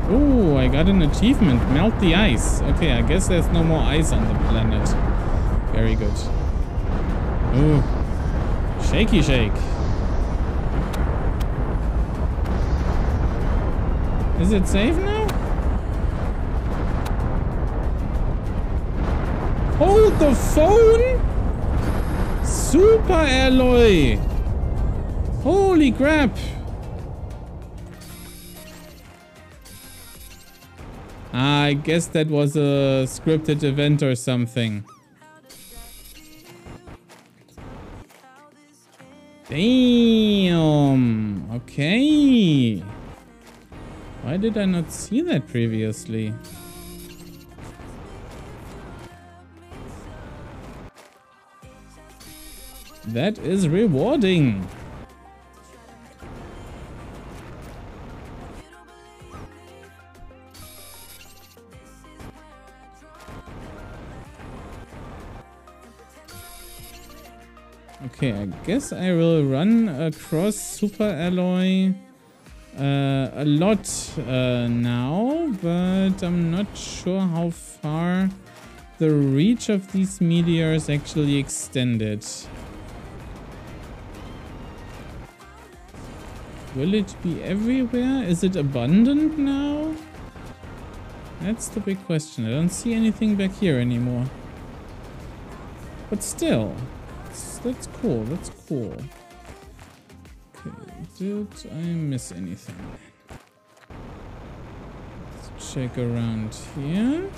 Oh, I got an achievement. Melt the ice. Okay, I guess there's no more ice on the planet. Very good. Ooh. Shaky shake. Is it safe now? The phone? Super alloy. Holy crap. Ah, I guess that was a scripted event or something. Damn. Okay. Why did I not see that previously? That is rewarding. Okay, I guess I will run across Super Alloy uh, a lot uh, now, but I'm not sure how far the reach of these meteors actually extended. Will it be everywhere? Is it abundant now? That's the big question. I don't see anything back here anymore. But still, that's, cool. That's cool. Okay, did I miss anything? Let's check around here.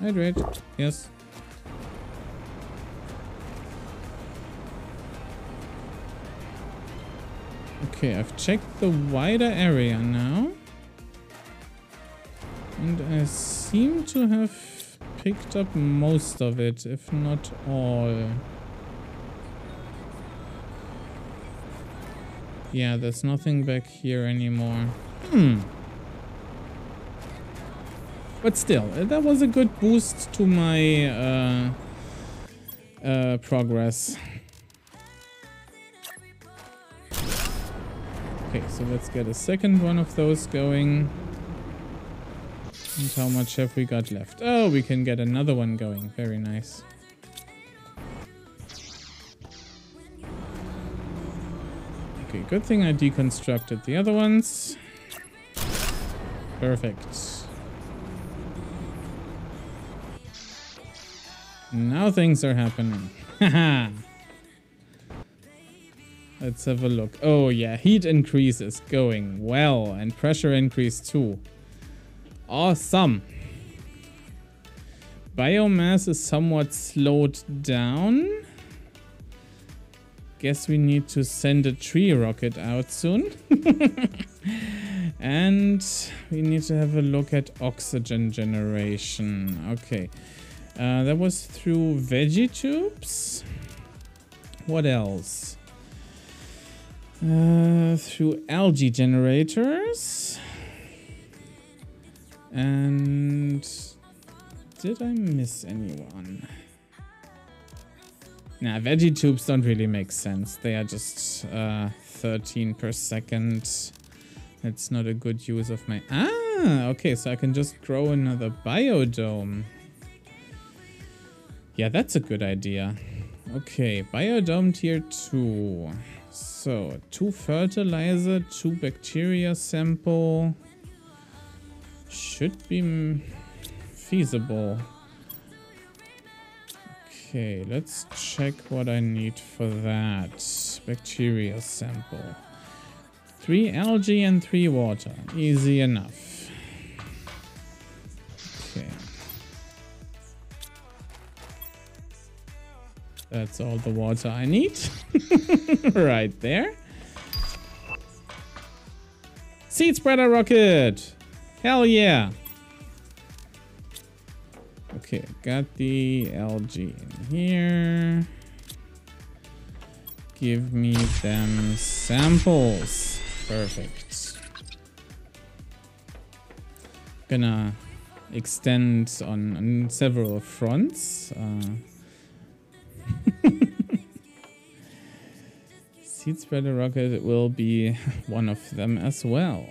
Hydrate. Yes. Okay, I've checked the wider area now. And I seem to have picked up most of it, if not all. Yeah, there's nothing back here anymore. Hmm. But still, uh, that was a good boost to my uh, uh, progress. Okay, so let's get a second one of those going. And how much have we got left? Oh, we can get another one going. Very nice. Okay, good thing I deconstructed the other ones. Perfect. Now things are happening. Let's have a look. Oh yeah, heat increase is going well and pressure increase too. Awesome. Biomass is somewhat slowed down. Guess we need to send a tree rocket out soon. and we need to have a look at oxygen generation. Okay. Uh, that was through veggie tubes. What else? Uh, through algae generators. And did I miss anyone? Nah, veggie tubes don't really make sense. They are just uh, 13 per second. That's not a good use of my... Ah, okay, so I can just grow another biodome. Yeah, that's a good idea. Okay, biodome tier 2. So, two fertilizer, two bacteria sample. Should be feasible. Okay, let's check what I need for that. Bacteria sample. Three algae and three water. Easy enough. That's all the water I need. right there. Seed spreader rocket. Hell yeah. Okay, got the algae in here. Give me them samples. Perfect. Gonna extend on, on several fronts. Uh, Seed spreader rocket will be one of them as well.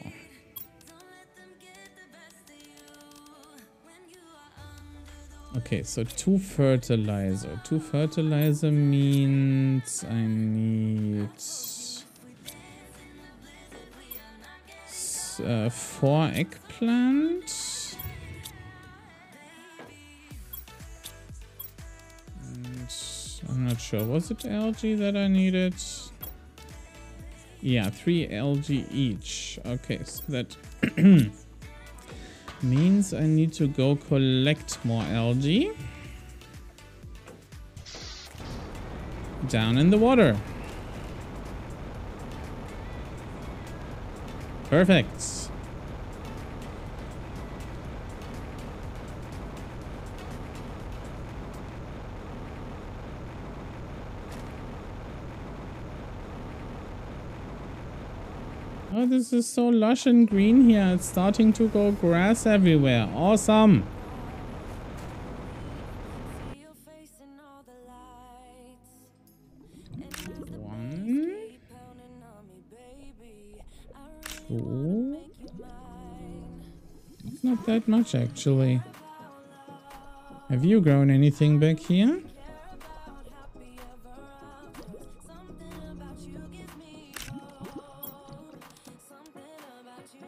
Okay, so two fertilizer. Two fertilizer means I need uh, four eggplant. I'm not sure. Was it algae that I needed? Yeah, three algae each. Okay, so that means I need to go collect more algae. Down in the water. Perfect. Oh, this is so lush and green here. It's starting to go grass everywhere. Awesome. One. Two. Not that much actually. Have you grown anything back here?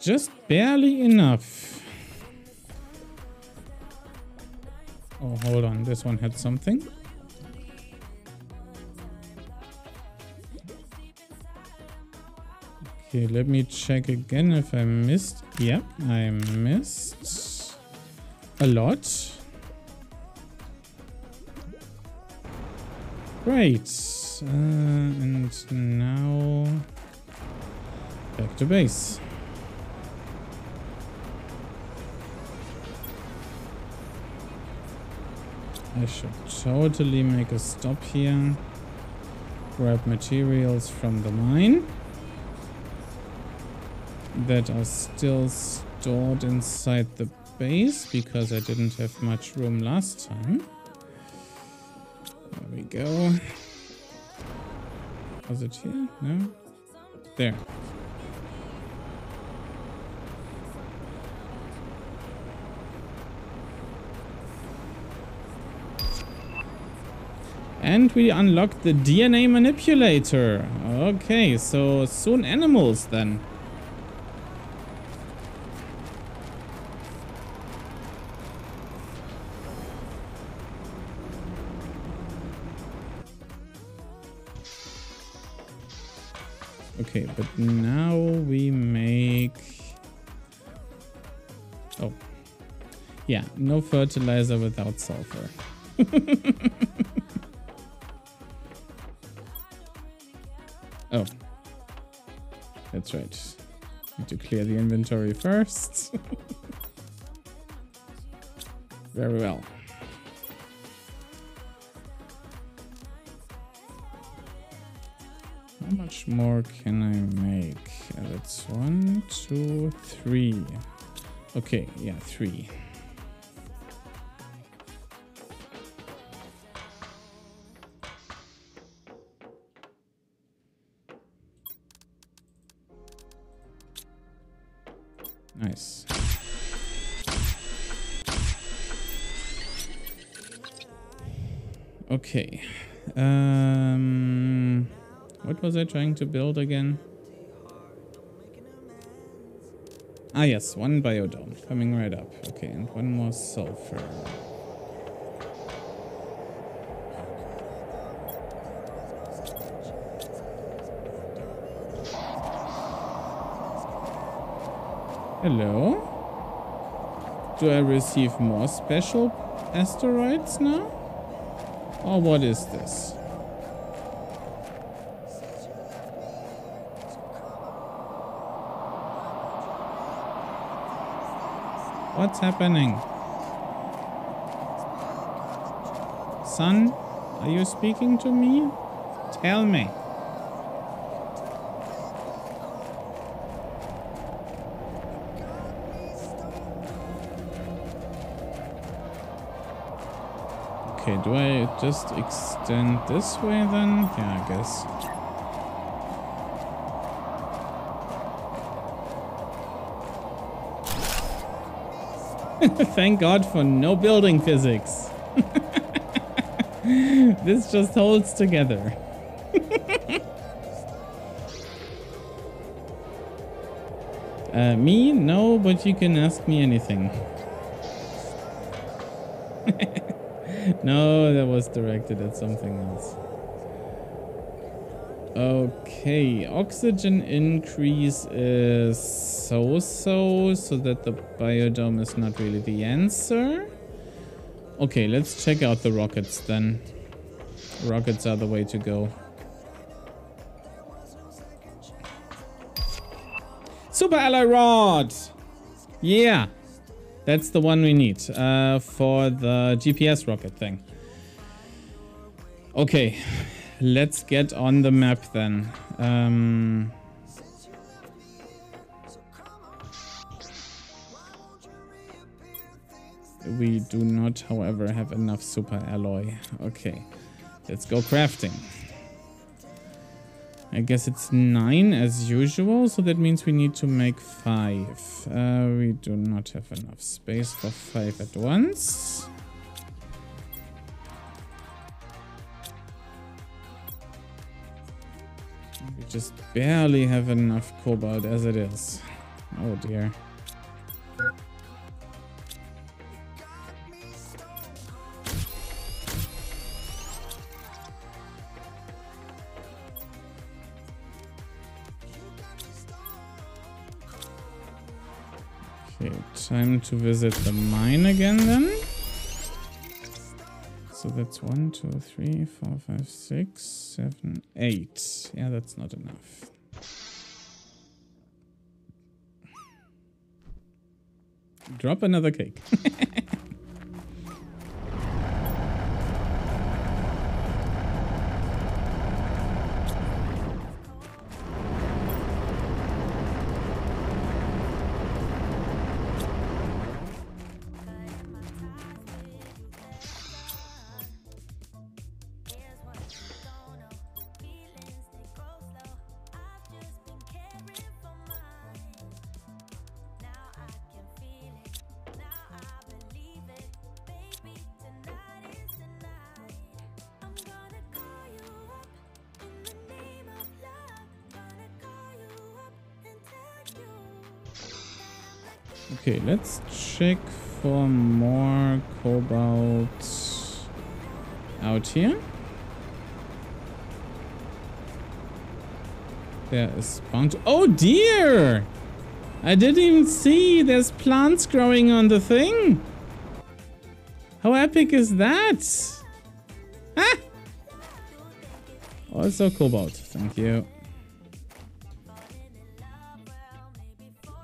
Just barely enough. Oh, hold on. This one had something. Okay, let me check again if I missed. Yeah, I missed a lot. Great. Uh, and now back to base. I should totally make a stop here. Grab materials from the mine that are still stored inside the base because I didn't have much room last time. There we go. Was it here? No? There. And we unlock the DNA manipulator. Okay, so soon animals then. Okay, but now we make... Oh. Yeah, no fertilizer without sulfur. oh. That's right. Need to clear the inventory first. Very well. How much more can I make? That's one, two, three. Okay, yeah, three. Nice. Okay. Um, what was I trying to build again? Ah, yes, one biodome coming right up. Okay, and one more sulfur. Hello? Do I receive more special asteroids now? Or what is this? What's happening? Son, are you speaking to me? Tell me. Okay, do I just extend this way then? Yeah, I guess. Thank God for no building physics. this just holds together. uh, me? No, but you can ask me anything. No, that was directed at something else. Okay, oxygen increase is so-so, so that the biodome is not really the answer. Okay, let's check out the rockets then. Rockets are the way to go. Super alloy rod! Yeah, that's the one we need uh, for the GPS rocket thing. Okay, let's get on the map then. Um, we do not, however, have enough super alloy. Okay, let's go crafting. I guess it's nine as usual, so that means we need to make five. Uh, we do not have enough space for five at once. We just barely have enough cobalt as it is. Oh dear. Time to visit the mine again then. So that's one, two, three, four, five, six, seven, eight. Yeah, that's not enough. Drop another cake. let's check for more cobalt out here. There is to... Oh dear! I didn't even see there's plants growing on the thing. How epic is that? Ah! Also cobalt, thank you.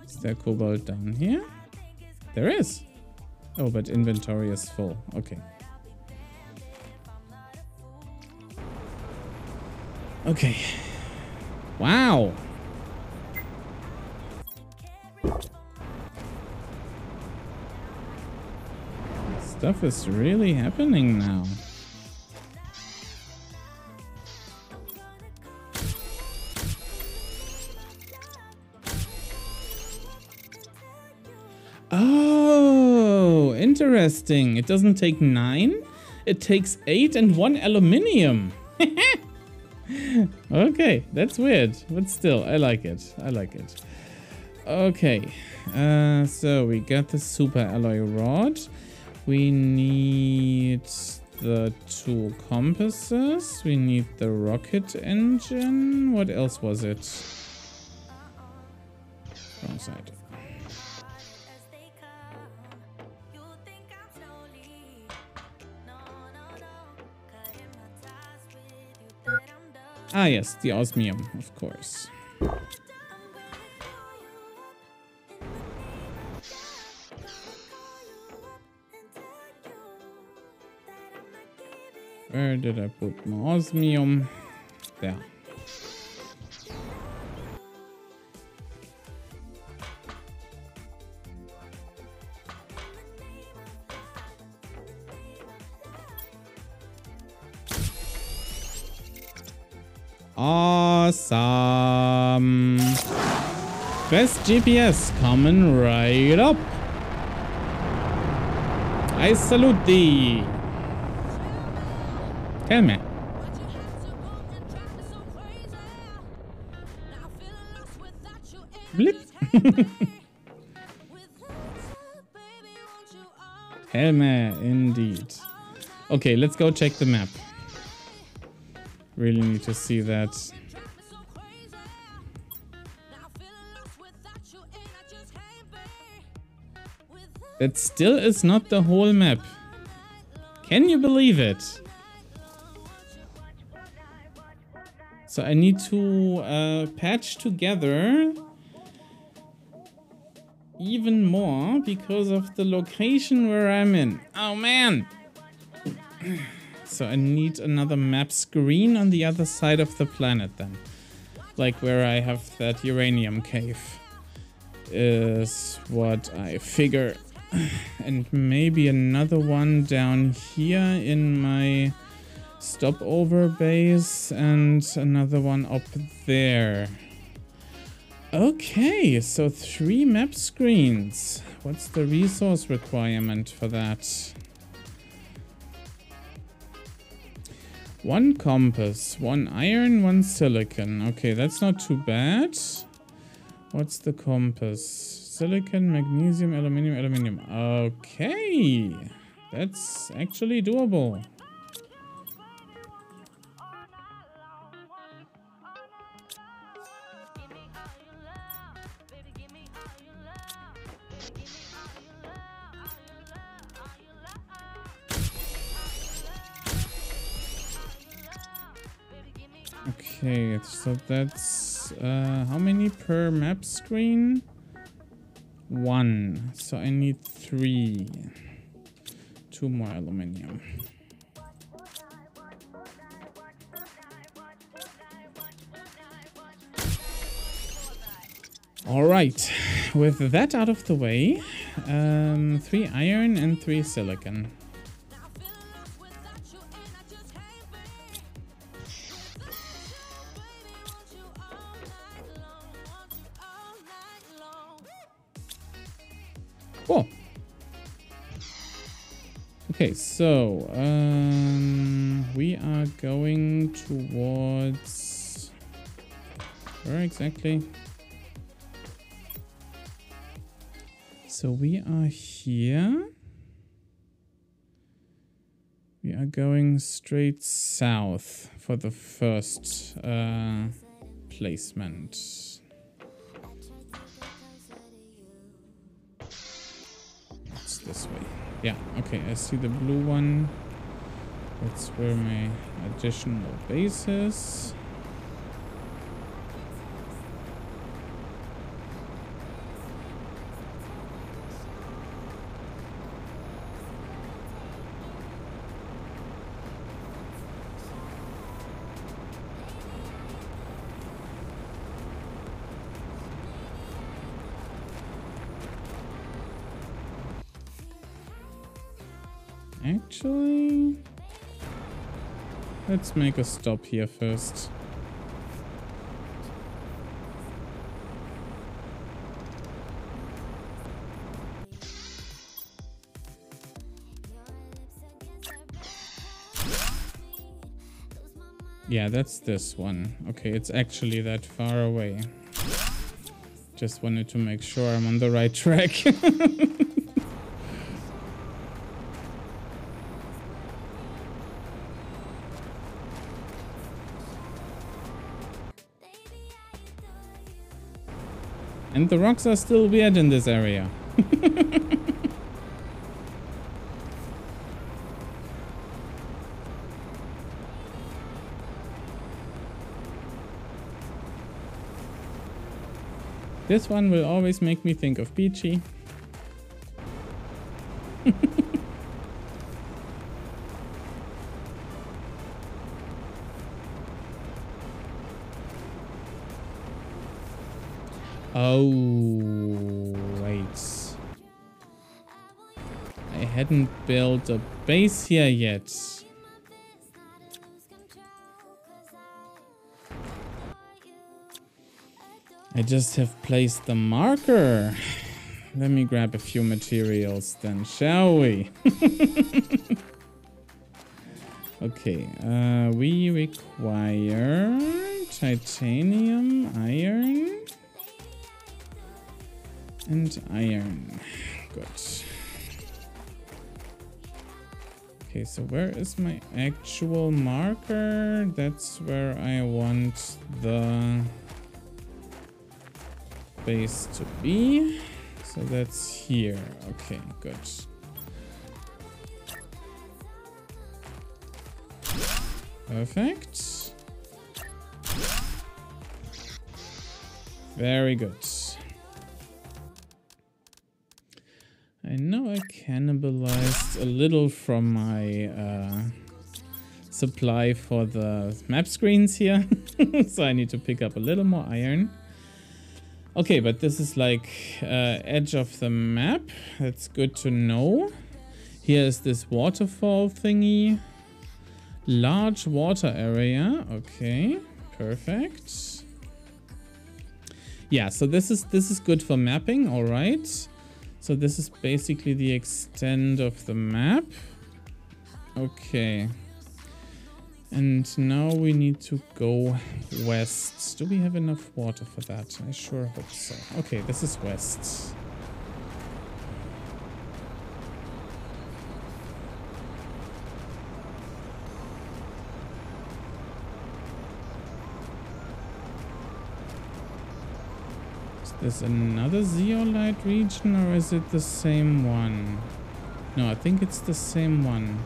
Is there cobalt down here? There is. Oh, but inventory is full. Okay. Okay. Wow. Stuff is really happening now. Interesting. It doesn't take nine. It takes eight and one aluminium. okay, that's weird, but still, I like it. I like it. Okay, uh, so we got the super alloy rod. We need the two compasses. We need the rocket engine. What else was it? Wrong side. Ah, yes, the osmium, of course. Where did I put my osmium? There. Awesome. Best GPS coming right up. I salute thee. Tell me. Blip. Helme, indeed. Okay, let's go check the map. Really need to see that. That still is not the whole map. Can you believe it? So I need to uh, patch together even more because of the location where I'm in. Oh man! So I need another map screen on the other side of the planet then. Like where I have that uranium cave. Is what I figure. And maybe another one down here in my stopover base and another one up there. Okay, so three map screens. What's the resource requirement for that? One compass, one iron, one silicon. Okay, that's not too bad. What's the compass? Silicon, magnesium, aluminium, aluminium. Okay. That's actually doable. Okay, so that's uh, how many per map screen? One. So I need three. Two more aluminium. All right, with that out of the way, um, three iron and three silicon. Cool. Okay, so um, we are going towards where exactly? So we are here. We are going straight south for the first uh, placement. This way. Yeah, okay, I see the blue one. That's where my additional base is. Actually, let's make a stop here first. Yeah, that's this one. Okay, it's actually that far away. Just wanted to make sure I'm on the right track. And the rocks are still weird in this area. this one will always make me think of Peachy. Oh, wait. I hadn't built a base here yet. I just have placed the marker. Let me grab a few materials then, shall we? okay, uh, we require titanium, iron and iron. Good. Okay, so where is my actual marker? That's where I want the base to be. So that's here. Okay, good. Perfect. Very good. I know I cannibalized a little from my uh, supply for the map screens here. so I need to pick up a little more iron. Okay, but this is like uh, edge of the map. That's good to know. Here is this waterfall thingy. Large water area. Okay, perfect. Yeah, so this is this is good for mapping. All right. So this is basically the extent of the map. Okay. And now we need to go west. Do we have enough water for that? I sure hope so. Okay, this is west. There's another zeolite region or is it the same one? No, I think it's the same one.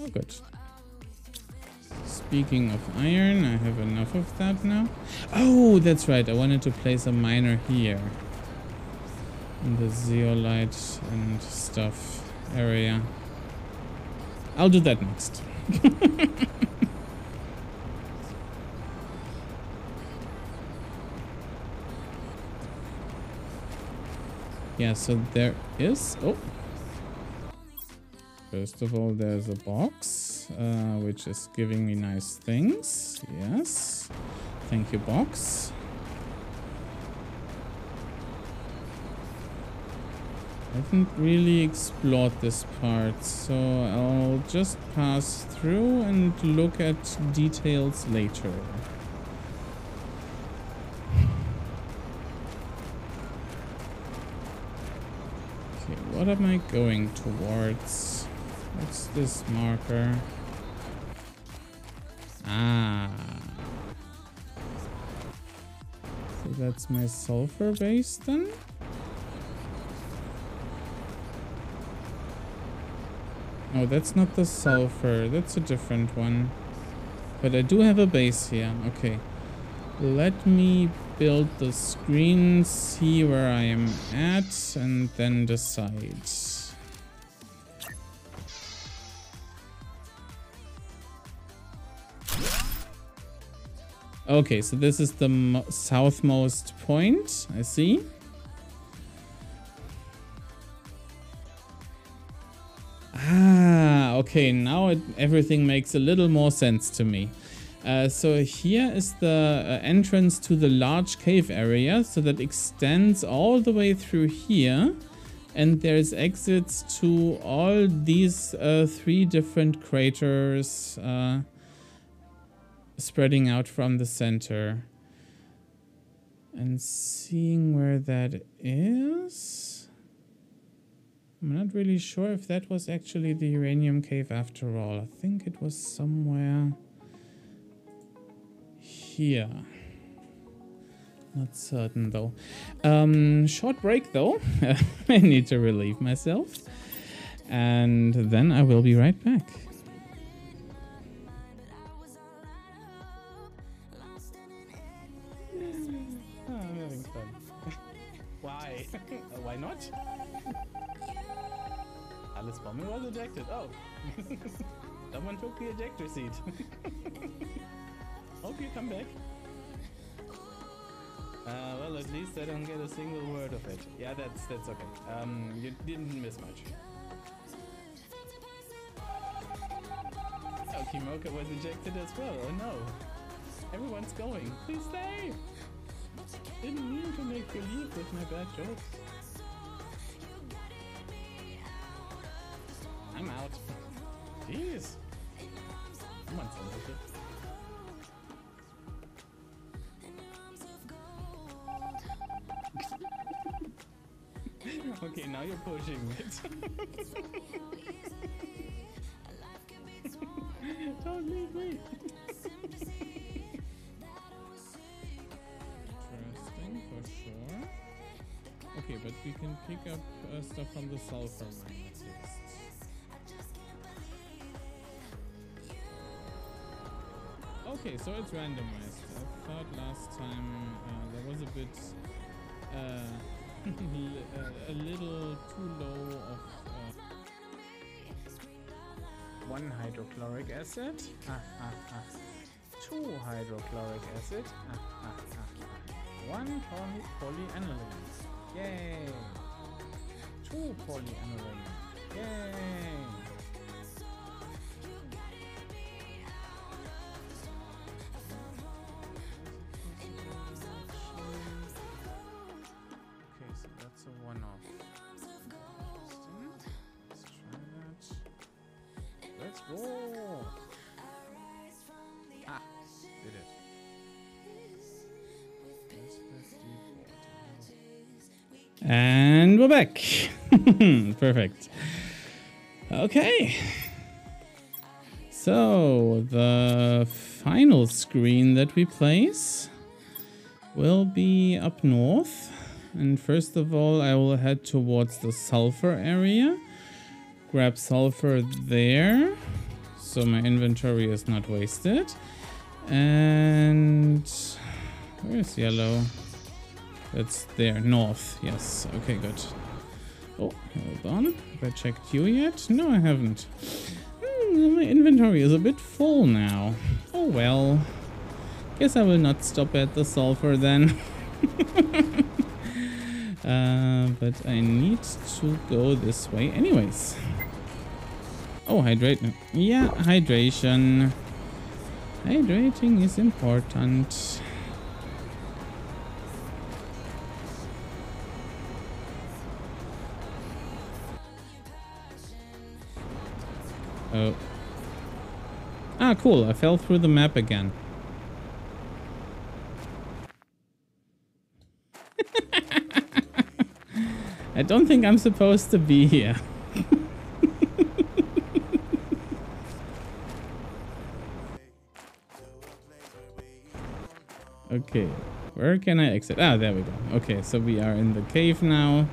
Oh, good. Speaking of iron, I have enough of that now. Oh, that's right. I wanted to place a miner here. In the zeolite and stuff area. I'll do that next. Yeah, so there is... Oh. First of all, there's a box, uh, which is giving me nice things. Yes. Thank you, box. I haven't really explored this part, so I'll just pass through and look at details later. What am I going towards? What's this marker? Ah. So that's my sulfur base then? Oh, that's not the sulfur. That's a different one. But I do have a base here. Okay. Let me build the screen, see where I am at, and then decide. Okay, so this is the southmost point. I see. Ah, okay, now it, everything makes a little more sense to me. Uh, so here is the uh, entrance to the large cave area, so that extends all the way through here. And there's exits to all these uh, three different craters uh, spreading out from the center. And seeing where that is... I'm not really sure if that was actually the uranium cave after all. I think it was somewhere here. Not certain though. Um, short break though. I need to relieve myself. And then I will be right back. Why? Why not? Alice Bombing was ejected. Oh. Someone took the ejector seat. Hope you come back. Uh, well, at least I don't get a single word of it. Yeah, that's that's okay. Um, you didn't miss much. Oh, Kimoka was ejected as well. Oh no. Everyone's going. Please stay. Didn't mean to make you leave with my bad jokes. I'm out. Jeez. Come on, okay, now you're pushing it. Don't leave me. Interesting, for sure. Okay, but we can pick up uh, stuff from the sulfur mine. Okay, so it's randomized. I thought last time uh, there was a bit, uh, a little too low of uh, one hydrochloric acid, ah, ah, ah. two hydrochloric acid, ah, ah, ah, one poly polyaniline, yay, two polyaniline, yay. We're back. Perfect. Okay. So, the final screen that we place will be up north. And first of all, I will head towards the sulfur area. Grab sulfur there. So my inventory is not wasted. And where's yellow? That's there, north. Yes, okay, good. Oh, hold on. Have I checked you yet? No, I haven't. Hmm, my inventory is a bit full now. Oh well. Guess I will not stop at the sulfur then. uh, but I need to go this way anyways. Oh, hydrate. Yeah, hydration. Hydrating is important. Oh. Ah, cool. I fell through the map again. I don't think I'm supposed to be here. okay. Where can I exit? Ah, there we go. Okay, so we are in the cave now.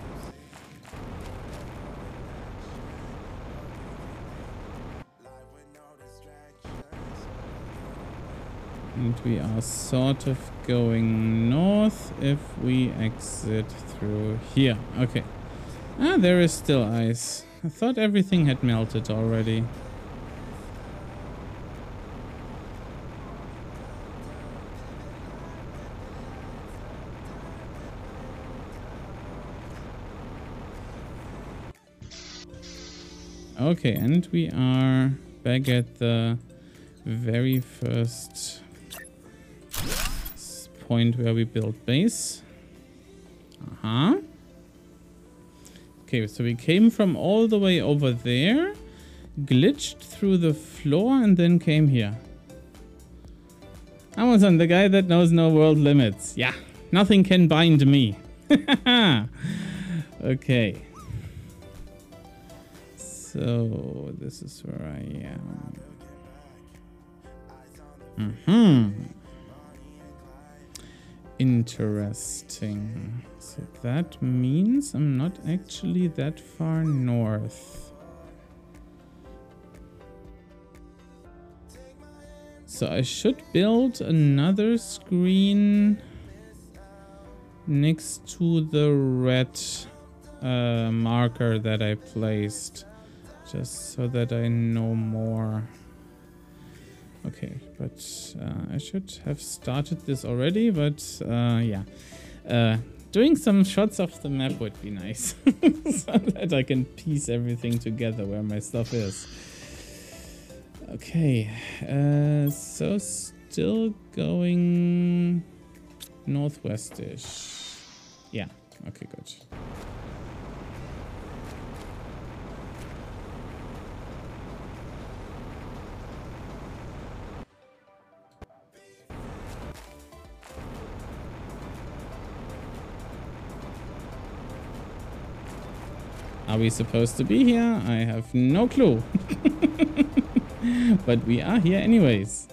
And we are sort of going north if we exit through here. Okay. Ah, there is still ice. I thought everything had melted already. Okay, and we are back at the very first point where we built base. Uh-huh. Okay, so we came from all the way over there, glitched through the floor, and then came here. Amazon, the guy that knows no world limits. Yeah, nothing can bind me. okay. So, this is where I am. Mm-hmm. Interesting. So that means I'm not actually that far north. So I should build another screen next to the red uh, marker that I placed. Just so that I know more. Okay, but uh, I should have started this already, but uh, yeah. Uh, doing some shots of the map would be nice. so that I can piece everything together where my stuff is. Okay, uh, so still going northwestish. Yeah, okay, good. Are we supposed to be here? I have no clue. but we are here anyways.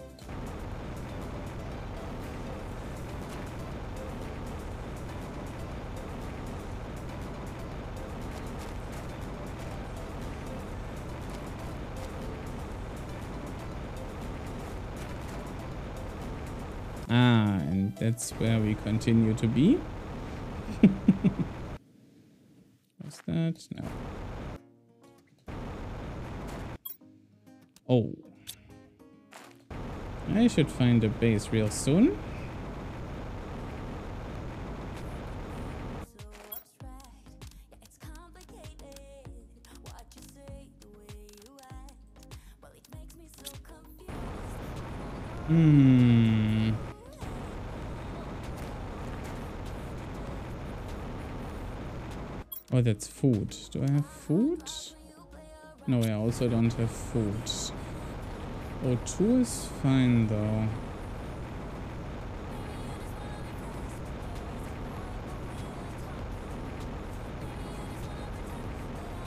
Ah, and that's where we continue to be. that? No. Oh. I should find a base real soon. Hmm. Oh, that's food. Do I have food? No, I also don't have food. O2 is fine, though.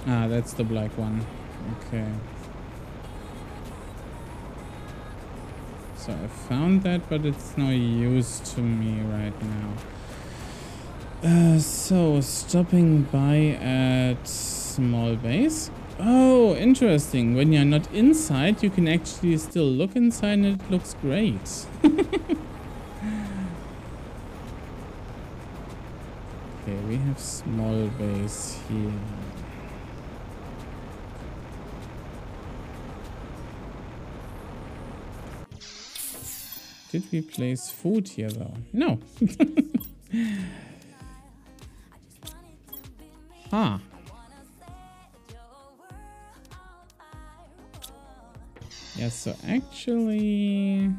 Ah, that's the black one. Okay. So I found that, but it's no use to me right now. Uh, so, stopping by at small base. Oh, interesting. When you're not inside, you can actually still look inside and it looks great. okay, we have small base here. Did we place food here though? No. Huh. Yeah, so actually...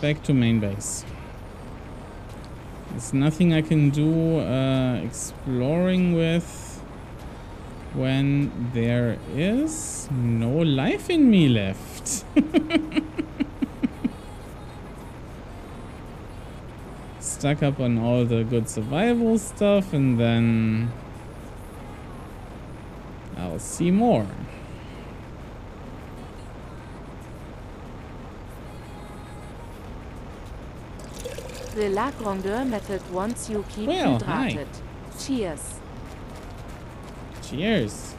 Back to main base. There's nothing I can do uh, exploring with when there is no life in me left. stuck up on all the good survival stuff and then I'll see more. the La Grandeur method once you keep Well, hi. Cheers. Cheers.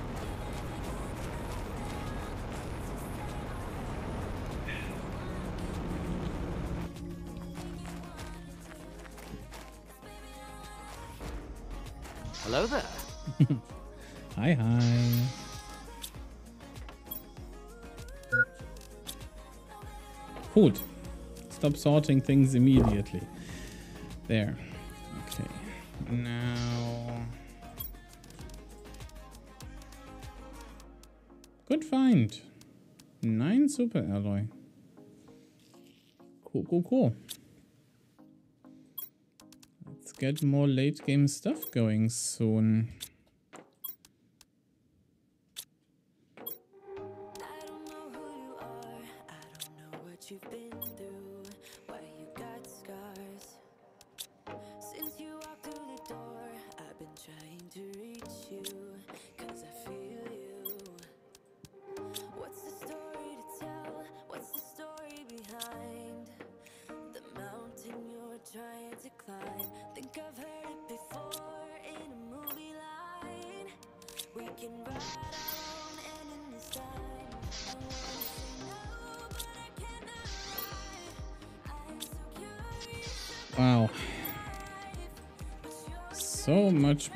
Hello there. Hi, hi. Gut. Stop sorting things immediately. There. Okay. Now. Good find. Nine super alloy. Cool, cool, cool. Get more late game stuff going soon.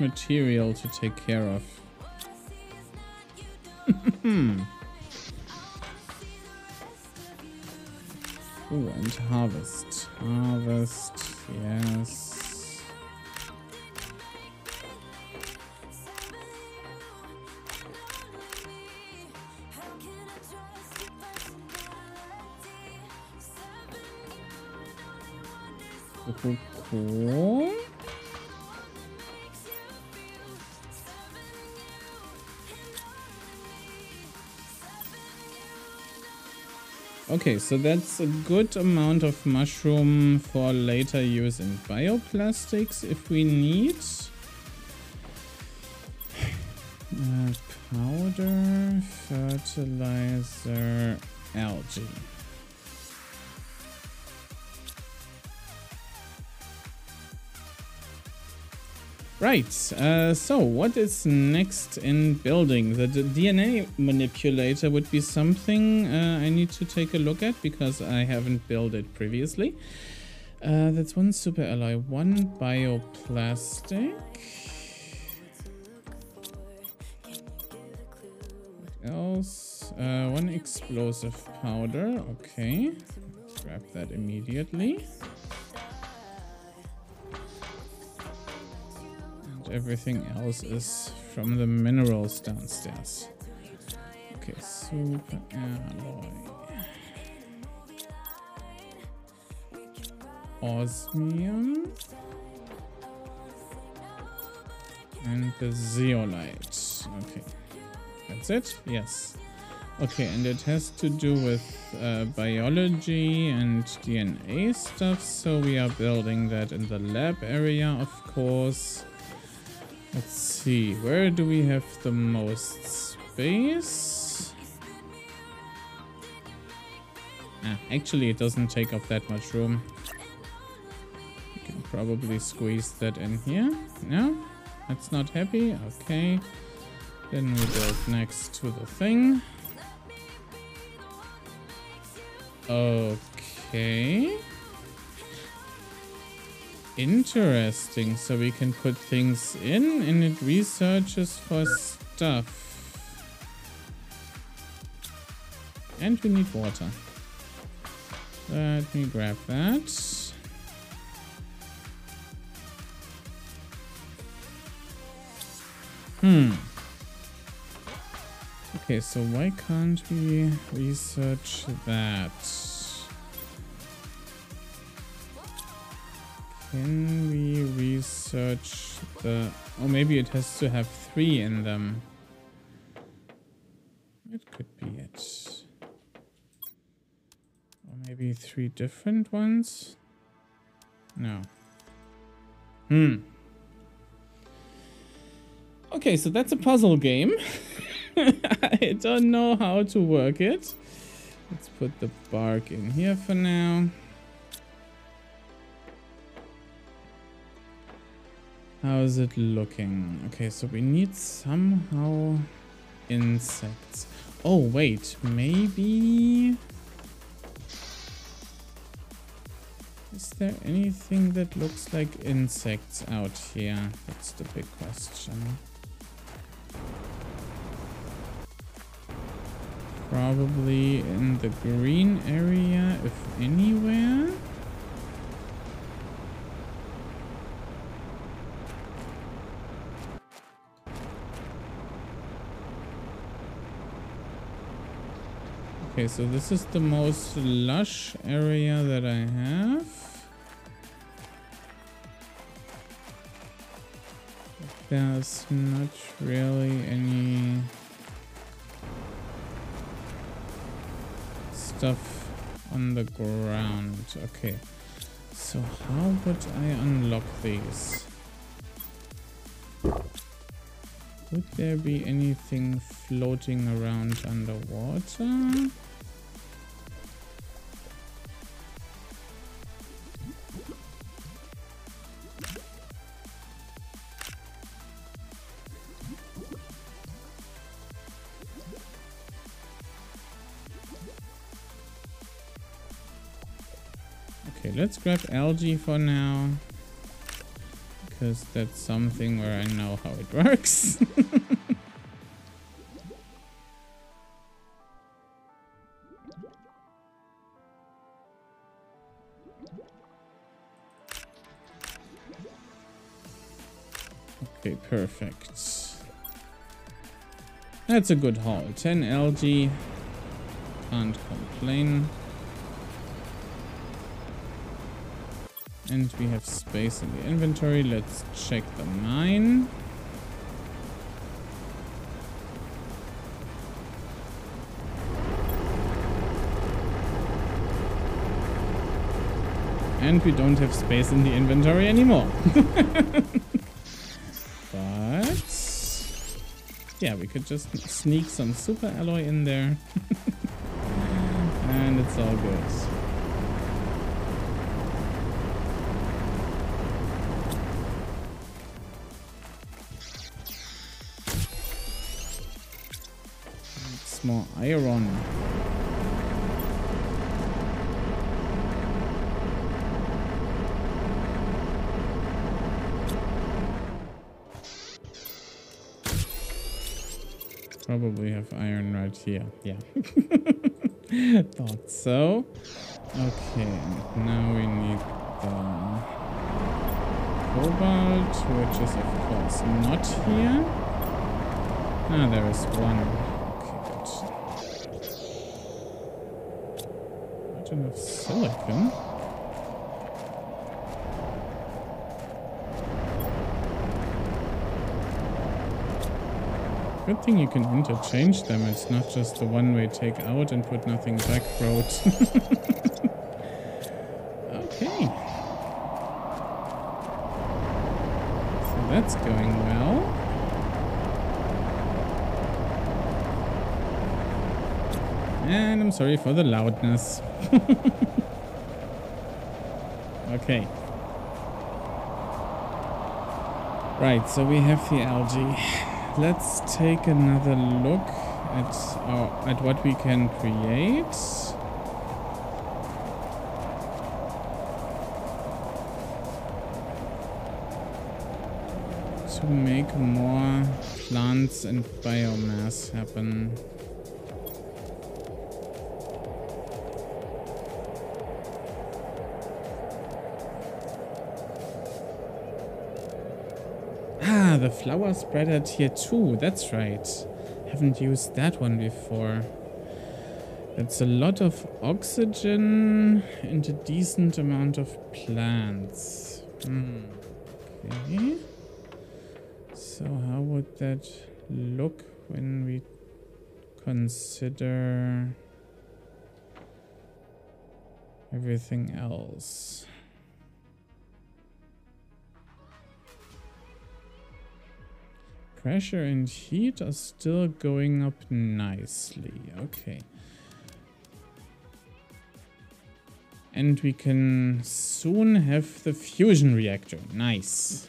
Material to take care of. Oh, and harvest. Harvest, yes. Okay, so that's a good amount of mushroom for later use in bioplastics if we need. Right, uh, so what is next in building? The, DNA manipulator would be something uh, I need to take a look at because I haven't built it previously. Uh, that's one super alloy, one bioplastic. Else? Uh, one explosive powder, okay. Grab that immediately. Everything else is from the minerals downstairs. Okay, super alloy. Osmium. And the zeolite. Okay. That's it? Yes. Okay, and it has to do with uh, biology and DNA stuff, so we are building that in the lab area, of course. Let's see, where do we have the most space? Ah, actually, it doesn't take up that much room. You can probably squeeze that in here. No? That's not happy? Okay. Then we build next to the thing. Okay. Interesting. So we can put things in and it researches for stuff. And we need water. Let me grab that. Hmm. Okay, so why can't we research that? Can we research the... Oh, maybe it has to have three in them. It could be it. Or maybe three different ones? No. Hmm. Okay, so that's a puzzle game. I don't know how to work it. Let's put the bark in here for now. How is it looking? Okay, so we need somehow insects. Oh, wait, maybe... Is there anything that looks like insects out here? That's the big question. Probably in the green area, if anywhere. Okay, so this is the most lush area that I have. There's not really any stuff on the ground. Okay, so how would I unlock these? Would there be anything floating around underwater? Let's grab algae for now. Because that's something where I know how it works. okay, perfect. That's a good haul. 10 algae. Can't complain. And we have space in the inventory. Let's check the mine. And we don't have space in the inventory anymore. but... Yeah, we could just sneak some super alloy in there. and it's all good. More iron. Probably have iron right here. Yeah. Thought so. Okay, now we need the cobalt, which is of course not here. Ah, there is one. Of silicon. Good thing you can interchange them. It's not just the one-way take out and put nothing back road. okay. So that's going well. And I'm sorry for the loudness. okay. Right, so we have the algae. Let's take another look at our, at what we can create. To make more plants and biomass happen. The flower spreader tier 2. That's right. Haven't used that one before. It's a lot of oxygen and a decent amount of plants. Hmm. Okay. So how would that look when we consider everything else? Pressure and heat are still going up nicely. Okay. And we can soon have the fusion reactor. Nice.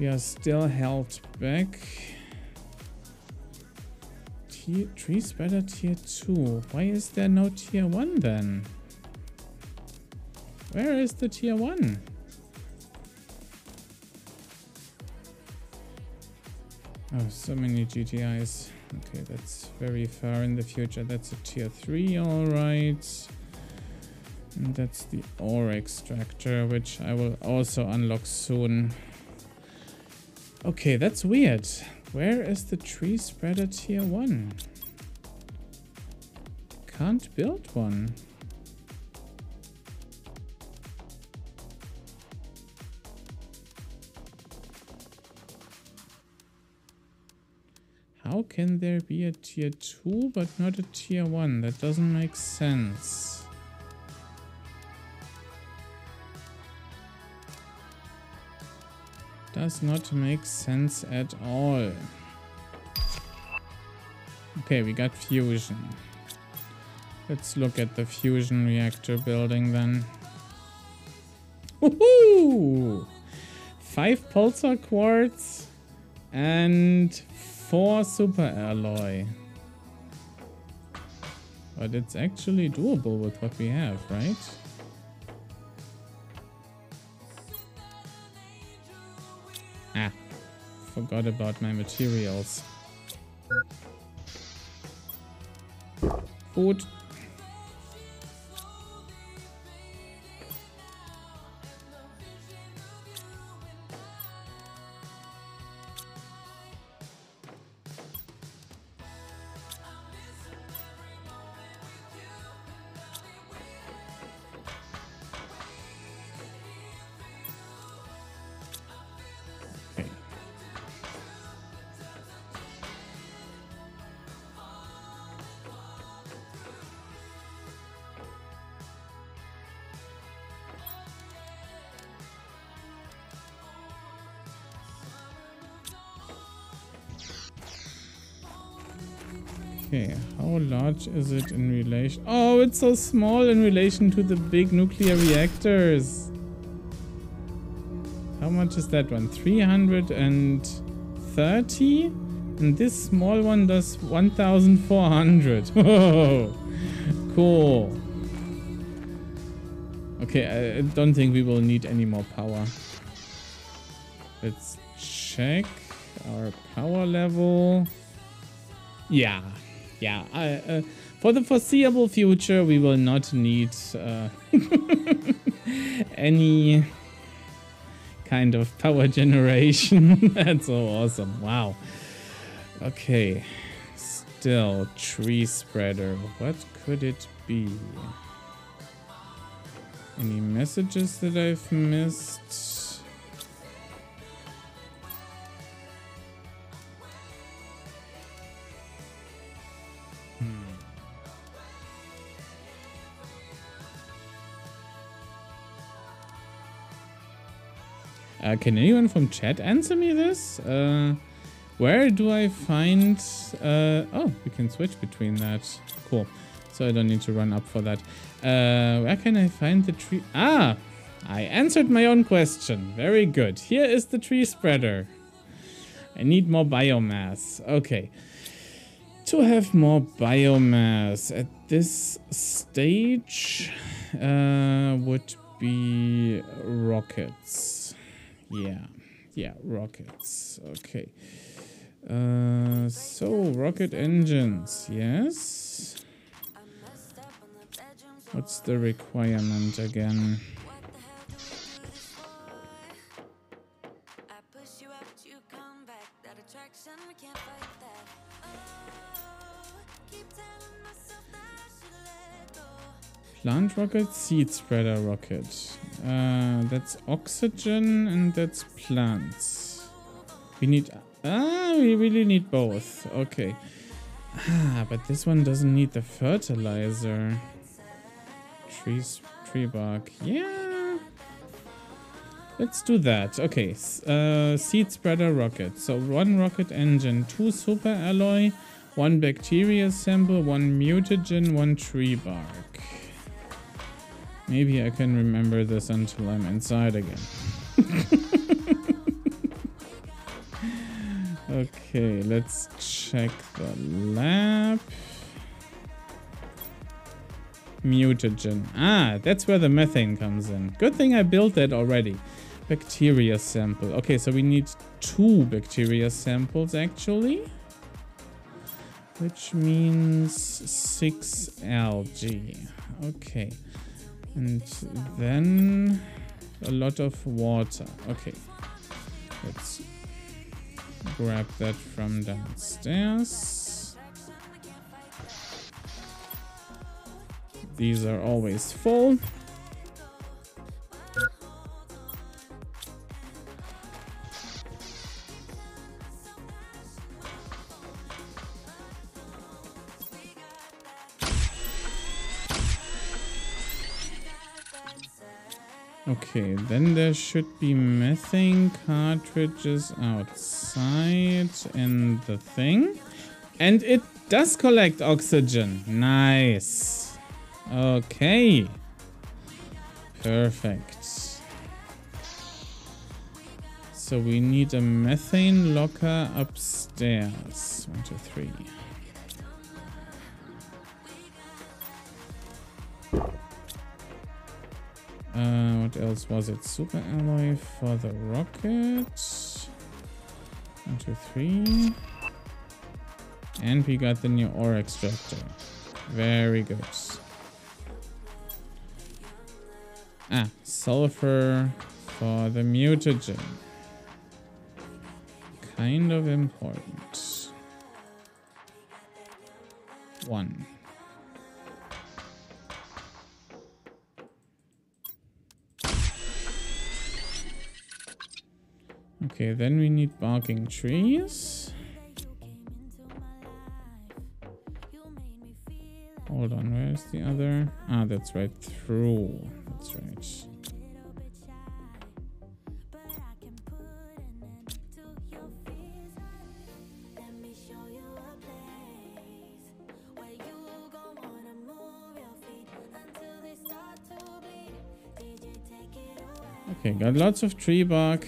We are still held back. Tier, tree spreader tier 2. Why is there no tier 1 then? Where is the tier 1? Oh, so many GTIs. Okay, that's very far in the future. That's a tier 3, alright. And that's the ore extractor, which I will also unlock soon. Okay, that's weird. Where is the tree spreader tier 1? Can't build one. How can there be a tier 2 but not a tier 1? That doesn't make sense. Does not make sense at all. Okay, we got fusion. Let's look at the fusion reactor building then. Woohoo! Five pulsar quartz and four super alloy. But it's actually doable with what we have, right? Ah, forgot about my materials. Food. Large is it in relation? Oh, it's so small in relation to the big nuclear reactors. How much is that one? 330? And this small one does 1400. Whoa, cool. Okay, I don't think we will need any more power. Let's check our power level. Yeah, yeah. I, uh, for the foreseeable future, we will not need uh, any kind of power generation. That's so awesome. Wow. Okay. Still, tree spreader. What could it be? Any messages that I've missed? Uh, can anyone from chat answer me this? Uh, where do I find... Uh, oh, we can switch between that. Cool. So I don't need to run up for that. Uh, where can I find the tree... Ah! I answered my own question. Very good. Here is the tree spreader. I need more biomass. Okay. To have more biomass at this stage uh, would be rockets. Yeah, yeah, rockets. Okay. Uh, so rocket engines, yes. What's the requirement again? Plant rocket, seed spreader rocket. Uh, that's oxygen and that's plants. We need... Ah, we really need both. Okay. Ah, but this one doesn't need the fertilizer. Trees, tree bark. Yeah. Let's do that. Okay. Uh, seed spreader rocket. So one rocket engine, two super alloy, one bacteria sample, one mutagen, one tree bark. Maybe I can remember this until I'm inside again. Okay, let's check the lab. Mutagen. Ah, that's where the methane comes in. Good thing I built that already. Bacteria sample. Okay, so we need two bacteria samples actually. Which means six algae. Okay. And then a lot of water. Okay. Let's grab that from downstairs. These are always full. Okay, then there should be methane cartridges outside in the thing. And it does collect oxygen. Nice. Okay. Perfect. So we need a methane locker upstairs. One, two, three. Uh, what else was it? Super alloy for the rocket. One, two, three. And we got the new ore extractor. Very good. Ah, sulfur for the mutagen. Kind of important. One. Okay, then we need barking trees. Hold on, where's the other? Ah, that's right, through. That's right. Okay, got lots of tree bark.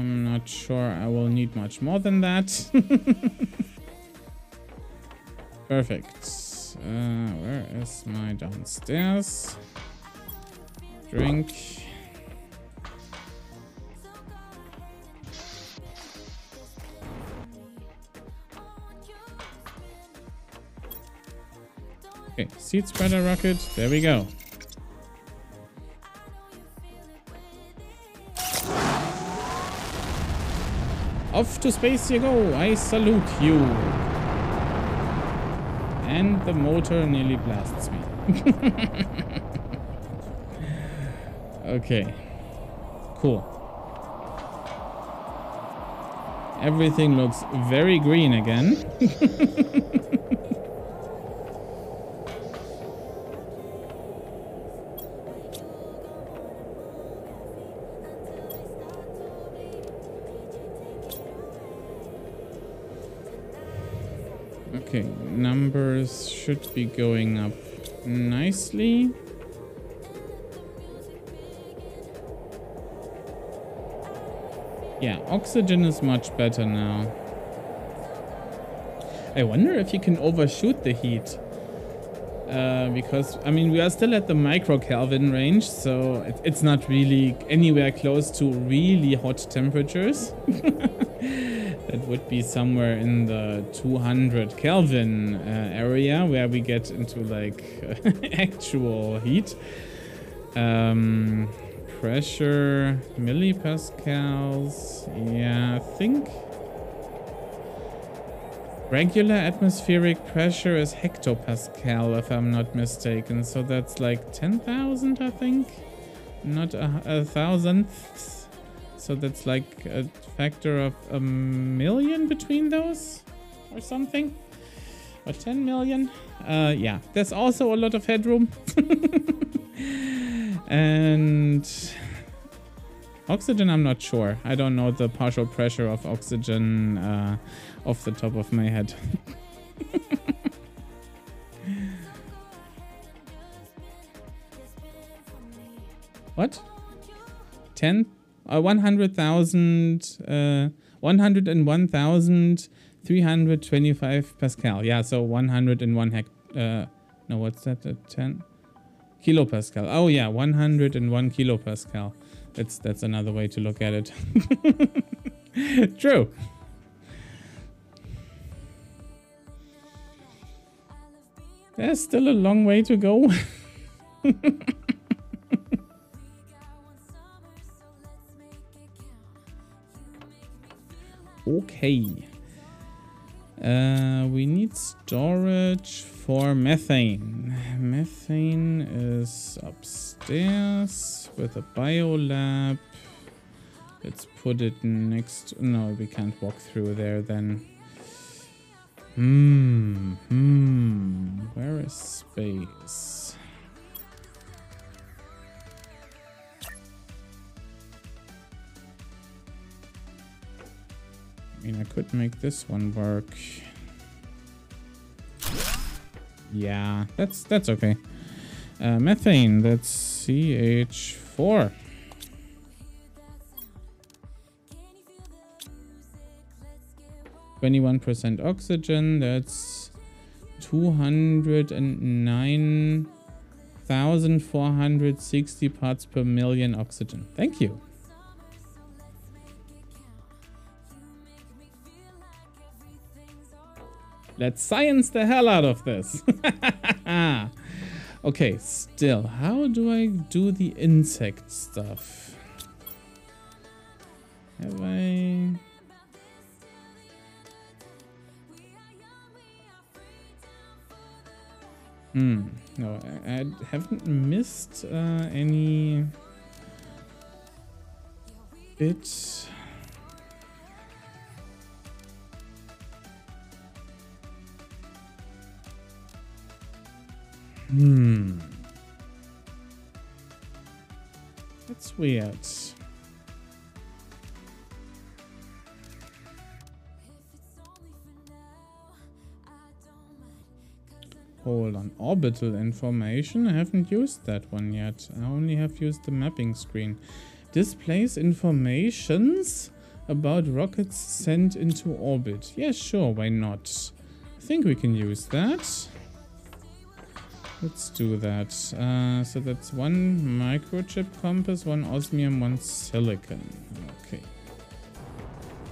I'm not sure I will need much more than that. Perfect. Uh, where is my downstairs? Drink. Okay, seed spreader rocket. There we go. Off to space you go. I salute you. And the motor nearly blasts me. okay. Cool. Everything looks very green again. numbers should be going up nicely. Yeah, oxygen is much better now. I wonder if you can overshoot the heat. Uh, because, I mean, we are still at the micro Kelvin range, so it, it's not really anywhere close to really hot temperatures. that would be somewhere in the 200 Kelvin uh, area where we get into like actual heat. Um, pressure, millipascals. Yeah, I think regular atmospheric pressure is hectopascal, if I'm not mistaken. So that's like 10,000, I think. Not a, a thousandth. So that's like a factor of a million between those or something. Or 10 million. Uh, yeah, there's also a lot of headroom. and oxygen, I'm not sure. I don't know the partial pressure of oxygen uh, off the top of my head. what? 10? Uh, 100,000. Uh, 101,325 Pascal. Yeah, so 101 hect. Uh, no, what's that? Uh, 10 kilopascal. Oh yeah, 101 kilopascal. That's that's another way to look at it. True. There's still a long way to go. okay. Uh, we need storage for methane. Methane is upstairs with a biolab. Let's put it next. No, we can't walk through there then. Hmm. Hmm. Where is space? I mean, I could make this one work. Yeah, that's that's okay. Uh, methane, that's CH4. Twenty-one percent oxygen. That's two hundred and nine thousand four hundred sixty parts per million oxygen. Thank you. Let's science the hell out of this. okay, still, how do I do the insect stuff? Have I... Hmm, no, I, I haven't missed uh, any bit... Hmm. That's weird. Hold on. Orbital information. I haven't used that one yet. I only have used the mapping screen. Displays informations about rockets sent into orbit. Yeah, sure. Why not? I think we can use that. Let's do that. Uh, so that's one microchip compass, one osmium, one silicon. Okay.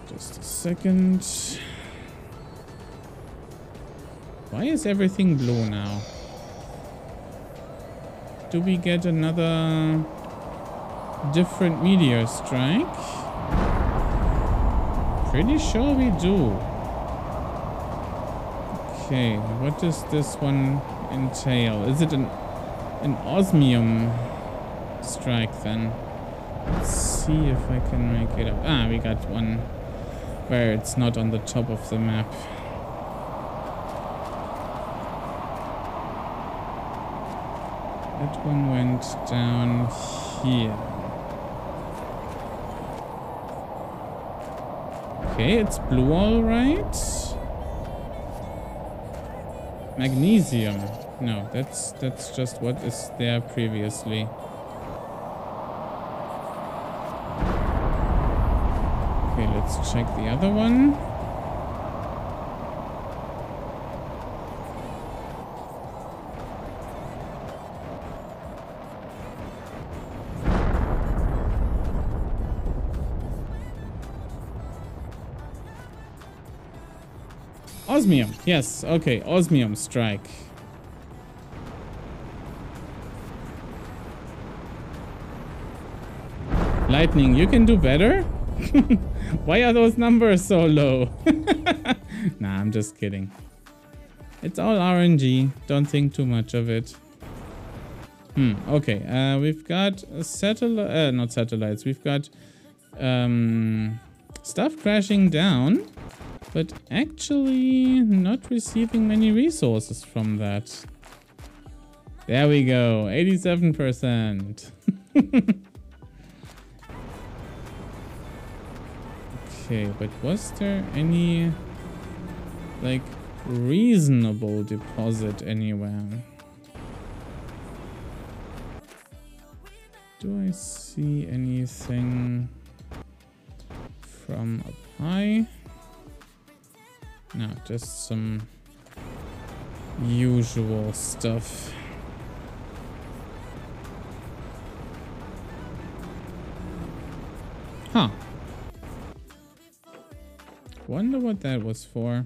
Just a second. Why is everything blue now? Do we get another different meteor strike? Pretty sure we do. Okay, what does this one entail? Is it an an osmium strike then? Let's see if I can make it up. Ah, we got one where it's not on the top of the map. That one went down here. Okay, it's blue all right. Magnesium. No, that's that's just what is there previously. Okay, let's check the other one. Osmium. Yes, okay. Osmium strike. Lightning, you can do better? Why are those numbers so low? nah, I'm just kidding. It's all RNG. Don't think too much of it. Hmm, okay. Uh, we've got satellite, uh, not satellites. We've got um, stuff crashing down, but actually not receiving many resources from that. There we go, 87%. Okay, but was there any like reasonable deposit anywhere? Do I see anything from up high. No, just some usual stuff. Huh. Wonder what that was for.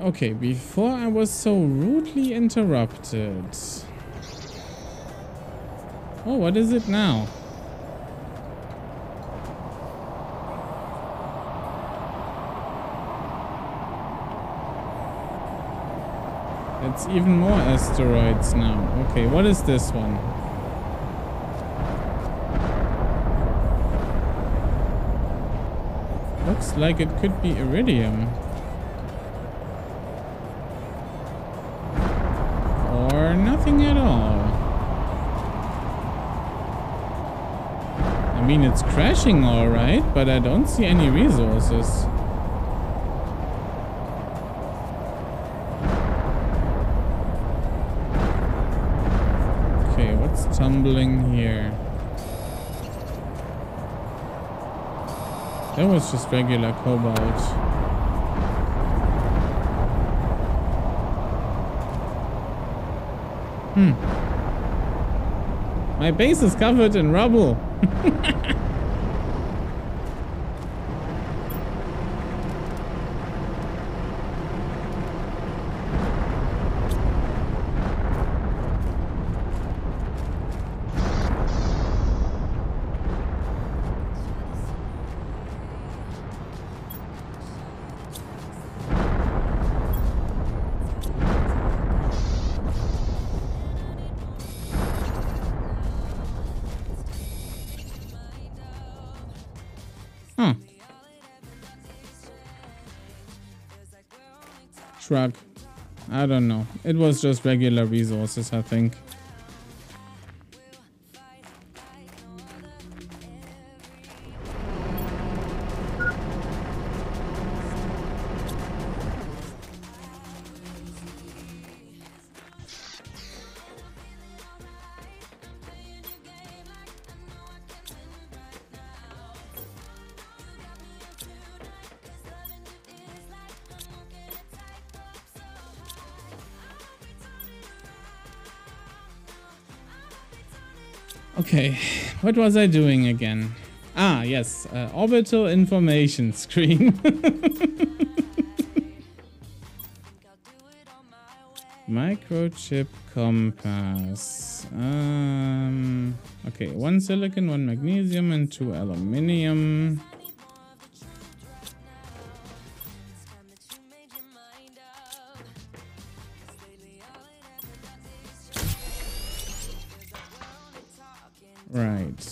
Okay, before I was so rudely interrupted. Oh, what is it now? It's even more asteroids now. Okay, what is this one? Looks like it could be iridium. Or nothing at all. Mean, it's crashing alright, but I don't see any resources. Okay, what's tumbling here? That was just regular cobalt. Hmm. My base is covered in rubble. It was just regular resources, I think. Was I doing again? Ah, yes, uh, orbital information screen. Microchip compass. Um, okay, one silicon, one magnesium, and two aluminium.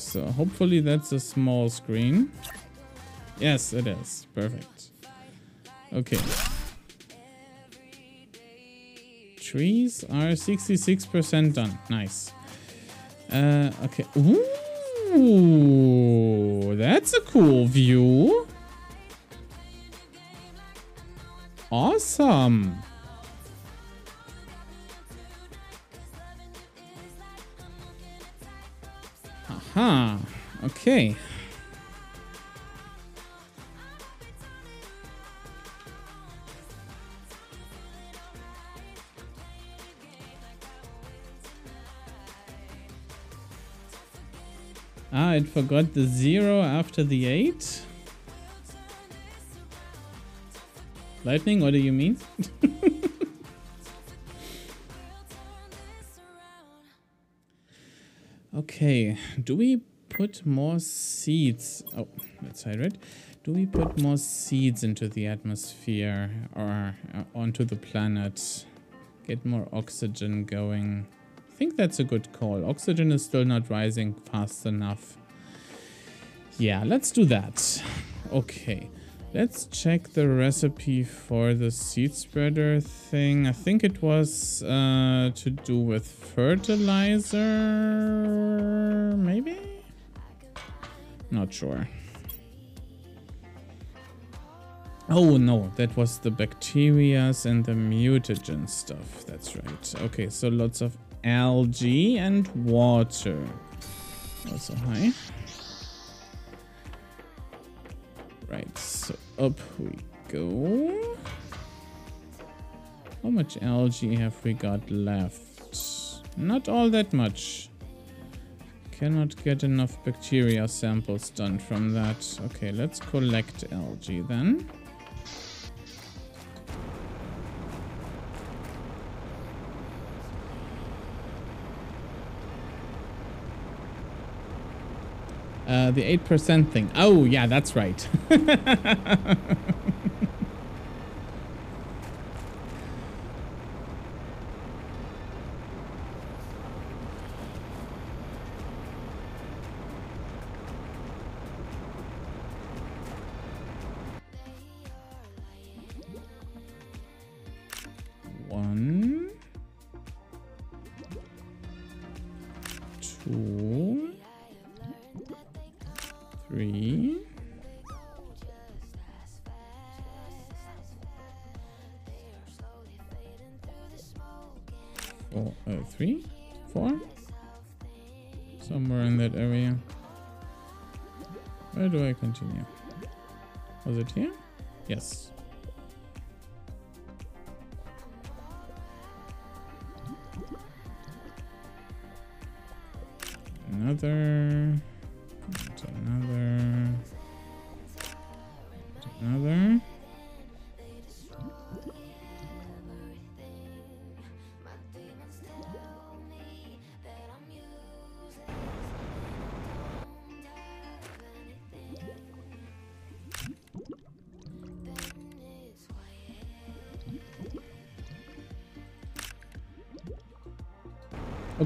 So hopefully that's a small screen. Yes, it is. Perfect. Okay. Trees are 66% done. Nice. Uh, okay. Ooh, that's a cool view. Awesome. Aha. Okay. Ah, it forgot the zero after the eight. Lightning, what do you mean? okay, do we put more seeds? Oh, let's that's right. Do we put more seeds into the atmosphere or uh, onto the planet? Get more oxygen going. I think that's a good call. Oxygen is still not rising fast enough. Yeah, let's do that. Okay. Let's check the recipe for the seed spreader thing. I think it was uh, to do with fertilizer, maybe? Not sure. Oh no, that was the bacterias and the mutagen stuff. That's right. Okay, so lots of algae and water. Also high. Right, so up we go. How much algae have we got left? Not all that much. Cannot get enough bacteria samples done from that. Okay, let's collect algae then. Uh, the 8% thing. Oh, yeah, that's right.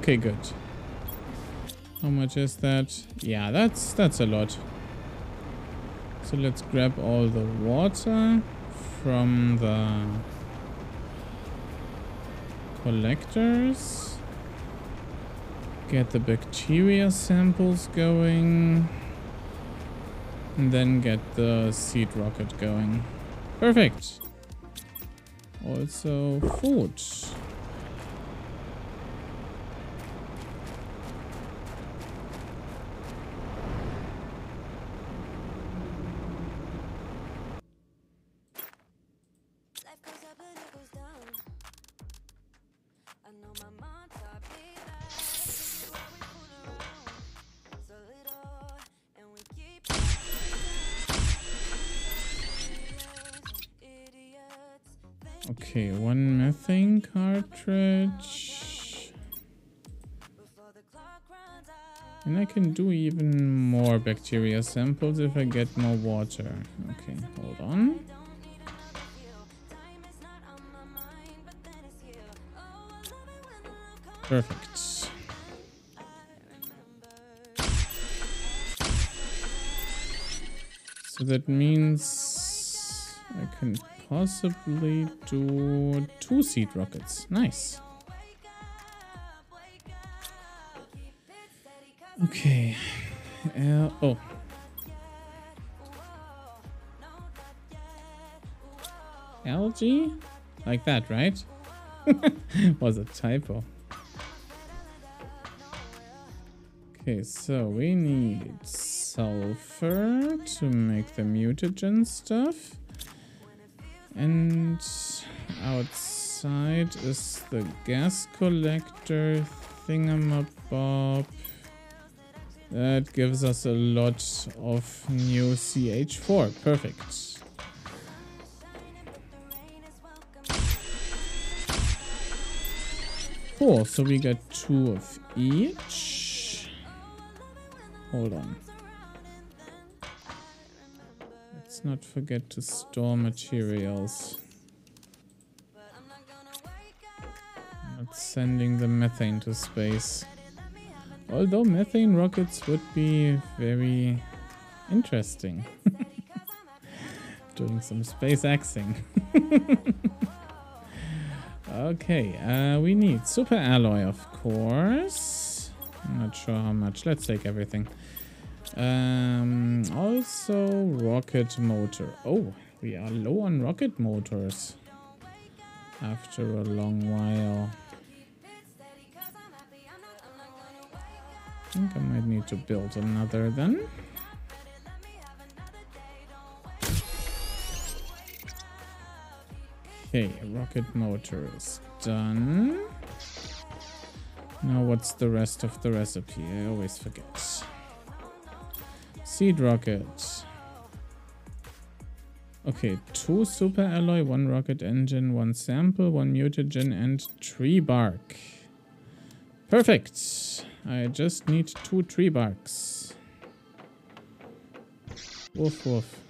Okay, good. How much is that? Yeah, that's that's a lot. So let's grab all the water from the collectors. Get the bacteria samples going. And then get the seed rocket going. Perfect. Also food. I can do even more bacteria samples if I get more water. Okay, hold on. Perfect. So that means I can possibly do two seed rockets. Nice. Okay. Uh, oh. Algae? Like that, right? Was a typo. Okay, so we need sulfur to make the mutagen stuff. And outside is the gas collector thingamabob. That gives us a lot of new CH4. Perfect. Cool, so we got two of each. Hold on. Let's not forget to store materials. Not sending the methane to space. Although methane rockets would be very interesting. Doing some space axing. okay, uh, we need super alloy, of course. I'm not sure how much. Let's take everything. Um, also rocket motor. Oh, we are low on rocket motors. After a long while. Think I might need to build another then. Okay, rocket motor is done. Now what's the rest of the recipe? I always forget. Seed rocket. Okay, two super alloy, one rocket engine, one sample, one mutagen, and tree bark. Perfect. I just need two tree barks. Woof woof.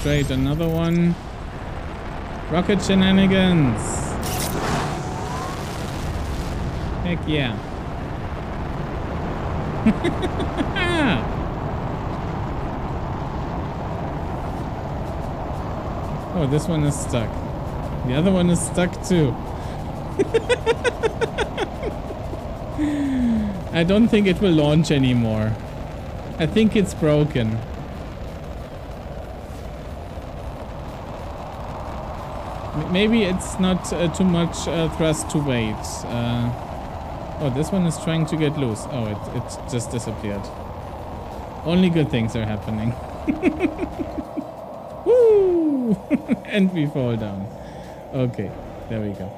Straight another one. Rocket shenanigans. Heck yeah. oh, this one is stuck. The other one is stuck too. I don't think it will launch anymore. I think it's broken. Maybe it's not uh, too much uh, thrust to weight. Uh, oh, this one is trying to get loose. Oh, it, it just disappeared. Only good things are happening. Woo! and we fall down. Okay, there we go.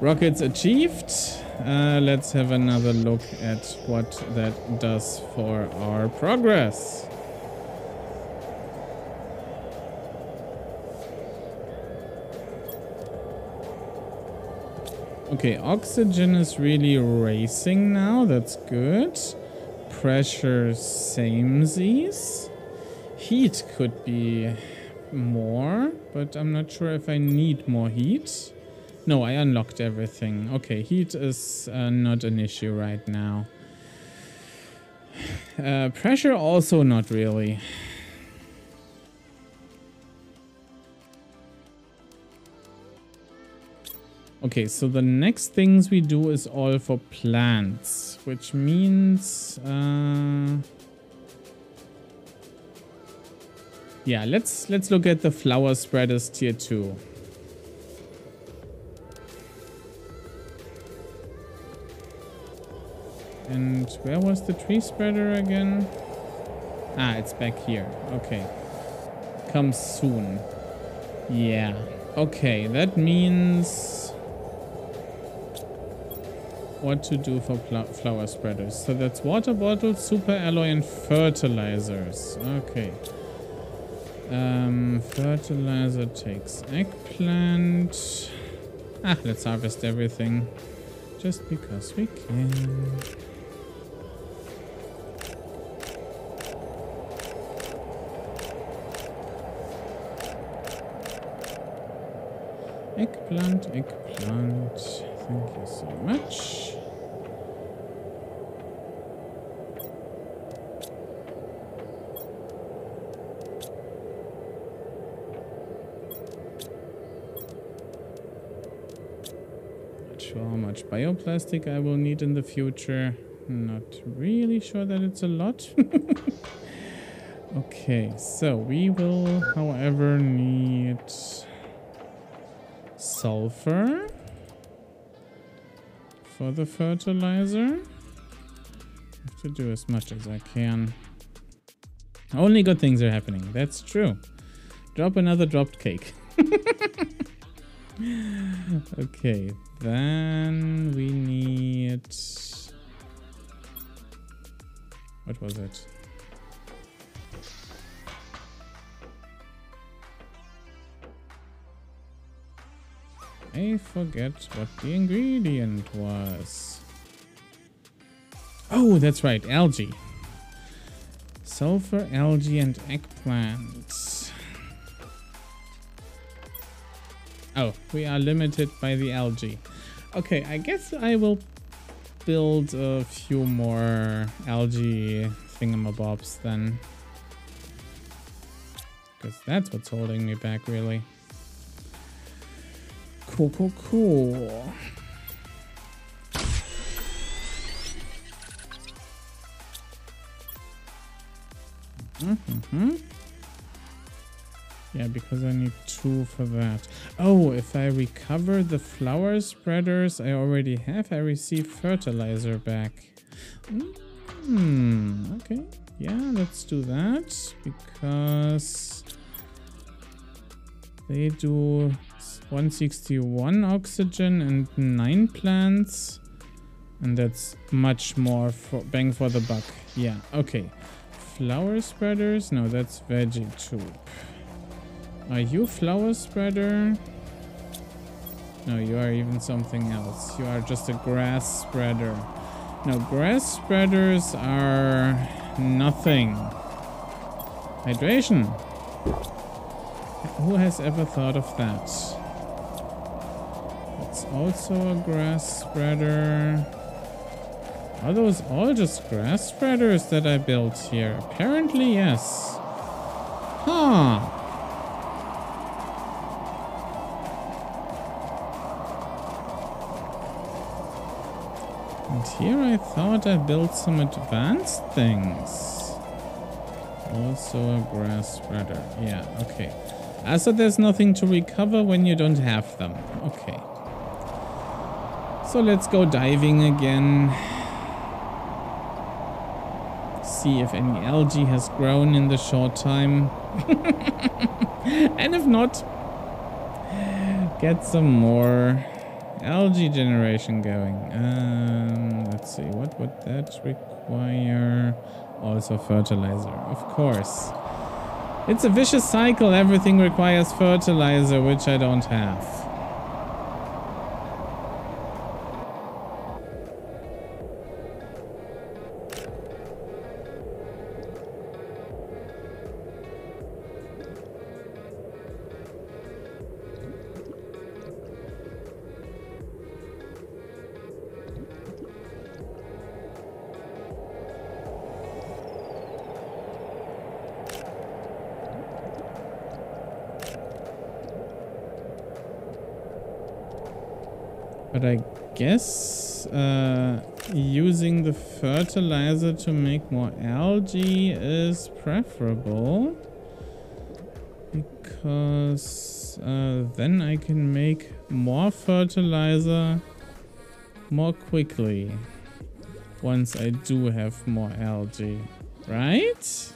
Rockets achieved. Uh, let's have another look at what that does for our progress. Okay, oxygen is really racing now. That's good. Pressure samesies. Heat could be more, but I'm not sure if I need more heat. No, I unlocked everything. Okay, heat is uh, not an issue right now. Uh, pressure also not really. Okay, so the next things we do is all for plants, which means... Uh, yeah, let's let's look at the flower spreaders tier 2. And where was the tree spreader again? Ah, it's back here. Okay. Comes soon. Yeah. Okay, that means what to do for flower spreaders. So that's water bottles, super alloy, and fertilizers. Okay. Um, fertilizer takes eggplant. Ah, let's harvest everything. Just because we can. Eggplant, eggplant. Thank you so much. Not sure how much bioplastic I will need in the future. Not really sure that it's a lot. okay, so we will, however, need sulfur for the fertilizer. Have to do as much as I can. Only good things are happening. That's true. Drop another dropped cake. okay, then we need. What was it? I forget what the ingredient was. Oh, that's right, algae. Sulfur, algae, and eggplants. Oh, we are limited by the algae. Okay, I guess I will build a few more algae thingamabobs then. Because that's what's holding me back, really. Cool, cool, cool. Mm-hmm. Yeah, because I need two for that. Oh, if I recover the flower spreaders I already have, I receive fertilizer back. Hmm, okay. Yeah, let's do that because they do 161 oxygen and 9 plants. And that's much more for bang for the buck. Yeah, okay. Flower spreaders? No, that's veggie tube. Are you flower spreader? No, you are even something else. You are just a grass spreader. No, grass spreaders are nothing. Hydration. Who has ever thought of that? It's also a grass spreader. Are those all just grass spreaders that I built here? Apparently, yes. Huh. And here I thought I built some advanced things. Also a grass spreader. Yeah, okay. Said there's nothing to recover when you don't have them. Okay. So let's go diving again. See if any algae has grown in the short time. and if not, get some more algae generation going. Um, let's see, what would that require? Oh, also fertilizer, of course. It's a vicious cycle. Everything requires fertilizer, which I don't have. But I guess uh, using the fertilizer to make more algae is preferable. Because uh, then I can make more fertilizer more quickly. Once I do have more algae. Right?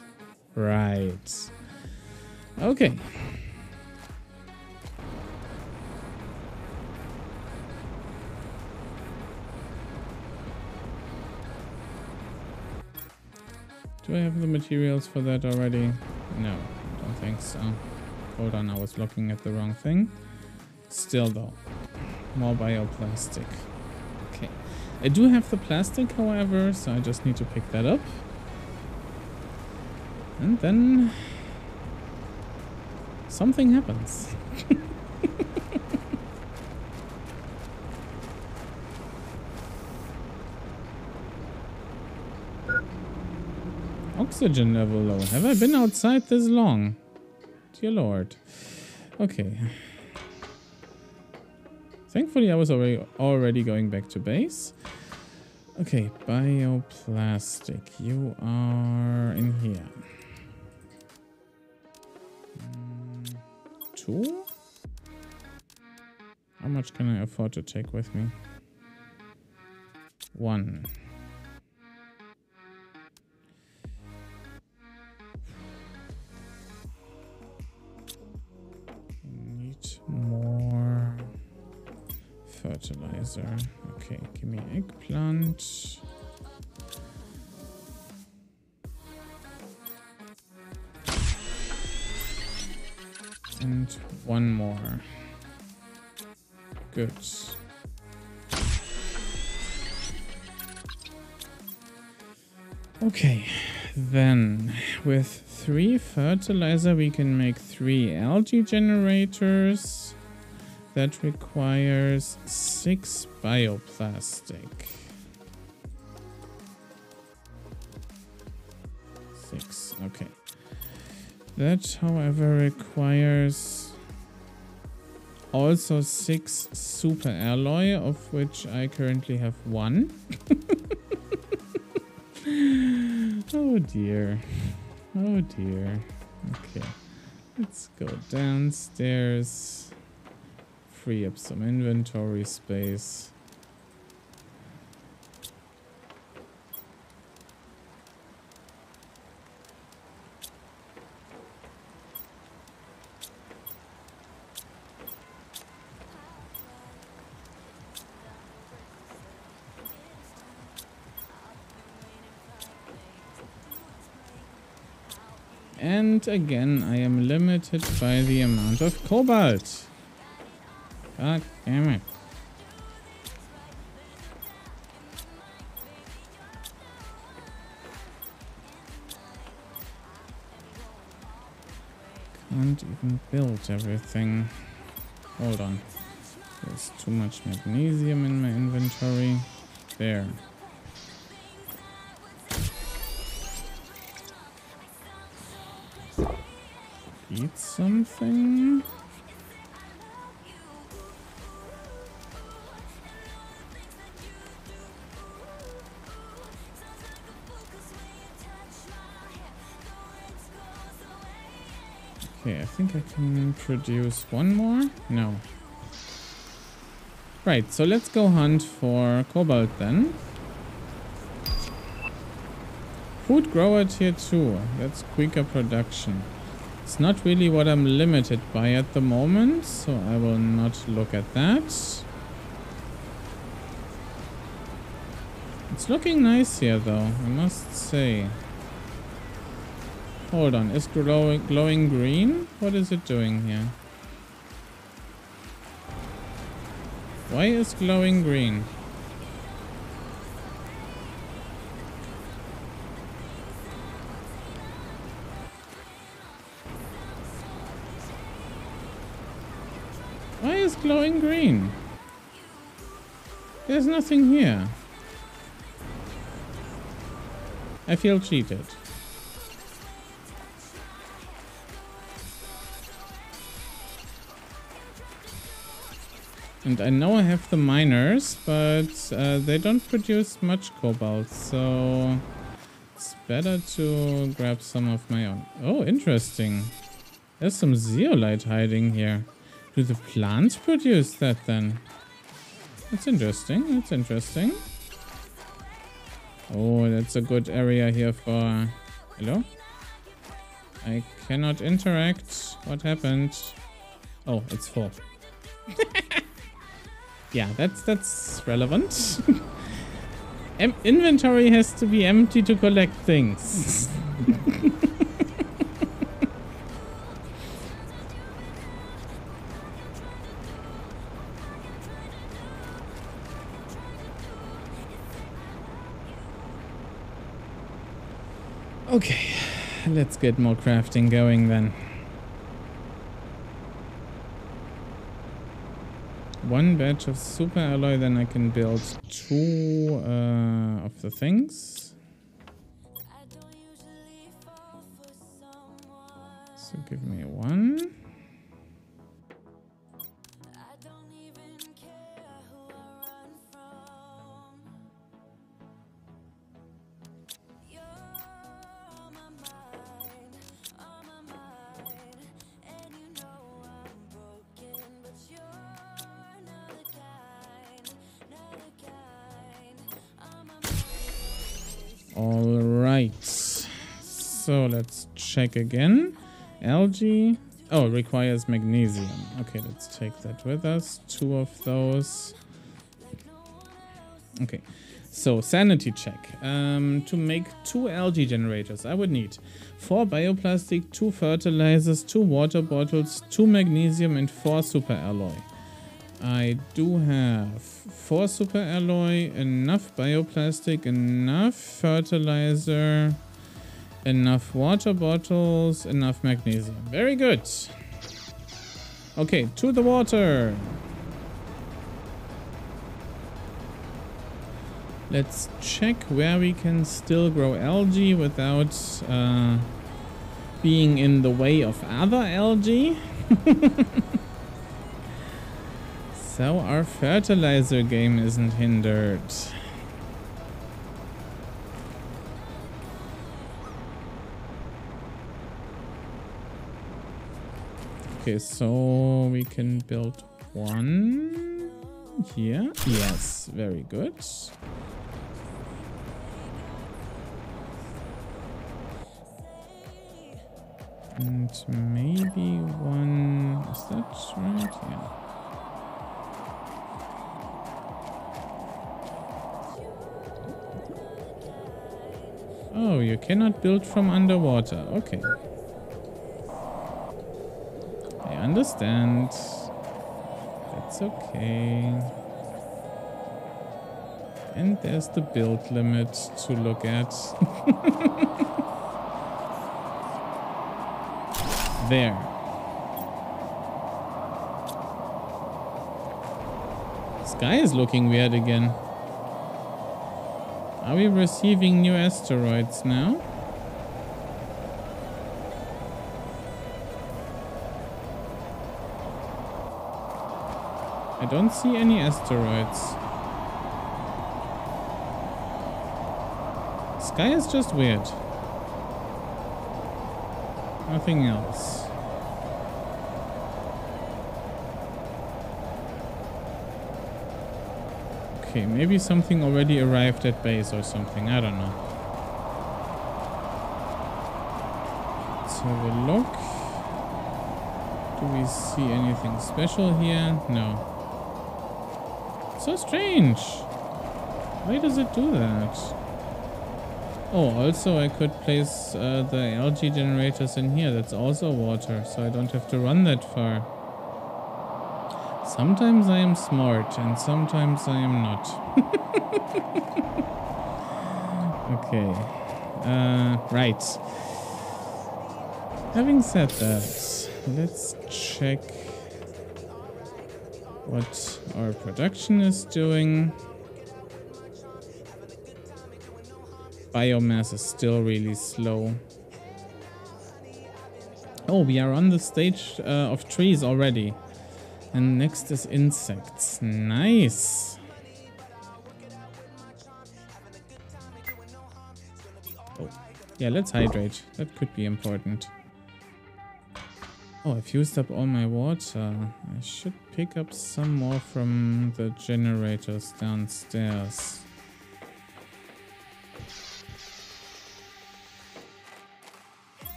Right. Okay. Do I have the materials for that already? No, don't think so. Hold on, I was looking at the wrong thing. Still though, more bioplastic. Okay, I do have the plastic however, so I just need to pick that up. And then something happens. Oxygen level low. Have I been outside this long? Dear lord. Okay. Thankfully, I was already already going back to base. Okay, bioplastic. You are in here. Mm, two? How much can I afford to take with me? One. More fertilizer. Okay, give me eggplant. And one more. Good. Okay, then with three fertilizer we can make three algae generators. That requires six bioplastic. Six, okay. That, however, requires also six super alloy, of which I currently have one. oh dear. Oh dear. Okay. Let's go downstairs. Free up some inventory space. And again, I am limited by the amount of cobalt. God damn it. Can't even build everything. Hold on. There's too much magnesium in my inventory. There. Eat something? Think I can produce one more? No. Right, so let's go hunt for cobalt then. Food grower tier 2. That's quicker production. It's not really what I'm limited by at the moment, so I will not look at that. It's looking nice here though, I must say. Hold on, is glowing, glowing green? What is it doing here? Why is glowing green? Why is glowing green? There's nothing here. I feel cheated. And I know I have the miners, but uh, they don't produce much cobalt, so it's better to grab some of my own. Oh, interesting. There's some zeolite hiding here. Do the plants produce that then? That's interesting. That's interesting. Oh, that's a good area here for... Hello? I cannot interact. What happened? Oh, it's full. yeah, that's that's relevant. em inventory has to be empty to collect things. Okay, let's get more crafting going then. One batch of super alloy, then I can build two uh, of the things. So give me one. Check again. Algae. Oh, requires magnesium. Okay, let's take that with us. Two of those. Okay. So sanity check. Um, to make two algae generators, I would need four bioplastic, two fertilizers, two water bottles, two magnesium, and four super alloy. I do have four super alloy, enough bioplastic, enough fertilizer, enough water bottles, enough magnesium. Very good. Okay, to the water. Let's check where we can still grow algae without uh, being in the way of other algae. so our fertilizer game isn't hindered. Okay, so we can build one here. Yes, very good. And maybe one... Is that right? Yeah. Oh, you cannot build from underwater. Okay. Understand. That's okay. And there's the build limit to look at. there. Sky is looking weird again. Are we receiving new asteroids now? I don't see any asteroids. Sky is just weird. Nothing else. Okay, maybe something already arrived at base or something. I don't know. Let's have a look. Do we see anything special here? No. So strange. Why does it do that? Oh, also I could place uh, the algae generators in here. That's also water, so I don't have to run that far. Sometimes I am smart and sometimes I am not. okay. Uh, right. Having said that, let's check what our production is doing. Biomass is still really slow. Oh, we are on the stage uh, of trees already. And next is insects. Nice. Oh, yeah, let's hydrate. That could be important. Oh, I've used up all my water. I should pick up some more from the generators downstairs.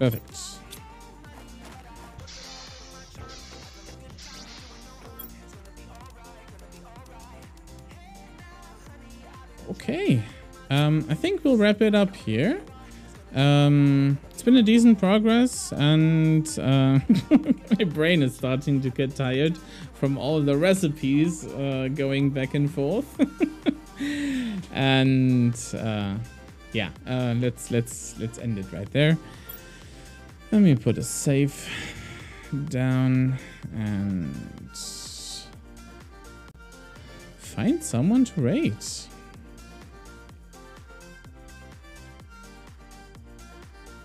Perfect. Okay. Um, I think we'll wrap it up here. Um, it's been a decent progress and uh, my brain is starting to get tired from all the recipes uh, going back and forth. and uh, yeah, uh, let's let's let's end it right there. Let me put a save down and find someone to rate.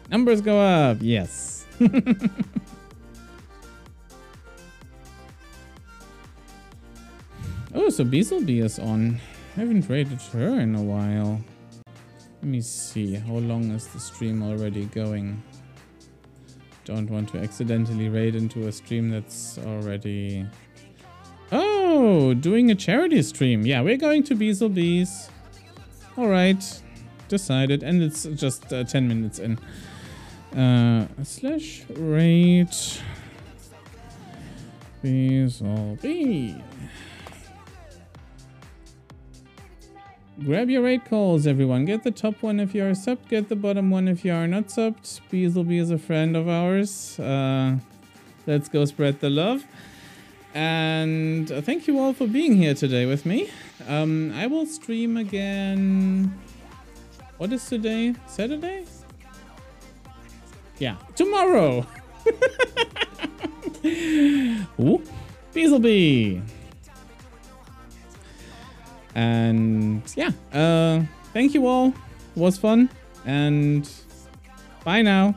Numbers go up, yes. oh, so Beasleby is on. I haven't rated her in a while. Let me see, how long is the stream already going? Don't want to accidentally raid into a stream that's already... Oh, doing a charity stream. Yeah, we're going to Beaselbees. Alright, decided. And it's just uh, 10 minutes in. Uh, slash raid Beaslebee. Grab your rate calls, everyone. Get the top one if you are subbed. Get the bottom one if you are not subbed. Beasleby is a friend of ours. Uh, let's go spread the love. And uh, thank you all for being here today with me. Um, I will stream again. What is today? Saturday? Yeah, tomorrow. Ooh, Beasleby. And yeah, uh, thank you all. It was fun. And bye now.